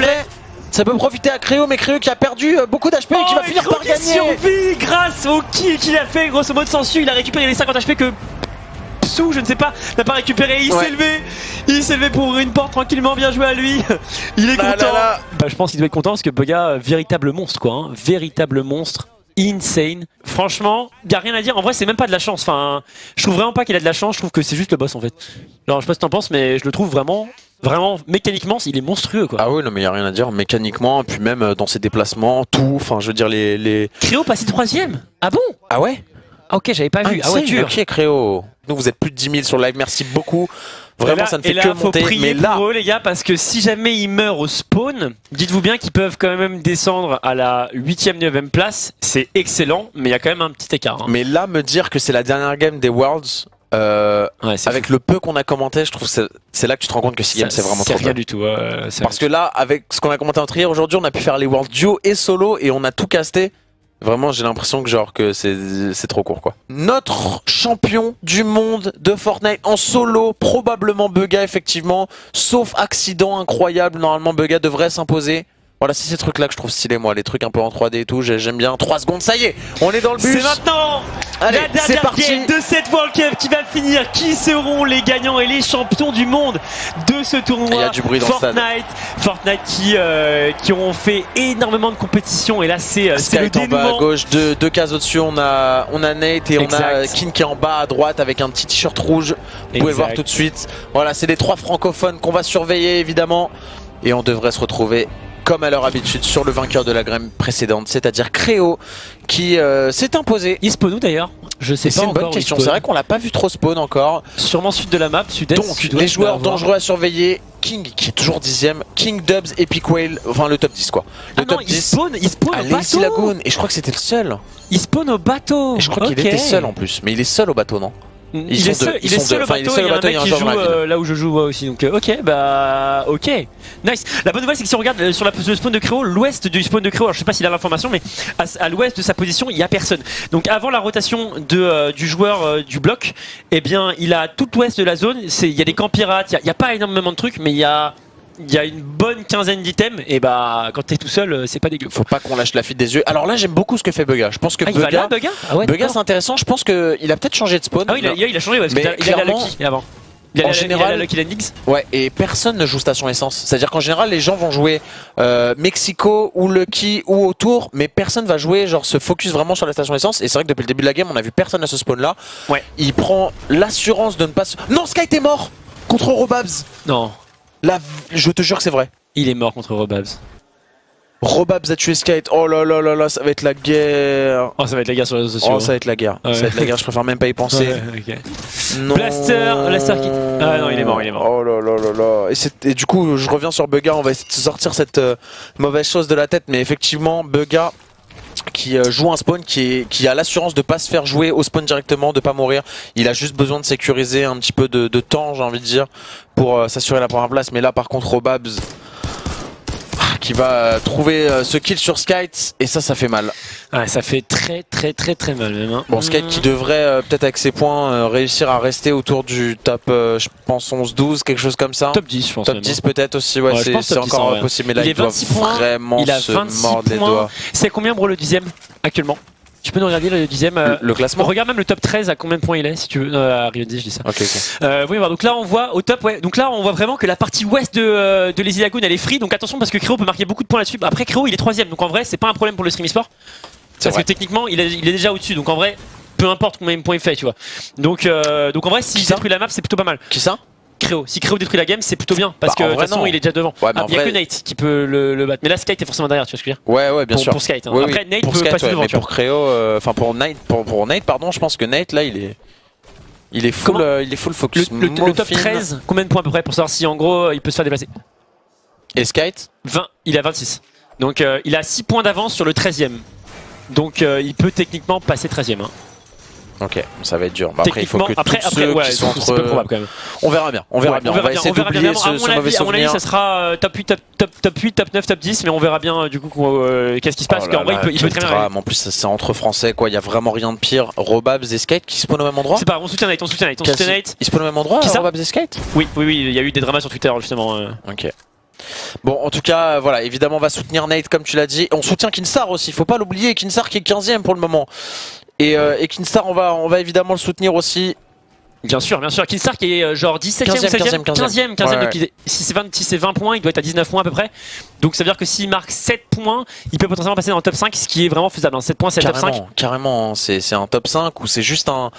Ça peut profiter à Créo mais Créo qui a perdu euh, beaucoup d'HP et qui va oh, finir par gagner. survit grâce au kill qu'il a fait grosso modo sans su, il a récupéré les 50 HP que je ne sais pas, n'a pas récupéré. Il s'est levé, il s'est levé pour ouvrir une porte tranquillement. Bien joué à lui. [laughs] Il est content. Bah, je pense qu'il doit être content parce que Boga, euh, véritable monstre quoi, hein. véritable monstre. Insane. Franchement, y a rien à dire. En vrai, c'est même pas de la chance. Enfin, je trouve vraiment pas qu'il a de la chance. Je trouve que c'est juste le boss en fait. Alors, je sais pas ce que t'en penses, mais je le trouve vraiment Vraiment, mécaniquement, il est monstrueux quoi. Ah oui, non mais il y a rien à dire. Mécaniquement, puis même euh, dans ses déplacements, tout. Enfin, je veux dire les. les... Créo passé troisième. Ah bon? Ah ouais? Ah, ok, j'avais pas vu. Ah ouais, dur. Ok, Créo. Nous, vous êtes plus de 10 000 sur le live. Merci beaucoup. Vraiment, ça ne fait que monter. mais là, pour eux, les gars, parce que si jamais ils meurent au spawn, dites-vous bien qu'ils peuvent quand même descendre à la 8ème, 9ème place. C'est excellent, mais il y a quand même un petit écart. Hein. Mais là, me dire que c'est la dernière game des Worlds, euh, avec le peu qu'on a commenté, je trouve c'est là que tu te rends compte que 6 c'est vraiment trop rien du tout. Parce que là, avec ce qu'on a commenté entre hier, aujourd'hui, on a pu faire les Worlds duo et solo et on a tout casté. Vraiment, j'ai l'impression que genre que c'est trop court quoi. Notre champion du monde de Fortnite en solo, probablement Bugga effectivement, sauf accident incroyable, normalement Bugga devrait s'imposer. Voilà, c'est ces trucs-là que je trouve stylé, moi, les trucs un peu en 3D et tout, j'aime bien. 3 secondes, ça y est, on est dans le bus. C'est maintenant Allez, la dernière game de cette World Cup qui va finir. Qui seront les gagnants et les champions du monde de ce tournoi? Il y a du bruit dans Fortnite, Fortnite qui, euh, qui auront fait énormément de compétitions et là c'est euh, le dénouement. en bas à gauche, deux, deux cases au-dessus, on a, on a Nate et on a King qui est en bas à droite avec un petit t-shirt rouge. Vous pouvez voir tout de suite. Voilà, c'est les trois francophones qu'on va surveiller évidemment. Et on devrait se retrouver comme à leur habitude sur le vainqueur de la game précédente, c'est-à-dire Créo, qui euh, s'est imposé. Il spawn où d'ailleurs? Je sais pas C'est une bonne question, c'est vrai qu'on l'a pas vu trop spawn encore. Sûrement sud de la map, sud-est. Donc les joueurs dangereux à surveiller, King qui est toujours dixième, King Dubs, Epic Whale, enfin le top 10 quoi. Le ah top non, 10. Il spawn, il spawn au bateau Lagoon, et je crois que c'était le seul. Il spawn au bateau et Je crois qu'il était seul en plus, mais il est seul au bateau non? Il, est seul, il est seul au bateau, il y a un mec qui joue euh, là où je joue aussi. Donc euh, ok, bah ok, nice. La bonne nouvelle c'est que si on regarde euh, sur la, le spawn de Créo, l'ouest du spawn de Créo, alors je sais pas s'il a l'information, mais à, l'ouest de sa position, il y a personne. Donc avant la rotation de, du joueur du bloc, eh bien il a tout l'ouest de la zone. Il y a des camps pirates, il a, a, pas énormément de trucs, mais il y a il y a une bonne quinzaine d'items et bah quand t'es tout seul euh, c'est pas dégueu. Faut pas qu'on lâche la fuite des yeux. Alors là j'aime beaucoup ce que fait Bugga. Je pense que ah, Bugga, Bugga, ah c'est intéressant. Je pense qu'il a peut-être changé de spawn. Ah oui, il a, changé parce mais il, a, Lucky avant. Il en général, Lucky Landings. Ouais, et personne ne joue Station Essence. C'est-à-dire qu'en général, les gens vont jouer euh, Mexico ou Lucky ou autour, mais personne va jouer, genre se focus vraiment sur la Station Essence. Et c'est vrai que depuis le début de la game, on a vu personne à ce spawn-là. Ouais. Il prend l'assurance de ne pas. Se... Non, Sky t'es mort contre Robabs. Non. Là, je te jure que c'est vrai. Il est mort contre Robabs. Robabs a tué Skate. Oh là là là là, ça va être la guerre. Oh, ça va être la guerre sur les réseaux sociaux. Oh, ça va être la guerre. Ça va être la guerre, je préfère même pas y penser. Blaster, Blaster qui. Ah non, il est mort, il est mort. Oh là là là là. Et, du coup, je reviens sur Bugga, on va essayer de sortir cette euh, mauvaise chose de la tête, mais effectivement, Bugga qui euh, joue un spawn qui, qui a l'assurance de pas se faire jouer au spawn directement, de pas mourir. Il a juste besoin de sécuriser un petit peu de, temps, j'ai envie de dire, pour euh, s'assurer la première place. Mais là, par contre, Robabs qui va euh, trouver euh, ce kill sur Skite et ça ça fait mal. Ouais, ça fait très très très très mal même. Hein. Bon Skite qui devrait euh, peut-être avec ses points réussir à rester autour du top je pense 11-12 quelque chose comme ça. Top 10 je pense. Top 10 peut-être aussi ouais, c'est encore possible mais là il, il doit vraiment il a se mordre les doigts. C'est combien bro le dixième actuellement? Tu peux nous regarder le dixième euh, le, classement Regarde même le top 13 à combien de points il est si tu veux. Euh, à Rio je dis ça. Ok, ok. Euh, oui, donc là on voit au top, ouais. Donc là on voit vraiment que la partie ouest de, euh, de les Lagoon elle est free. Donc attention parce que Créo peut marquer beaucoup de points là-dessus. Après Créo il est troisième, donc en vrai c'est pas un problème pour le stream sport. Parce que techniquement il est, il est déjà au-dessus. Donc en vrai peu importe combien de points il fait, tu vois. Donc, euh, donc en vrai, s'il détruit la map, c'est plutôt pas mal. Qui ça Créo. Si Créo détruit la game, c'est plutôt bien. Parce bah, que de toute façon, il est déjà devant. Ouais, ah, il n'y a que Nate qui peut le, battre. Mais là, Skype est forcément derrière, tu vois ce que je veux dire Ouais, ouais, bien sûr. Pour. Hein. Après, Nate peut passer devant. Mais pour Créo, euh, enfin pour Nate, pour, Nate, pardon, je pense que Nate, là, il est. Il est full, euh, il est full focus. Le, top 13, combien de points à peu près pour savoir si en gros il peut se faire déplacer Et Skype 20, il a 26. Donc euh, il a 6 points d'avance sur le 13 e Donc il peut techniquement passer 13 e hein. Ok, ça va être dur. Bah, après, il faut que après, tous ceux ouais, qui sont entre... peu probable quand même. On verra bien. On verra bien. On, va essayer d'oublier ce, ce mauvais souvenir. À mon avis, ça sera euh, top 8, top, top, top 8, top 9, top 10, mais on verra bien euh, du coup euh, qu'est-ce qui se passe. Oh vrai, il peut, il peut très bien. En plus, c'est entre français quoi. Il y a vraiment rien de pire. Robabs et Skate qui spawnent au même endroit. C'est pas. On soutient Nate. On soutient Nate. On soutient Nate. Ils spawnent au même endroit. Robabs et Skate. Oui, oui, oui. Il y a eu des dramas sur Twitter justement. Ok. Bon, en tout cas, voilà, évidemment, on va soutenir Nate comme tu l'as dit. On soutient Kinsar aussi, faut pas l'oublier. Kinsar qui est 15ème pour le moment. Et, euh, et Kinstar, on va, on va évidemment le soutenir aussi. Bien sûr, bien sûr. Kinstar qui est euh, genre 17ème 15e, 16e, 15e, 15e, 15e si c'est 20, si 20 points, il doit être à 19 points à peu près. Donc ça veut dire que s'il marque 7 points, il peut potentiellement passer dans le top 5, ce qui est vraiment faisable. 7 points, c'est le top 5. Carrément, c'est un top 5 ou c'est juste un,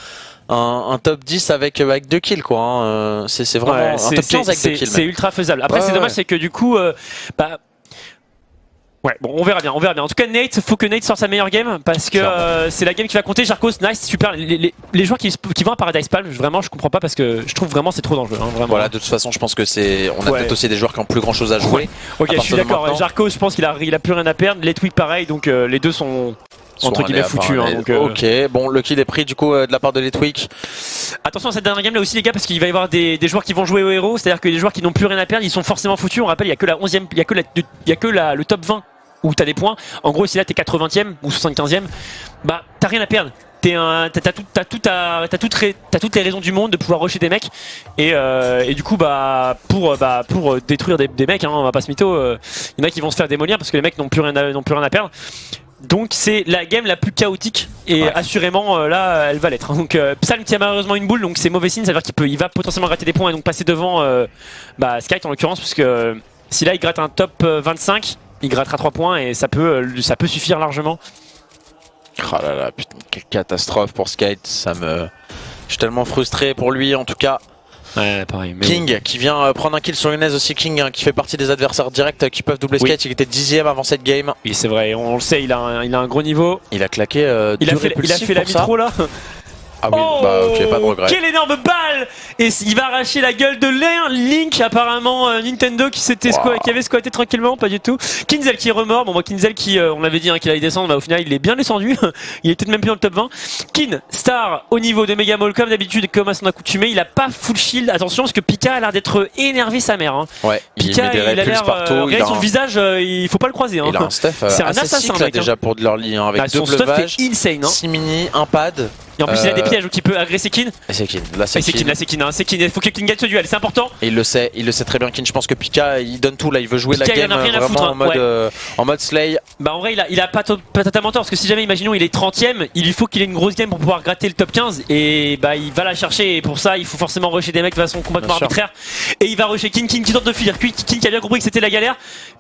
un, un, top 10 avec, avec 2 kills quoi. Hein. Euh, c'est vraiment ouais, un top 15 avec 2 kills. C'est ultra faisable. Après, c'est dommage, c'est que du coup, euh, bah, Ouais, bon, on verra bien, on verra bien. En tout cas, Nate, faut que Nate sorte sa meilleure game parce que euh, c'est la game qui va compter. Jarkos, nice, super. Les, les, joueurs qui, qui, vont à Paradise Palm, vraiment, je comprends pas parce que je trouve vraiment c'est trop dangereux. Hein, vraiment. Voilà, de toute façon, je pense que c'est. On a peut-être aussi des joueurs qui ont plus grand chose à jouer. Ok, je suis d'accord. Jarkos, je pense qu'il a, il a plus rien à perdre. Les tweets, pareil, donc euh, les deux sont entre guillemets foutus. Hein, donc, euh... Ok, bon, le kill est pris du coup euh, de la part de Letwick. Attention à cette dernière game là aussi les gars parce qu'il va y avoir des, des, joueurs qui vont jouer au héros, c'est-à-dire que les joueurs qui n'ont plus rien à perdre, ils sont forcément foutus. On rappelle, il y a que la 11e, il y a que, la, il y a que la, le top 20 où t'as des points. En gros, si là t'es 80ème ou 75ème, bah t'as rien à perdre. T'as tout, tout, as toutes les raisons du monde de pouvoir rusher des mecs et, euh, et du coup bah pour bah pour détruire des, des mecs, hein, on va pas se mytho, il euh, y en a qui vont se faire démolir parce que les mecs n'ont plus rien n'ont plus rien à perdre. Donc c'est la game la plus chaotique et assurément euh, là elle va l'être. Hein. Donc euh, Psalm tient malheureusement une boule donc c'est mauvais signe, ça veut dire qu'il peut il va potentiellement gratter des points et donc passer devant euh, bah, Skype en l'occurrence parce que si là il gratte un top 25 il grattera 3 points et ça peut, euh, ça peut suffire largement. Oh là là, putain, quelle catastrophe pour Skate, ça me... Je suis tellement frustré pour lui en tout cas. Ouais, pareil. King qui vient euh, prendre un kill sur Younes aussi, King hein, qui fait partie des adversaires directs qui peuvent doubler Skate, il était dixième avant cette game. Oui c'est vrai, on le sait, il a un, il a un gros niveau. Il a claqué euh, il, a fait, il a fait la mitro là Ah oui, bah ok, pas de regret. Quelle énorme balle Et il va arracher la gueule de Link, apparemment euh, Nintendo qui s'était qui avait squatté tranquillement, pas du tout. Kinzel qui est remort. Bon, moi Kinzel qui, euh, on avait dit hein, qu'il allait descendre, bah, au final il est bien descendu. [laughs] il est peut-être même plus dans le top 20. Kin, star au niveau de Mega Mall comme d'habitude, comme à son accoutumé, il a pas full shield. Attention parce que Pika a l'air d'être énervé sa mère. Hein. Ouais, Pika, il, a l'air partout. il son visage, il faut pas le croiser. Hein. Il a un stuff. C'est un assassin déjà pour de leur lit hein, avec bah, deux son stuff est insane. 6 mini, un pad. Et en plus, il a des euh, pièges où il peut agresser Kin. C'est Kin, là c'est Kin. Là c'est Kin, c'est Kin. Il faut que Kin gagne ce duel, c'est important. Et il le sait, il le sait très bien Kin. Je pense que Pika il donne tout là, il veut jouer la game vraiment en, mode, euh, en mode slay. Bah en vrai, il a, il pas, totalement tort parce que si jamais, imaginons, il est 30ème, il faut qu'il ait une grosse game pour pouvoir gratter le top 15 et bah il va la chercher. Et pour ça, il faut forcément rusher des mecs de façon complètement arbitraire. Et il va rusher Kin, Kin qui tente de fuir. Kin qui a bien compris que c'était la galère.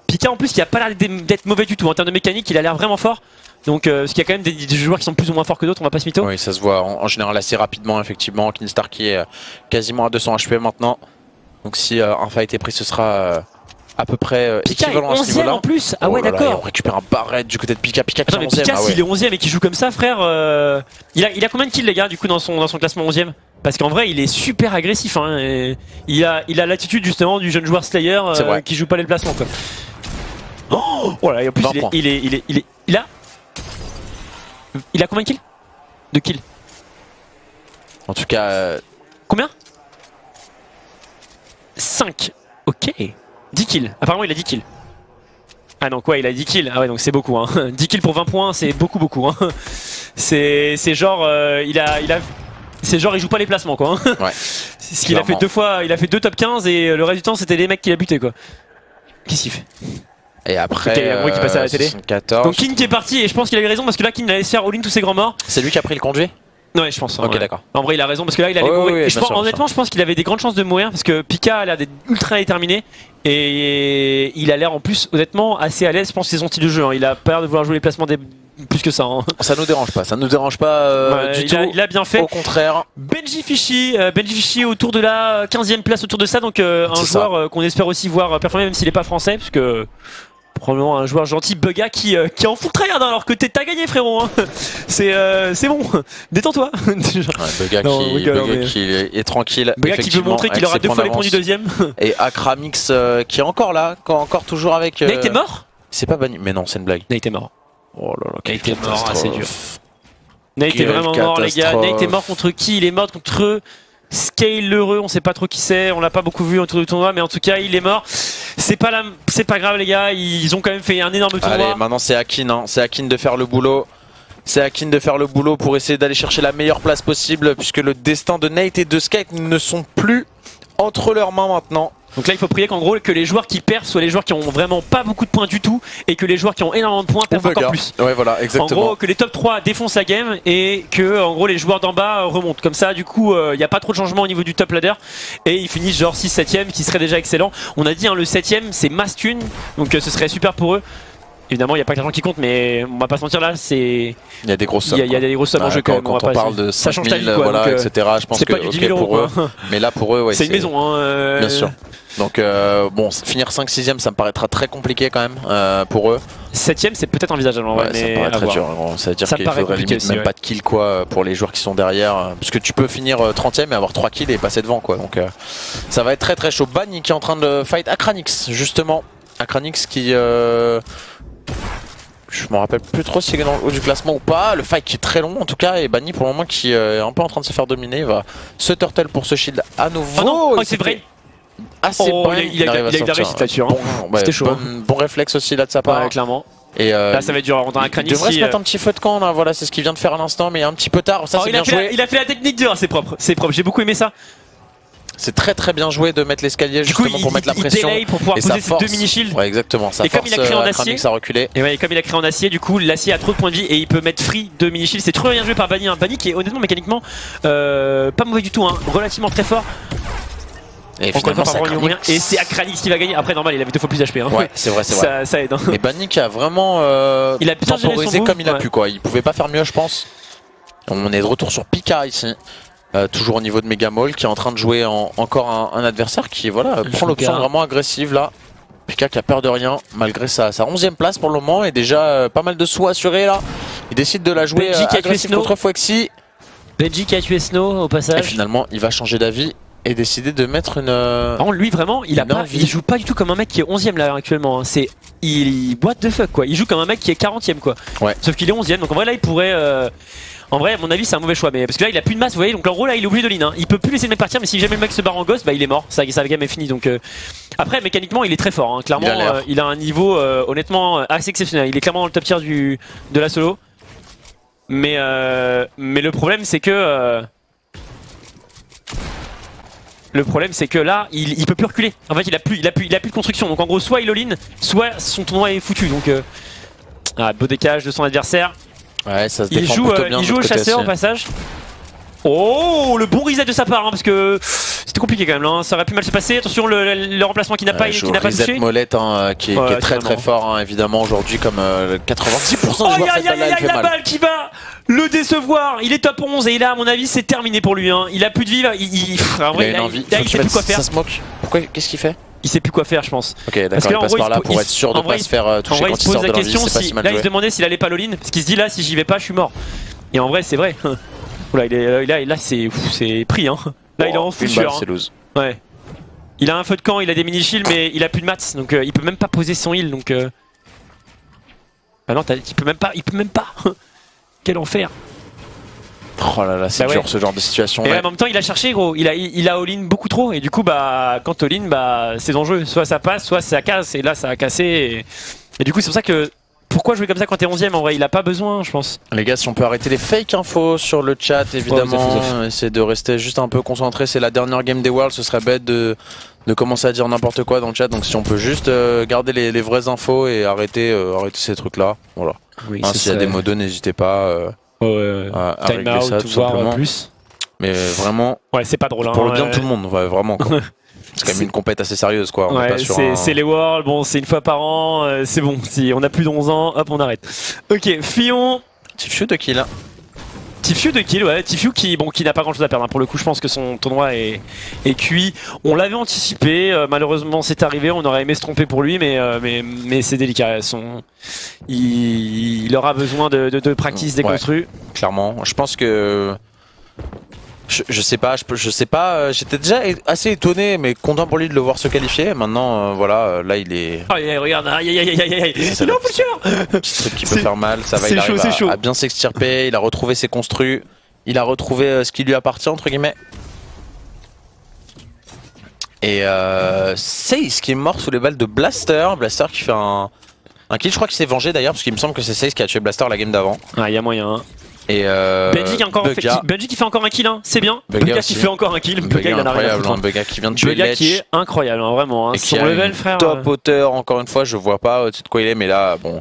Pika en plus, qui a pas l'air d'être mauvais du tout en termes de mécanique, il a l'air vraiment fort. Donc, euh, parce qu'il y a quand même des, joueurs qui sont plus ou moins forts que d'autres, on va pas se mytho. Oui, ça se voit en, général assez rapidement, effectivement. Kinstar qui est euh, quasiment à 200 HP maintenant. Donc, si euh, un fight est pris, ce sera à peu près Pika équivalent est 11 en plus Ah oh ouais d'accord On récupère un barrette du côté de Pika Pika qui est 11 Pika s'il est 11 et qu'il joue comme ça frère il, a, il a combien de kills les gars du coup dans son, dans son classement 11 e parce qu'en vrai il est super agressif hein, il a il a l'attitude justement du jeune joueur Slayer qui joue pas les placements quoi. Oh voilà et en plus il est, il est, il est, il est, il a il a combien de kills De kills En tout cas... Euh, combien 5. Ok. 10 kills. Apparemment il a 10 kills. Ah donc ouais il a 10 kills. Ah ouais donc c'est beaucoup. Hein. [laughs] 10 kills pour 20 points c'est beaucoup beaucoup. Hein. [laughs] C'est genre... Euh, il a... Il a... C'est genre il joue pas les placements quoi. Hein. [laughs] Ouais. Ce qu'il a fait deux fois, il a fait deux top 15 et le reste du temps c'était les mecs qui l'a buté quoi. Qu'est-ce qu'il fait? Et après, qui passe à la télé. Donc King qui est parti et je pense qu'il a eu raison parce que là King allait se faire all-in tous ses grands morts. C'est lui qui a pris le conduit Ouais, je pense. Ok, d'accord. En vrai, il a raison parce que là, il allait mourir. je pense, honnêtement, je pense qu'il avait des grandes chances de mourir parce que Pika a l'air d'être ultra déterminé et il a l'air en plus, honnêtement, assez à l'aise. Je pense c'est son style de jeu. Hein. Il a peur de vouloir jouer les placements des plus que ça. Hein. Ça nous dérange pas, ça nous dérange pas euh, du il tout. A, il a bien fait. Au contraire. Benji Fishy, euh, Benji Fishy autour de la 15ème place autour de ça, donc euh, un joueur qu'on espère aussi voir performer même s'il est pas français, parce que probablement un joueur gentil Bugga qui, euh, qui en fout très rien alors que t'as gagné frérot hein. [laughs] c'est euh, c'est bon. [laughs] Détends-toi [laughs] ouais, Bugga, qui, est, tranquille Bugga qui veut montrer qu'il aura deux fois les points du deuxième. et Akramix euh, qui est encore là encore toujours avec Nate est mort c'est pas banni mais non c'est une blague. Nate est mort. Oh là là Nate est mort c'est dur. Nate est vraiment mort les gars. Nate est mort contre qui? Il est mort contre Scale l'heureux, on sait pas trop qui c'est, on l'a pas beaucoup vu autour du tournoi, mais en tout cas il est mort. C'est pas grave les gars, ils ont quand même fait un énorme tournoi. Allez, maintenant c'est Akin, hein. c'est Akin de faire le boulot. C'est Akin de faire le boulot pour essayer d'aller chercher la meilleure place possible, puisque le destin de Nate et de Skate ne sont plus entre leurs mains maintenant. Donc là il faut prier qu'en gros que les joueurs qui perdent soient les joueurs qui ont vraiment pas beaucoup de points du tout et que les joueurs qui ont énormément de points perdent encore plus. Ouais voilà exactement. En gros que les top 3 défoncent la game et que en gros les joueurs d'en bas remontent. Comme ça du coup il euh, n'y a pas trop de changement au niveau du top ladder et ils finissent genre 6 7 e qui serait déjà excellent. On a dit hein, le 7 e c'est Mastune donc euh, ce serait super pour eux. Évidemment, il n'y a pas que l'argent qui compte, mais on va pas se mentir là, c'est. Il y a des grosses sommes. Il y, a des grosses sommes en jeu quand, quand, on, parle de ça change ta vie, quoi, voilà, etc. Je pense que okay, pour eux. Mais là, pour eux, ouais, c'est une maison. Hein, euh... Bien sûr. Donc euh, bon, finir 5-6ème, ça me paraîtra très compliqué quand même euh, pour eux. 7ème, c'est peut-être envisageable. Ouais, ça me paraît très dur. ça veut dire qu'il faudrait limite même pas de kill quoi pour les joueurs qui sont derrière. Parce que tu peux finir 30ème euh, et avoir 3 kills et passer devant quoi. Donc euh, ça va être très très chaud. Bani qui est en train de fight Akranix justement. Akranix qui je me rappelle plus trop si il est dans le haut du classement ou pas. Le fight qui est très long en tout cas et Bani pour le moment qui est un peu en train de se faire dominer. Il va se turtle pour ce shield à nouveau. Oh non, oh, c'est vrai. Assez oh, bon, il, a, il, a, il a réussi là-dessus. Hein. Bon, C'était chaud. Bon, réflexe aussi là de sa part. Ouais, clairement. Et euh, là, ça va être dur. On a un crâne Il devrait se mettre euh. un petit feu de camp là. Voilà, c'est ce qu'il vient de faire à l'instant, mais un petit peu tard. Ça, oh, il, bien a joué. La, il a fait la technique dure. C'est propre. C'est propre. J'ai beaucoup aimé ça. C'est très très bien joué de mettre l'escalier justement coup, pour il, mettre la pression. Il pour pouvoir poser ses deux mini shields. Ouais, exactement. Ça et comme il a créé en euh, acier, ça reculé. Et, ouais, et comme il a créé en acier, du coup, l'acier a trop de points de vie et il peut mettre free deux mini shields. C'est trop bien joué par Bani. Hein. Bani qui est honnêtement mécaniquement euh, pas mauvais du tout, hein. relativement très fort. Et finalement, Et c'est Akranix qui va gagner. Après, normal, il avait deux fois plus d'HP. Hein. Ouais, c'est vrai, c'est [laughs] vrai. Ça, aide. Mais Bannick a vraiment euh, il a temporisé comme il a pu. quoi. Il pouvait pas faire mieux, je pense. On est de retour sur Pika ici. Euh, toujours au niveau de Megamall qui est en train de jouer encore un, adversaire qui voilà, prend l'option vraiment agressive là. Pika qui a peur de rien malgré sa, sa 11ème place pour le moment et déjà euh, pas mal de sous assurés là. Il décide de la jouer euh, agressive contre Foxy. Benji qui a tué Snow au passage. Et finalement, il va changer d'avis et décider de mettre une. Par contre, lui vraiment, il a pas, il joue pas du tout comme un mec qui est 11ème là actuellement. Hein. C'est il, boîte de fuck quoi. Il joue comme un mec qui est 40ème quoi. Ouais. Sauf qu'il est 11ème. Donc en vrai là, il pourrait. Euh, en vrai, à mon avis, c'est un mauvais choix. Mais parce que là, il a plus de masse, vous voyez. Donc en gros, là, il est obligé de lean. Hein. Il peut plus laisser le mec partir. Mais si jamais le mec se barre en ghost, bah il est mort. Ça, sa game est finie. Donc euh, après, mécaniquement, il est très fort. Hein. Clairement, il a, un niveau honnêtement assez exceptionnel. Il est clairement dans le top tier du de la solo. Mais mais le problème, c'est que le problème c'est que là, il, peut plus reculer. En fait, il a plus, il a plus, il a plus de construction. Donc en gros, soit il all-in, soit son tournoi est foutu. Donc euh... ah, beau décalage de son adversaire. Ouais, ça se il joue, euh, il joue au chasseur au passage. Oh, le bon reset de sa part, hein, parce que c'était compliqué quand même. Hein. Ça aurait pu mal se passer. Attention, le, remplacement qui n'a pas, qui n'a pas touché. Molette, hein, qui, est, très très fort hein, évidemment aujourd'hui, comme 90% euh, des joueurs. Aïe aïe aïe aïe, la balle qui va le décevoir. Il est top 11 et là, à mon avis, c'est terminé pour lui. Hein. Il a plus de vie. Il, il, il, sait plus quoi faire. Ça se moque. Pourquoi Qu'est-ce qu'il fait? Il sait plus quoi faire, je pense. Ok, d'accord. Il passe par là pour être sûr de pas se faire euh, toucher quand il sort de question si, Là, il se demandait s'il allait pas l'all parce qu'il se dit là, si j'y vais pas, je suis mort. Et en vrai, c'est vrai. [laughs] Oula, il est, là, là c'est pris. Hein. Là, il est en foutu. Hein. Ouais. Il a un feu de camp, il a des mini shields, mais il a plus de mats, donc euh, il peut même pas poser son heal. Donc, euh... ah non, il peut même pas. Il peut même pas. [laughs] Quel enfer. Oh là là, c'est bah dur ce genre de situation. Et en même temps, il a cherché, gros. Il a, il a all-in beaucoup trop. Et du coup, bah, quand all-in, bah, c'est dangereux. Soit ça passe, soit ça casse. Et là, ça a cassé. Et, du coup, c'est pour ça que. Pourquoi jouer comme ça quand t'es 11ème en vrai? Il a pas besoin, je pense. Les gars, si on peut arrêter les fake infos sur le chat, évidemment, essayer de rester juste un peu concentré. C'est la dernière game des Worlds, ce serait bête de, de commencer à dire n'importe quoi dans le chat. Donc si on peut juste euh, garder les, vraies infos et arrêter, euh, arrêter ces trucs-là. Voilà. Hein, s'il y a des modos, n'hésitez pas. Euh, ouais, à, Time out, ça, tout simplement. plus. Mais vraiment, ouais, c'est pas drôle. Hein, pour le bien de tout le monde, vraiment. [laughs] C'est quand même une compète assez sérieuse quoi. Ouais, c'est les Worlds, bon c'est une fois par an, euh, c'est bon. Si on a plus de 11 ans, hop on arrête. Ok, Fion. Tifu de kill. Tifu de kill, ouais. Tifu qui, bon, qui n'a pas grand chose à perdre. Hein. Pour le coup, je pense que son tournoi est, est cuit. On l'avait anticipé. Euh, malheureusement, c'est arrivé. On aurait aimé se tromper pour lui, mais, euh, mais, mais c'est délicat. Son... Il... il, aura besoin de, de, de practice déconstruit. clairement. Je pense que je, sais pas, je, je sais pas. Euh, j'étais déjà assez étonné, mais content pour lui de le voir se qualifier. Maintenant, euh, voilà, euh, là il est. Oh, regarde, aïe aïe aïe aïe aïe, il est en Petit truc qui peut faire mal, ça va. Il arrive chaud, à, à, bien s'extirper. Il a retrouvé ses construits. Il a retrouvé ce qui lui appartient entre guillemets. Et euh, Seize qui est mort sous les balles de Blaster. Blaster qui fait un, un kill. Je crois qu'il s'est vengé d'ailleurs, parce qu'il me semble que c'est Seize qui a tué Blaster la game d'avant. Ah, il y a moyen. Hein. Et euh, Benji, qui encore fait, Benji qui fait encore un kill, hein. c'est bien. Bugga, qui fait encore un kill. Bugga, il incroyable, hein. Bugga qui vient de tuer Bugga qui est incroyable, hein, vraiment. Hein. Son level, frère. Top hauteur, encore une fois, je vois pas au-dessus de quoi il est, mais là, bon.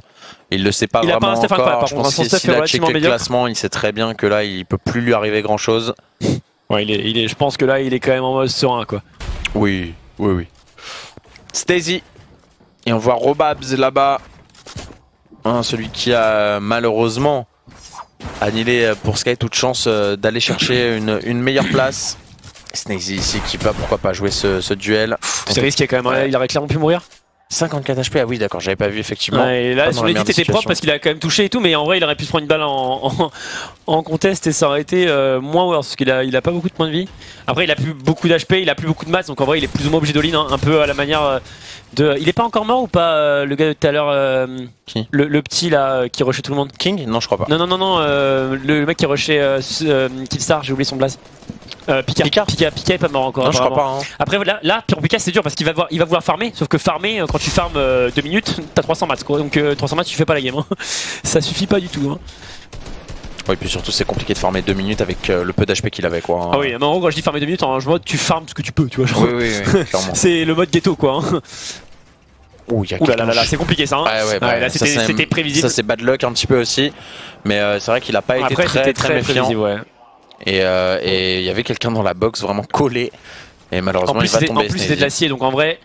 Il le sait pas il vraiment a pas un encore. Incroyable, je pense que s'il a checké le classement, il sait très bien que là, il peut plus lui arriver grand chose. Ouais, il est, il est, je pense que là, il est quand même en mode serein, quoi. Oui, oui, oui. Stacy. Et on voit Robabs là-bas. Hein, celui qui a malheureusement annihilé euh, pour Sky toute chance euh, d'aller chercher [clears throat] une, meilleure place. Snazy ici qui va pourquoi pas jouer ce, duel. C'est risqué quand même, il aurait clairement pu mourir. 54 HP, ah oui d'accord, j'avais pas vu effectivement. et là son edit était propre parce qu'il a quand même touché et tout, mais en vrai il aurait pu se prendre une balle en, en, contest et ça aurait été euh, moins worse parce qu'il a, il a pas beaucoup de points de vie. Après il a plus beaucoup d'HP, il a plus beaucoup de maths donc en vrai il est plus ou moins obligé d'all hein, un peu à la manière de... Il est pas encore mort ou pas euh, le gars de tout à l'heure euh, Qui? le, petit là qui rushait tout le monde? King? Non je crois pas. Non non non non, le mec qui rushait Killstar, j'ai oublié son blaze. Euh, Pika. Pika. Pika. Pika est pas mort encore. Non, je crois pas. Hein. Après, là, là pour Pika, c'est dur parce qu'il va, il va vouloir farmer. Sauf que farmer, euh, quand tu farmes 2 euh, minutes, t'as 300 mats. Quoi. Donc 300 mats, tu fais pas la game. Hein. [laughs] Ça suffit pas du tout. Hein. Oui, puis surtout, c'est compliqué de farmer 2 minutes avec le peu d'HP qu'il avait. Quoi, Ah oui, mais en gros, quand je dis farmer 2 minutes, en mode tu farmes ce que tu peux. Tu vois, Oui, oui, oui [laughs] c'est le mode ghetto, quoi. Ouh, y a Ouh là là là, c'est compliqué ça. Hein. Ouais, ouais, bah, c'était prévisible. Ça, c'est bad luck un petit peu aussi. Mais c'est vrai qu'il a pas été très, méfiant. Ouais. Euh, et il y avait quelqu'un dans la box vraiment collé. Et malheureusement, il va tomber. En plus, c'était de l'acier, donc en vrai,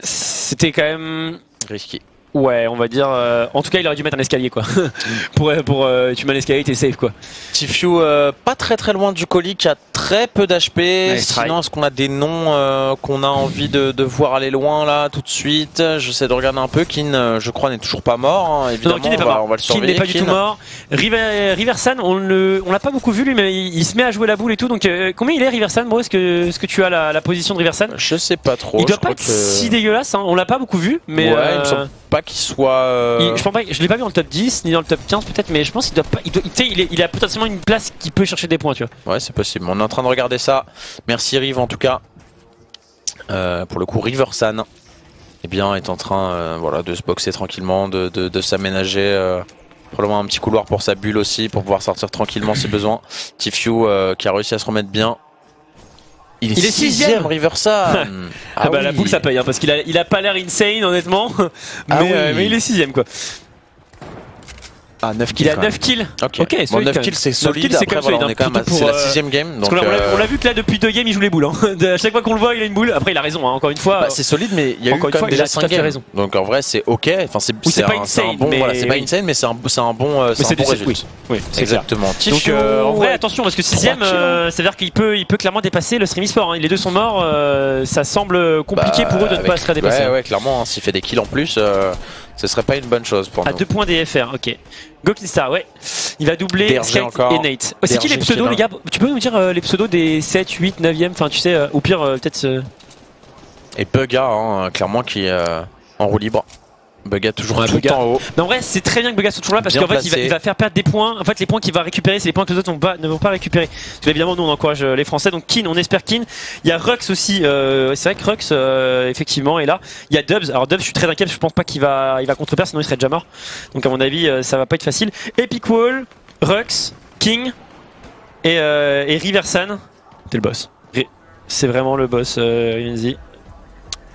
c'était quand même risqué. Ouais, on va dire. Euh, en tout cas, il aurait dû mettre un escalier quoi. [laughs] pour pour euh, tu mets un escalier, t'es safe quoi. Tifu euh, pas très très loin du colis qui a très peu d'HP. Sinon, est-ce qu'on a des noms qu'on a envie de, de, voir aller loin là tout de suite? J'essaie de regarder un peu. Kin, je crois, n'est toujours pas mort. Hein, évidemment, non, Kin n'est pas mort. On va le surveiller. Kin n'est pas du tout mort. River, Riversan, on le, on l'a pas beaucoup vu lui, mais il, se met à jouer la boule et tout. Donc combien il est Riversan, bro? Est-ce que, est-ce que tu as la, la, position de Riversan? Je sais pas trop. Il doit pas être si dégueulasse. Hein. On l'a pas beaucoup vu, mais. Ouais, il me semble pas qu'il soit. Euh, je pense pas, je l'ai pas vu dans le top 10 ni dans le top 15 peut-être, mais je pense qu'il doit pas. Il, il, il, a potentiellement une place qui peut chercher des points, tu vois. Ouais, c'est possible. On est en train de regarder ça. Merci Rive en tout cas. Euh, pour le coup, Riversan eh bien, est en train euh, voilà, de se boxer tranquillement, de, de, s'aménager. probablement un petit couloir pour sa bulle aussi, pour pouvoir sortir tranquillement si besoin. Tifu qui a réussi à se remettre bien. Il est, sixième, Riversan. [laughs] ah, ah bah la boule ça paye hein, parce qu'il a, il a pas l'air insane honnêtement, ah mais, euh, mais il est sixième quoi. Ah, 9 kills. Il a 9 kills. Ok, okay bon, 9 kills c'est solide. Comme voilà, on est quand même c'est la euh, sixième game. Donc euh... on l'a vu que là depuis deux games il joue les boules. Hein. à chaque fois qu'on le voit il a une boule. Après il a raison. Hein. Encore une fois. Bah, c'est solide mais il y a encore eu quand même déjà 5 games. Raison. Donc en vrai c'est ok. Enfin c'est oui, pas insane. Un bon, mais... voilà, c'est pas insane mais c'est un, un bon, euh, c'est bon résultat. Oui, exactement. Donc euh, en vrai attention parce que sixième, ça veut dire qu'il peut, il peut clairement dépasser le stream sport. Hein. Les deux sont morts. Ça semble compliqué pour eux de ne pas se faire dépasser. Ouais clairement. S'il fait des kills en plus ce serait pas une bonne chose pour nous. À deux points DFR, ok. Star, ouais. Il va doubler Skype et Nate. c'est qui les pseudos, les gars? Tu peux nous dire euh, les pseudos des 7, 8, 9ème Enfin, tu sais, euh, au pire, euh, peut-être. Et Bugga, hein, clairement, qui est en roue libre. Bugga toujours tout en haut. Mais en vrai, c'est très bien que Bugga soit toujours là parce qu'en fait, il va, faire perdre des points. En fait, les points qu'il va récupérer, c'est les points que les autres ne vont pas récupérer. Parce que, évidemment, nous, on encourage euh, les Français. Donc, Kin, on espère Kin. Il y a Rux aussi. Euh, c'est vrai que Rux, euh, effectivement, est là. Il y a Dubs. Alors, Dubs, je suis très inquiet parce que je pense pas qu'il va, il va contre sinon il serait déjà mort. Donc, à mon avis, ça va pas être facile. Epic Wall, Rux, King et, et Riversan. C'est le boss. C'est vraiment le boss, euh,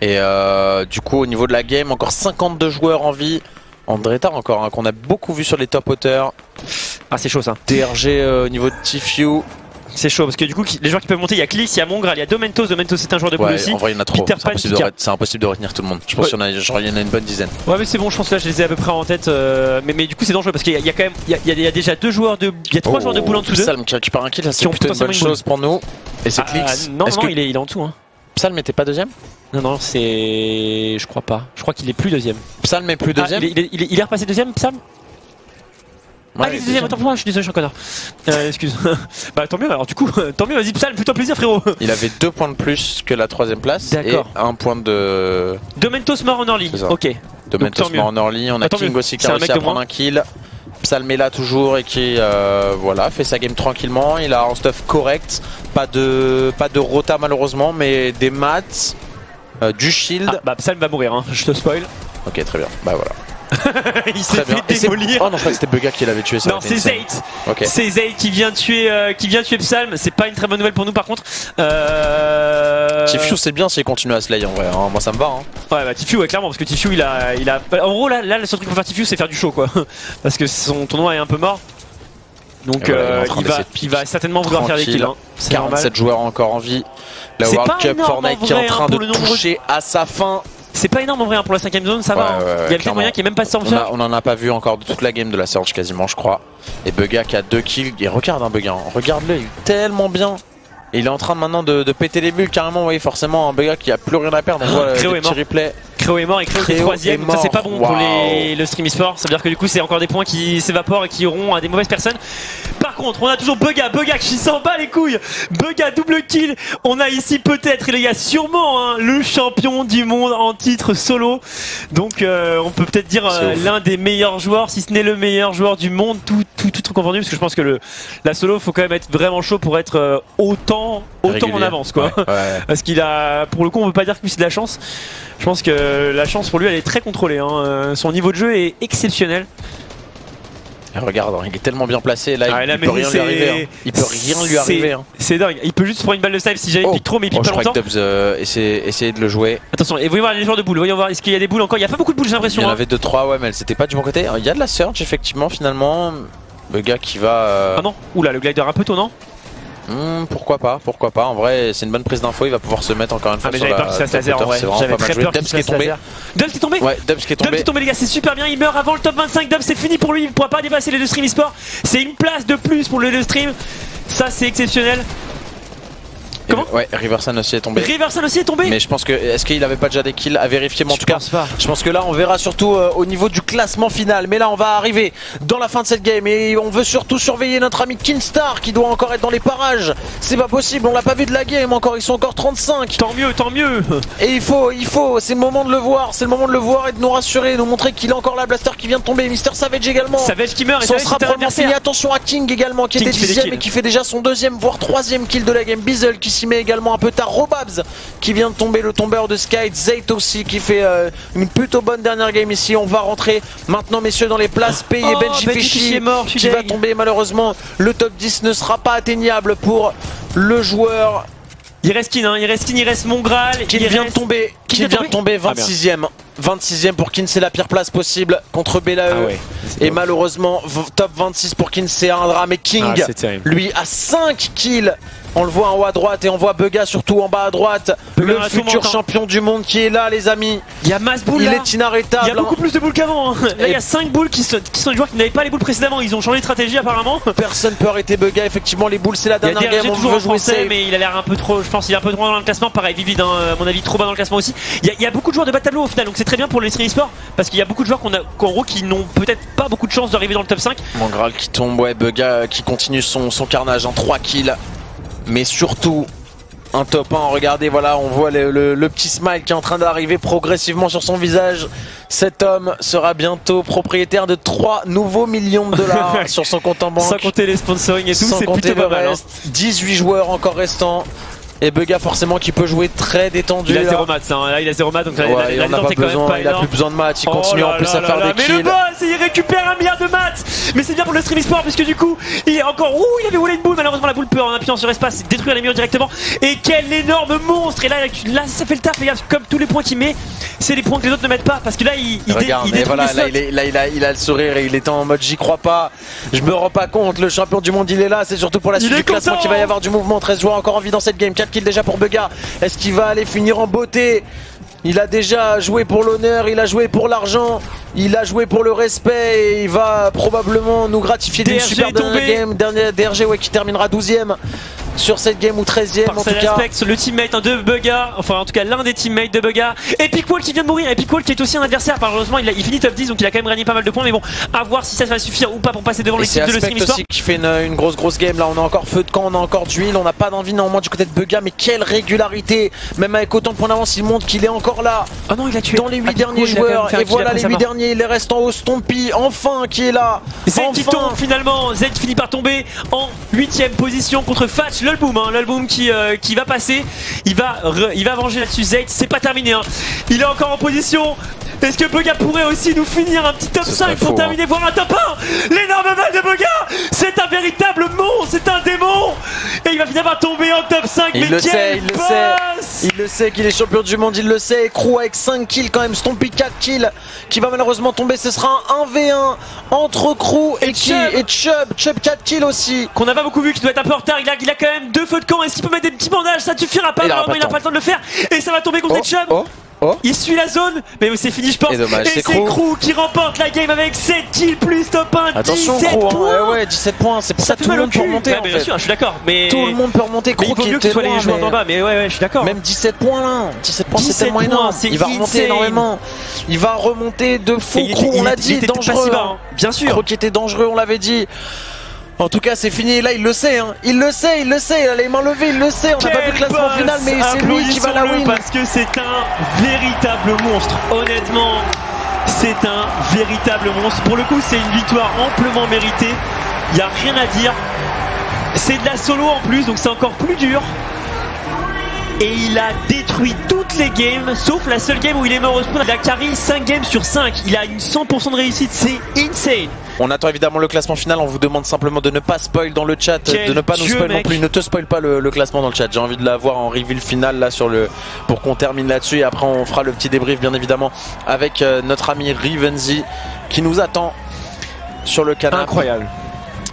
et euh, du coup, au niveau de la game, encore 52 joueurs en vie. Andretta encore, hein, qu'on a beaucoup vu sur les top hauteurs. Ah, c'est chaud ça. DRG euh, au niveau de Tfue. C'est chaud parce que du coup, les joueurs qui peuvent monter, il y a Clix, il y a Mongral, il y a Domentos. Domentos, c'est un joueur de boule aussi. En vrai, il y en a trop. C'est impossible, de retenir tout le monde. Je pense qu'il y, en a une bonne dizaine. Ouais, mais c'est bon, je pense que là, je les ai à peu près en tête. Euh, mais, mais, du coup, c'est dangereux parce qu'il y, a quand même, il y, a, déjà deux joueurs de, il y a trois joueurs de boule en dessous d'eux. Salm qui récupère un kill, c'est plutôt une bonne chose pour nous. Et c'est Clix. Ah, non, non, il, est, il est en dessous. Hein. Psalm était pas deuxième non, non, c'est. Je crois pas. Je crois qu'il est plus deuxième. Psalm est plus ah, deuxième il, est, il, est, repassé deuxième, Psalm? Ah, il est deuxième, attends pour moi, je suis désolé, je suis un connard. Euh, excuse. [laughs] bah, tant mieux, alors du coup, [laughs] tant mieux, vas-y, Psalm, plutôt plaisir, frérot. Il avait deux points de plus que la troisième place. Et un point de. Domentos mort en early. Ok. Domentos mort en early. On a King aussi qui a réussi à prendre un kill. Psalm est là toujours et qui euh, voilà, fait sa game tranquillement. Il a un stuff correct. Pas de, pas de rota malheureusement, mais des mats. Euh, du shield. Ah, bah Psalm va mourir, hein. [laughs] je te spoil. Ok, très bien. Bah voilà. [laughs] il s'est fait démolir. Oh non, c'était Bugga qui l'avait tué. non, c'est Zayt. C'est Zayt qui vient tuer, euh, qui vient tuer Psalm. C'est pas une très bonne nouvelle pour nous par contre. Euh... Tifu, c'est bien s'il continue à slay en vrai. Hein. Moi, ça me va. Hein. Ouais, bah Tifu, ouais, clairement, parce que Tifu, il a, il a. En gros, là, là le seul truc pour faire Tifu, c'est faire du show, quoi. [laughs] parce que son tournoi est un peu mort. Donc euh, il, va, il, va, certainement vouloir faire des kills. Hein. 47 joueurs encore en vie. La World Cup Fortnite qui est en train de toucher à sa fin. C'est pas énorme en vrai hein, pour la cinquième zone, ça va. Hein. il y a peut-être moyen qui est même pas sorti. On, on en a pas vu encore de toute la game de la Surge quasiment, je crois. Et Bugga qui a deux kills. Et regarde un Bugga, regarde-le, il est tellement bien. Et il est en train maintenant de, péter les bulles carrément, vous voyez forcément un Bugga qui a plus rien à perdre. On voit le petit replay. Créo est mort et Créo, est troisième. Ça c'est pas bon pour les, le stream e-sport. Ça veut dire que du coup c'est encore des points qui s'évaporent et qui iront à des mauvaises personnes. Par contre, on a toujours Bugga, Bugga qui s'en bat les couilles. Bugga double kill. On a ici peut-être, il y a sûrement hein, le champion du monde en titre solo. Donc euh, on peut peut-être dire euh, l'un des meilleurs joueurs, si ce n'est le meilleur joueur du monde, tout tout tout confondu, parce que je pense que le la solo faut quand même être vraiment chaud pour être euh, autant autant en avance quoi. [laughs] parce qu'il a, pour le coup, on peut pas dire que c'est de la chance. Je pense que la chance pour lui, elle est très contrôlée. Hein. Son niveau de jeu est exceptionnel. Regarde, il est tellement bien placé là, il, peut rien lui arriver. Hein. Il peut rien lui arriver. Hein. C'est dingue. Il peut juste prendre une balle de snipe si j'avais oh. pique trop, mais il pique oh, pas longtemps. Que euh, essayer, de le jouer. Attention, et voyez voir les joueurs de boules. Voyons voir, est-ce qu'il y a des boules encore? Il n'y a pas beaucoup de boules, j'ai l'impression. Il y en avait 2-3, ouais, mais c'était pas du bon côté. Il y a de la search, effectivement, finalement. Le gars qui va. Euh, ah non Oula, le glider un peu tôt, non? Hmm, pourquoi pas, pourquoi pas. En vrai, c'est une bonne prise d'info. Il va pouvoir se mettre encore une fois ah, mais j'avais peur qu'il se laser en vrai. J'avais très peur qu'il se est tombé. Dubs qui est tombé Ouais, Dubs qui est tombé. Dubs qui est tombé, les gars, c'est super bien. Il meurt avant le top 25. Dubs, c'est fini pour lui. Il ne pourra pas dépasser les deux stream e-sport. C'est une place de plus pour le deux stream. Ça, c'est exceptionnel. Comment Ouais, Riverson aussi est tombé. Riverson aussi est tombé Mais je pense que. Est-ce qu'il avait pas déjà des kills à vérifier Mais en tout cas, je pense que là, on verra surtout euh, au niveau du classement final. Mais là, on va arriver dans la fin de cette game et on veut surtout surveiller notre ami Kinstar qui doit encore être dans les parages. C'est pas possible, on l'a pas vu de la game encore. Ils sont encore 35. Tant mieux, tant mieux. Et il faut, il faut, c'est le moment de le voir. C'est le moment de le voir et de nous rassurer, de nous montrer qu'il est encore là. Blaster qui vient de tomber. Mister Savage également. Savage qui meurt et ça sera probablement Attention à King également qui était dixième et qui fait déjà son deuxième voire troisième kill de la game. Bizzle qui s'y met également un peu Robabs qui vient de tomber, le tombeur de Sky. Zayt aussi qui fait euh, une plutôt bonne dernière game ici. On va rentrer maintenant, messieurs, dans les places payées. Oh, Benji, Benji mort, qui va tomber malheureusement. Le top 10 ne sera pas atteignable pour le joueur. Il reste Kin, hein, il reste Kin, il reste Mongral. Qui vient de tomber, qui vient de tomber 26ème. 26ème pour Kin, c'est la pire place possible contre Belae. Ah et malheureusement, top 26 pour Kin, c'est un drame. Et King, ah, lui, a 5 kills on le voit en haut à droite et on voit Bega surtout en bas à droite. le futur champion du monde qui est là, les amis. Il y a masse boules Il est inarrêtable. Il y a beaucoup hein. plus de boules qu'avant. Hein. Là, il y a 5 boules qui sont, qui sont des joueurs qui n'avaient pas les boules précédemment. Ils ont changé de stratégie apparemment. Personne peut arrêter Bega. Effectivement, les boules, c'est la dernière game. On veut jouer français, mais il a l'air un peu trop. Je pense qu'il est un peu trop dans le classement. Pareil, Vivid, hein, à mon avis, trop bas dans le classement aussi. Il y, a, beaucoup de joueurs de bas tableau au final. Donc c'est très bien pour les stream sport parce qu'il y a beaucoup de joueurs qu'on a, gros, qui n'ont peut-être pas beaucoup de chance d'arriver dans le top 5. Mangral qui tombe, ouais, Bega qui continue son, son carnage en 3 kills mais surtout un top 1. Regardez, voilà, on voit le, petit smile qui est en train d'arriver progressivement sur son visage. Cet homme sera bientôt propriétaire de 3 nouveaux millions de dollars [laughs] sur son compte en banque. Sans compter les sponsoring et tout, c'est plutôt pas mal. 18 hein. joueurs encore restants. Et Bega forcément qui peut jouer très détendu. Il a 0 match, hein. là il a 0 match donc là, il, a, pas besoin, il a plus besoin de match, il continue oh en plus à faire des kills. Mais le boss, il récupère un milliard de matchs Mais c'est bien pour le stream sport puisque du coup il est encore. Ouh, il avait volé une boule, malheureusement la boule peut en appuyant sur espace détruire les murs directement. Et quel énorme monstre Et là, là ça fait le taf les gars, comme tous les points qu'il met, c'est les points que les autres ne mettent pas parce que là il, il, Regarde, il voilà, là, il, est, là il, a, il a le sourire et il est en mode j'y crois pas, je me rends pas compte, le champion du monde il est là, c'est surtout pour la suite du classement qu'il va y avoir du mouvement, 13 joueurs encore en vie dans cette game, 4 kills déjà pour Bega est-ce qu'il va aller finir en beauté? Il a déjà joué pour l'honneur, il a joué pour l'argent, il a joué pour le respect et il va probablement nous gratifier d'une super dernière game. Dernier DRG ouais, qui terminera 12ème sur cette game ou 13ème en tout cas. le teammate de Bugga, enfin en tout cas l'un des teammates de Bugga. Epic Wall qui vient de mourir, Epic Wall qui est aussi un adversaire, malheureusement il, il, finit top 10 donc il a quand même gagné pas mal de points. Mais bon à voir si ça va suffire ou pas pour passer devant l'équipe de le Stream aussi qui fait une, grosse grosse game. Là on a encore feu de camp, on a encore d'huile, on n'a pas d'envie néanmoins du côté de Bugga mais quelle régularité. Même avec autant de points d'avance il montre qu'il est encore là. Oh non, il a tué. dans les 8 derniers joueurs. et voilà les 8 derniers. Il reste en haut Stompy enfin qui est là. Zed qui tombe finalement, Zed finit par tomber en 8ème position contre Fatch, l'album, hein, qui, euh, qui va passer. Il va, il va venger là-dessus. Zayt, c'est pas terminé. Hein. Il est encore en position. Est-ce que Boga pourrait aussi nous finir un petit top 5 pour terminer, hein. voir un top 1 L'énorme mal de Boga C'est un véritable monstre, c'est un démon Et il va finalement tomber en top 5, il mais le sait, il le sait Il le sait qu'il est champion du monde, il le sait. Crew avec 5 kills quand même, Stompy 4 kills qui va malheureusement tomber. Ce sera un 1v1 entre Crew et, qui? Et Chubb, Chubb 4 kills aussi. Qu'on n'a pas beaucoup vu, qui doit être un peu en retard. Il a, il a quand même deux feux de camp. Est-ce qu'il peut mettre des petits bandages? Ça suffira pas, malheureusement il n'a pas le temps de le faire. Et ça va tomber contre oh, Chubb. Oh. Oh. Il suit la zone, mais c'est fini je pense. Et, c'est Crew. qui remporte la game avec 7 kills plus top 1. Attention 17 Crew, hein. points. ouais, ouais, 17 points, c'est pour ça, tout le monde peut remonter. Ouais, en bien sûr, je suis d'accord. Mais tout le monde peut remonter. Crew il vaut mieux que ce soit les joueurs d'en bas, mais ouais, ouais, je suis d'accord. Même 17 points là, 17 points c'est tellement énorme. Il va remonter énormément. Il va remonter de fou. Crew, on l'a dit, dangereux. Hein. Bien sûr. Crew qui était dangereux, on l'avait dit. En tout cas, c'est fini. Là, il le sait. Hein. Il le sait, il le sait. Il a les mains levées, il le sait. On n'a pas vu le classement final, mais c'est lui qui va la win. Parce que c'est un véritable monstre. Honnêtement, c'est un véritable monstre. Pour le coup, c'est une victoire amplement méritée. Il n'y a rien à dire. C'est de la solo en plus, donc c'est encore plus dur. Et il a détruit toutes les games, sauf la seule game où il est mort au spawn. Il a carry 5 games sur 5. Il a une 100% de réussite. C'est insane. On attend évidemment le classement final. On vous demande simplement de ne pas spoil dans le chat, de ne pas nous spoil non plus. Ne te spoil pas le, classement dans le chat. J'ai envie de l'avoir en reveal final là sur le pour qu'on termine là-dessus. Et après, on fera le petit débrief bien évidemment avec euh, notre ami Rivenzi qui nous attend sur le canal. Incroyable.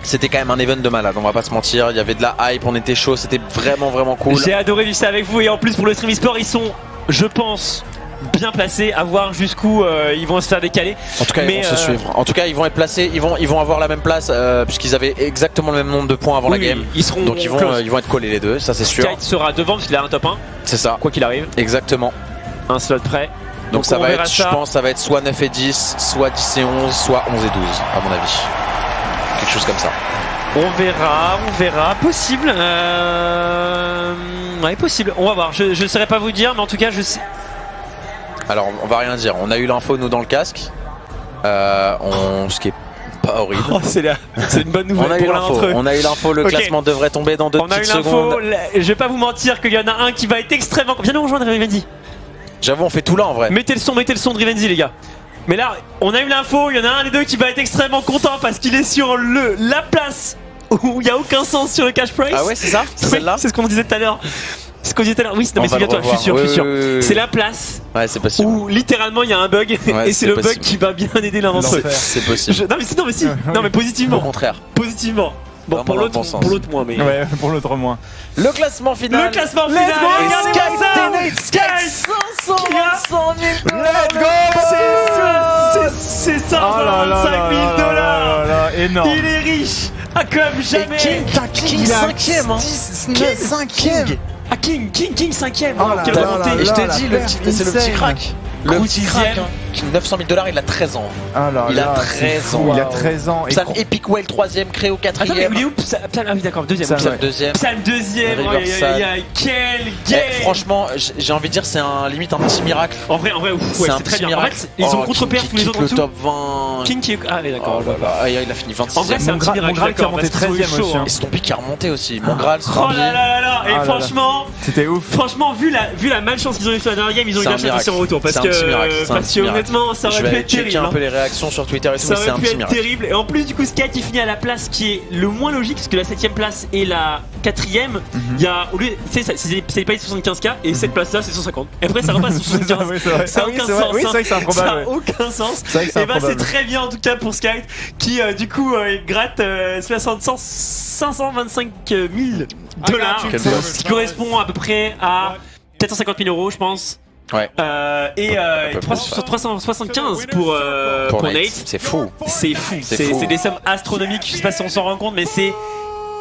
C'était quand même un event de malade, on va pas se mentir. Il y avait de la hype, on était chaud, c'était vraiment vraiment cool. J'ai adoré vivre ça avec vous et en plus pour le stream e-sport, ils sont, je pense, bien placés à voir jusqu'où euh, ils vont se faire décaler. En tout cas, ils vont se euh, suivre. En tout cas, ils vont être placés, ils vont, ils vont avoir la même place euh, puisqu'ils avaient exactement le même nombre de points avant la game. Ils seront Donc ils vont, ils vont être collés les deux, ça c'est sûr. Kite sera devant parce qu'il a un top 1. C'est ça. Quoi qu'il arrive. Exactement. Un slot prêt. Donc, ça va être, je pense, ça va être soit 9 et 10, soit 10 et 11, soit 11 et 12, à mon avis. Quelque chose comme ça. On verra, on verra. Possible. Euh... Ouais, possible. On va voir. Je ne saurais pas vous dire, mais en tout cas, je sais. Alors, on va rien dire. On a eu l'info, nous, dans le casque. Euh, on... Ce qui est pas horrible. Oh, c'est une bonne nouvelle. [laughs] on a eu l'info. On a eu l'info. Le classement devrait tomber dans deux on petites secondes. Je vais pas vous mentir qu'il y en a un qui va être extrêmement. Viens nous rejoindre, Rivenzi. J'avoue, on fait tout là en vrai. Mettez le son, mettez le son de Rivenzi, les gars. Mais là, on a eu l'info. Il y en a un des deux qui va être extrêmement content parce qu'il est sur le la place où il n'y a aucun sens sur le cash price. Ah ouais, c'est ça C'est celle-là C'est ce qu'on disait tout à l'heure. C'est ce qu'on disait tout à l'heure. Oui, non, mais c'est bien toi, je suis sûr, je suis sûr. C'est la place ouais, possible. où littéralement il y a un bug et c'est le bug qui va bien aider l'inventeur. C'est possible. Non, mais si, non, mais si. Non, mais positivement. Au contraire. Positivement. Bon, pour l'autre, pour l'autre moins, mais. Ouais, pour l'autre moins. Le classement final. Le classement final. Regardez ça. Sky 500 000 Let's go. C'est 125 000 dollars. Énorme. Il est riche. Ah, comme jamais. King, King 5ème. Hein. King 5ème. Ah, King, King, King 5ème. Oh, je t'ai dit, c'est le petit crack. Le petit crack. 900 000 dollars, il a 13 ans. Ah il a 13 ans. Il a 13 ans. Psalm Epic Whale 3ème, Créo 4ème. Attends, mais il est où Psalm, ah oui, d'accord, deuxième. Psalm 2ème. Psalm 2ème. Quel game eh, Franchement, j'ai envie de dire, c'est un limite un petit miracle. En vrai, en vrai, c'est un très bien. Miracle. ils ont oh, contre-père tous les autres en dessous. top 20. King qui Ah, d'accord. Oh ah, il a fini 26 En vrai, c'est un petit miracle. Mon Graal qui a monté 13 ème aussi. Et son pic qui a remonté aussi. Mon Graal, Oh là là là Et franchement. C'était ouf. Franchement, vu la malchance qu'ils ont eu sur la dernière game, ils ont eu la chance de en retour. Parce que honnêtement, ça aurait pu être terrible. un peu les réactions sur Twitter et tout, c'est un petit miracle. terrible. Et en plus, du coup, Sky qui finit à la place qui est le moins logique, parce que la 7ème place et la 4ème, mhm. il y a. Au lieu. Tu sais, c'est pas 75k et cette place là, c'est 150. Et après, ça repasse sur [laughs] 75. Ça a aucun sens. Oui, c'est vrai que c'est improbable. Ça a aucun sens. Et bah, c'est très bien en tout cas pour Sky qui, euh, du coup, euh, gratte 525 000 dollars. Ce qui correspond à peu près à 450 000 euros, je pense. Ouais. Euh, et euh, 375 pour, euh, pour, Nate. C'est fou. C'est fou. C'est des sommes astronomiques. Je sais pas si on s'en rend compte, mais c'est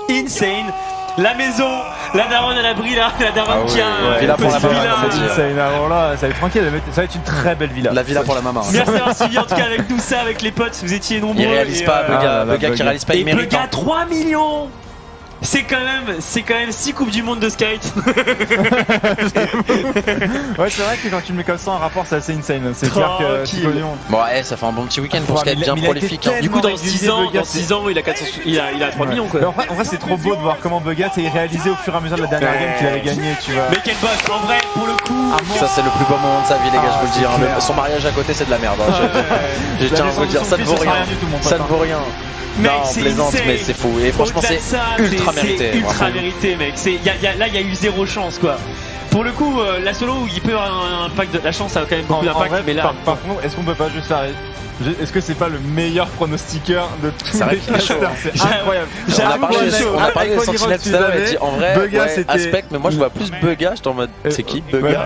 insane. La maison, la daronne à l'abri là, la daronne ah qui a un villa pour la maman. Insane. Alors là, ça va être tranquille, ça va être une très belle villa. La villa pour la maman. Merci d'avoir suivi en tout cas avec tout ça, avec les potes. Vous étiez nombreux. Il réalise pas, Bugga, euh, Bugga qui réalise pas, il mérite. Bugga 3 millions c'est quand même c'est quand même 6 coupes du monde de skate. [laughs] ouais c'est vrai que quand tu le mets comme ça en rapport c'est assez insane. C'est clair que c'est Bon ouais ça fait un bon petit week-end pour skate bien prolifique. Hein. Du coup dans 6 ans, dans 6 ans il a 400, il a, il a 3 millions quoi. En vrai, en vrai c'est trop beau de voir comment Bugat s'est réalisé au fur et à mesure de la dernière game qu'il avait gagné tu vois. Mais quel boss en vrai pour le coup. Ça c'est le plus beau moment de sa vie les gars je vous le dis. Hein. Son mariage à côté c'est de la merde. Hein. Je tiens à vous dire ça ne vaut rien. Ça ne vaut rien. Mec, c'est mais c'est fou. Et franchement, c'est ultra mérité. Ultra mérité, mec. là, il y a eu zéro chance, quoi. Pour le coup, euh, la solo, il peut avoir un impact de la chance, ça a quand même beaucoup d'impact. Mais là, par, contre, est-ce qu'on peut pas juste arrêter est-ce que c'est pas le meilleur pronostiqueur de tous les casters C'est incroyable. On a parlé, on a parlé de Sentinel tout à l'heure en vrai, Bugga, ouais, aspect, mais moi je vois plus Bugga, j'étais en mode c'est qui Bugga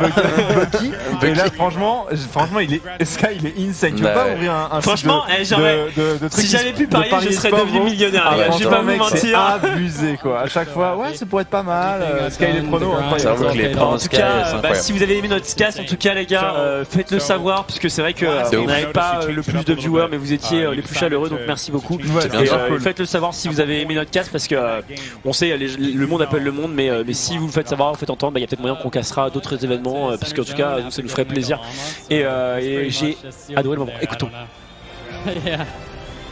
Bucky [laughs] Et là franchement, franchement il est [laughs] Sky il est insane. Tu veux pas ouvrir un Franchement, si j'avais pu parier, je serais devenu millionnaire. Je vais pas vous mentir. C'est abusé quoi. À chaque fois, ouais, ça pourrait être pas mal. Sky les pronos. En tout cas, bah, si vous avez aimé notre cast, en tout cas les gars, euh, faites-le savoir puisque c'est vrai que on n'avait pas le plus de viewers, mais vous étiez ah, euh, les plus chaleureux, donc merci beaucoup. Euh, faites-le savoir si vous avez aimé notre cast, parce que euh, on sait, le monde appelle le monde, mais, mais si vous le faites savoir, vous faites entendre, bah, il y a peut-être moyen qu'on cassera d'autres événements, parce qu'en tout cas, ça nous ferait plaisir. Et, j'ai adoré le moment. Écoutons. [laughs]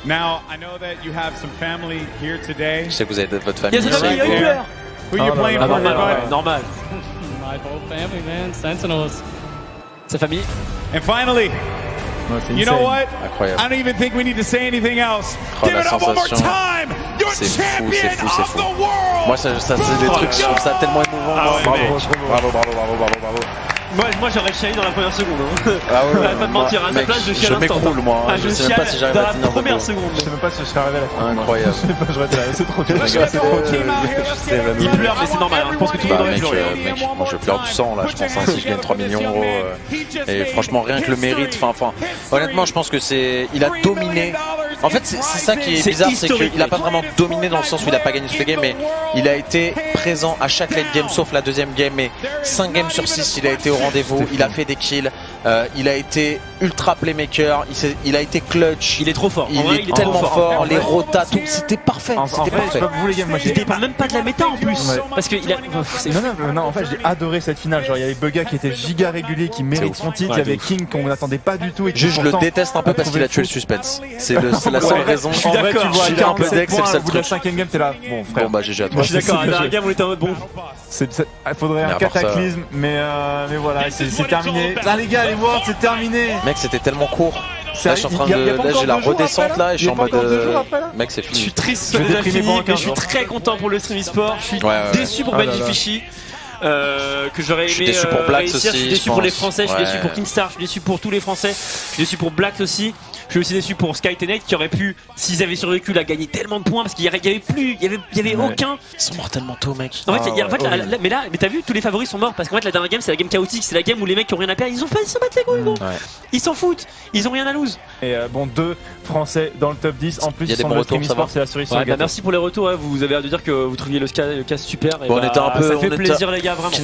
Now, I know that you have some family here today. Je sais que vous avez votre famille. Il y a famille, il y a Who you playing for, normal, normal. [laughs] My whole family, man. Sentinels. Sa famille. And finally, You know what? Incroyable. I don't even think we need to say anything else. Oh, Give it up one more time. Your champion fou, fou, of the world. Moi, ça, ça c'est des trucs, je trouve ça tellement émouvant. Ah ouais, bravo, bravo, bravo, bravo, bravo, bravo. Moi, moi j'aurais chialé dans la première seconde. Hein. Ah ouais, [laughs] pas de mentir, à ta place je chiale Je m'écroule moi, ah, je, sais même pas si j'arrive à tenir la première seconde. Je sais même pas si je serais arrivé à la fin. Incroyable. [laughs] Je sais pas, vais être c'est trop bien. Il pleure, mais c'est normal, hein. je pense que tout le monde aurait pleuré. Moi je pleure du sang là, je pense, hein, si je gagne 3 millions euros. Euh, et franchement, rien que le mérite, enfin, honnêtement, je pense que c'est. Il a dominé. En fait, c'est ça qui est bizarre, c'est qu'il a pas vraiment dominé dans le sens où il a pas gagné ce game, mais il a été présent à chaque late game, sauf la deuxième game, mais 5 games sur 6, il a été au rendez-vous, il a fait des kills, euh, il a été ultra playmaker, il, il, a été clutch. Il est trop fort. Il, est, tellement fort, les rotas, tout, c'était parfait. C'était parfait. Vous, les gars, moi, il dépend même pas de la méta en plus. Parce que il a... non, non, non, en fait, j'ai adoré cette finale. Genre, il y avait Bugga qui était giga régulier, qui mérite son titre. il y avait King qu'on n'attendait pas du tout. Et je le déteste un peu parce qu'il a tué le suspense. C'est la seule raison. Je suis d'accord. Tu vois, un peu deck, c'est le seul truc. la cinquième game, t'es là. Bon, frère. Bon, bah, GG à toi. Je suis d'accord. La game, on était en mode bon. Il faudrait un cataclysme, mais voilà, c'est terminé. Là, les gars, c'est terminé. Mec, c'était tellement court. Là, je suis en train de. Là, j'ai la redescente là et je suis en mode. Euh, mec, c'est fini. Je suis triste, je fini, mais je suis très content pour le stream e-sport. Je suis déçu pour Benji Fishy. Euh, que j'aurais aimé je suis déçu pour Black aussi, je suis déçu pour les Français, je suis déçu pour Kingstar, je suis déçu pour tous les Français, je suis déçu pour Black aussi. Je suis aussi déçu pour Sky Tenet qui aurait pu, s'ils avaient survécu, la gagner tellement de points parce qu'il y avait, plus, il y avait, il y avait aucun. Ils sont morts tellement tôt, mec. En fait, en fait mais là, mais t'as vu, tous les favoris sont morts parce qu'en fait, la dernière game, c'est la game chaotique, c'est la game où les mecs qui ont rien à perdre, ils ont pas, ils s'en battent les couilles, gros. Ils s'en foutent, ils ont rien à lose. Et euh, bon, deux Français dans le top 10. En plus, il y a des bons retours, c'est la cerise bah, Merci pour les retours. Vous avez l'air de dire que vous trouviez le cas, super. bon, on était un peu, ça fait plaisir, les gars, vraiment.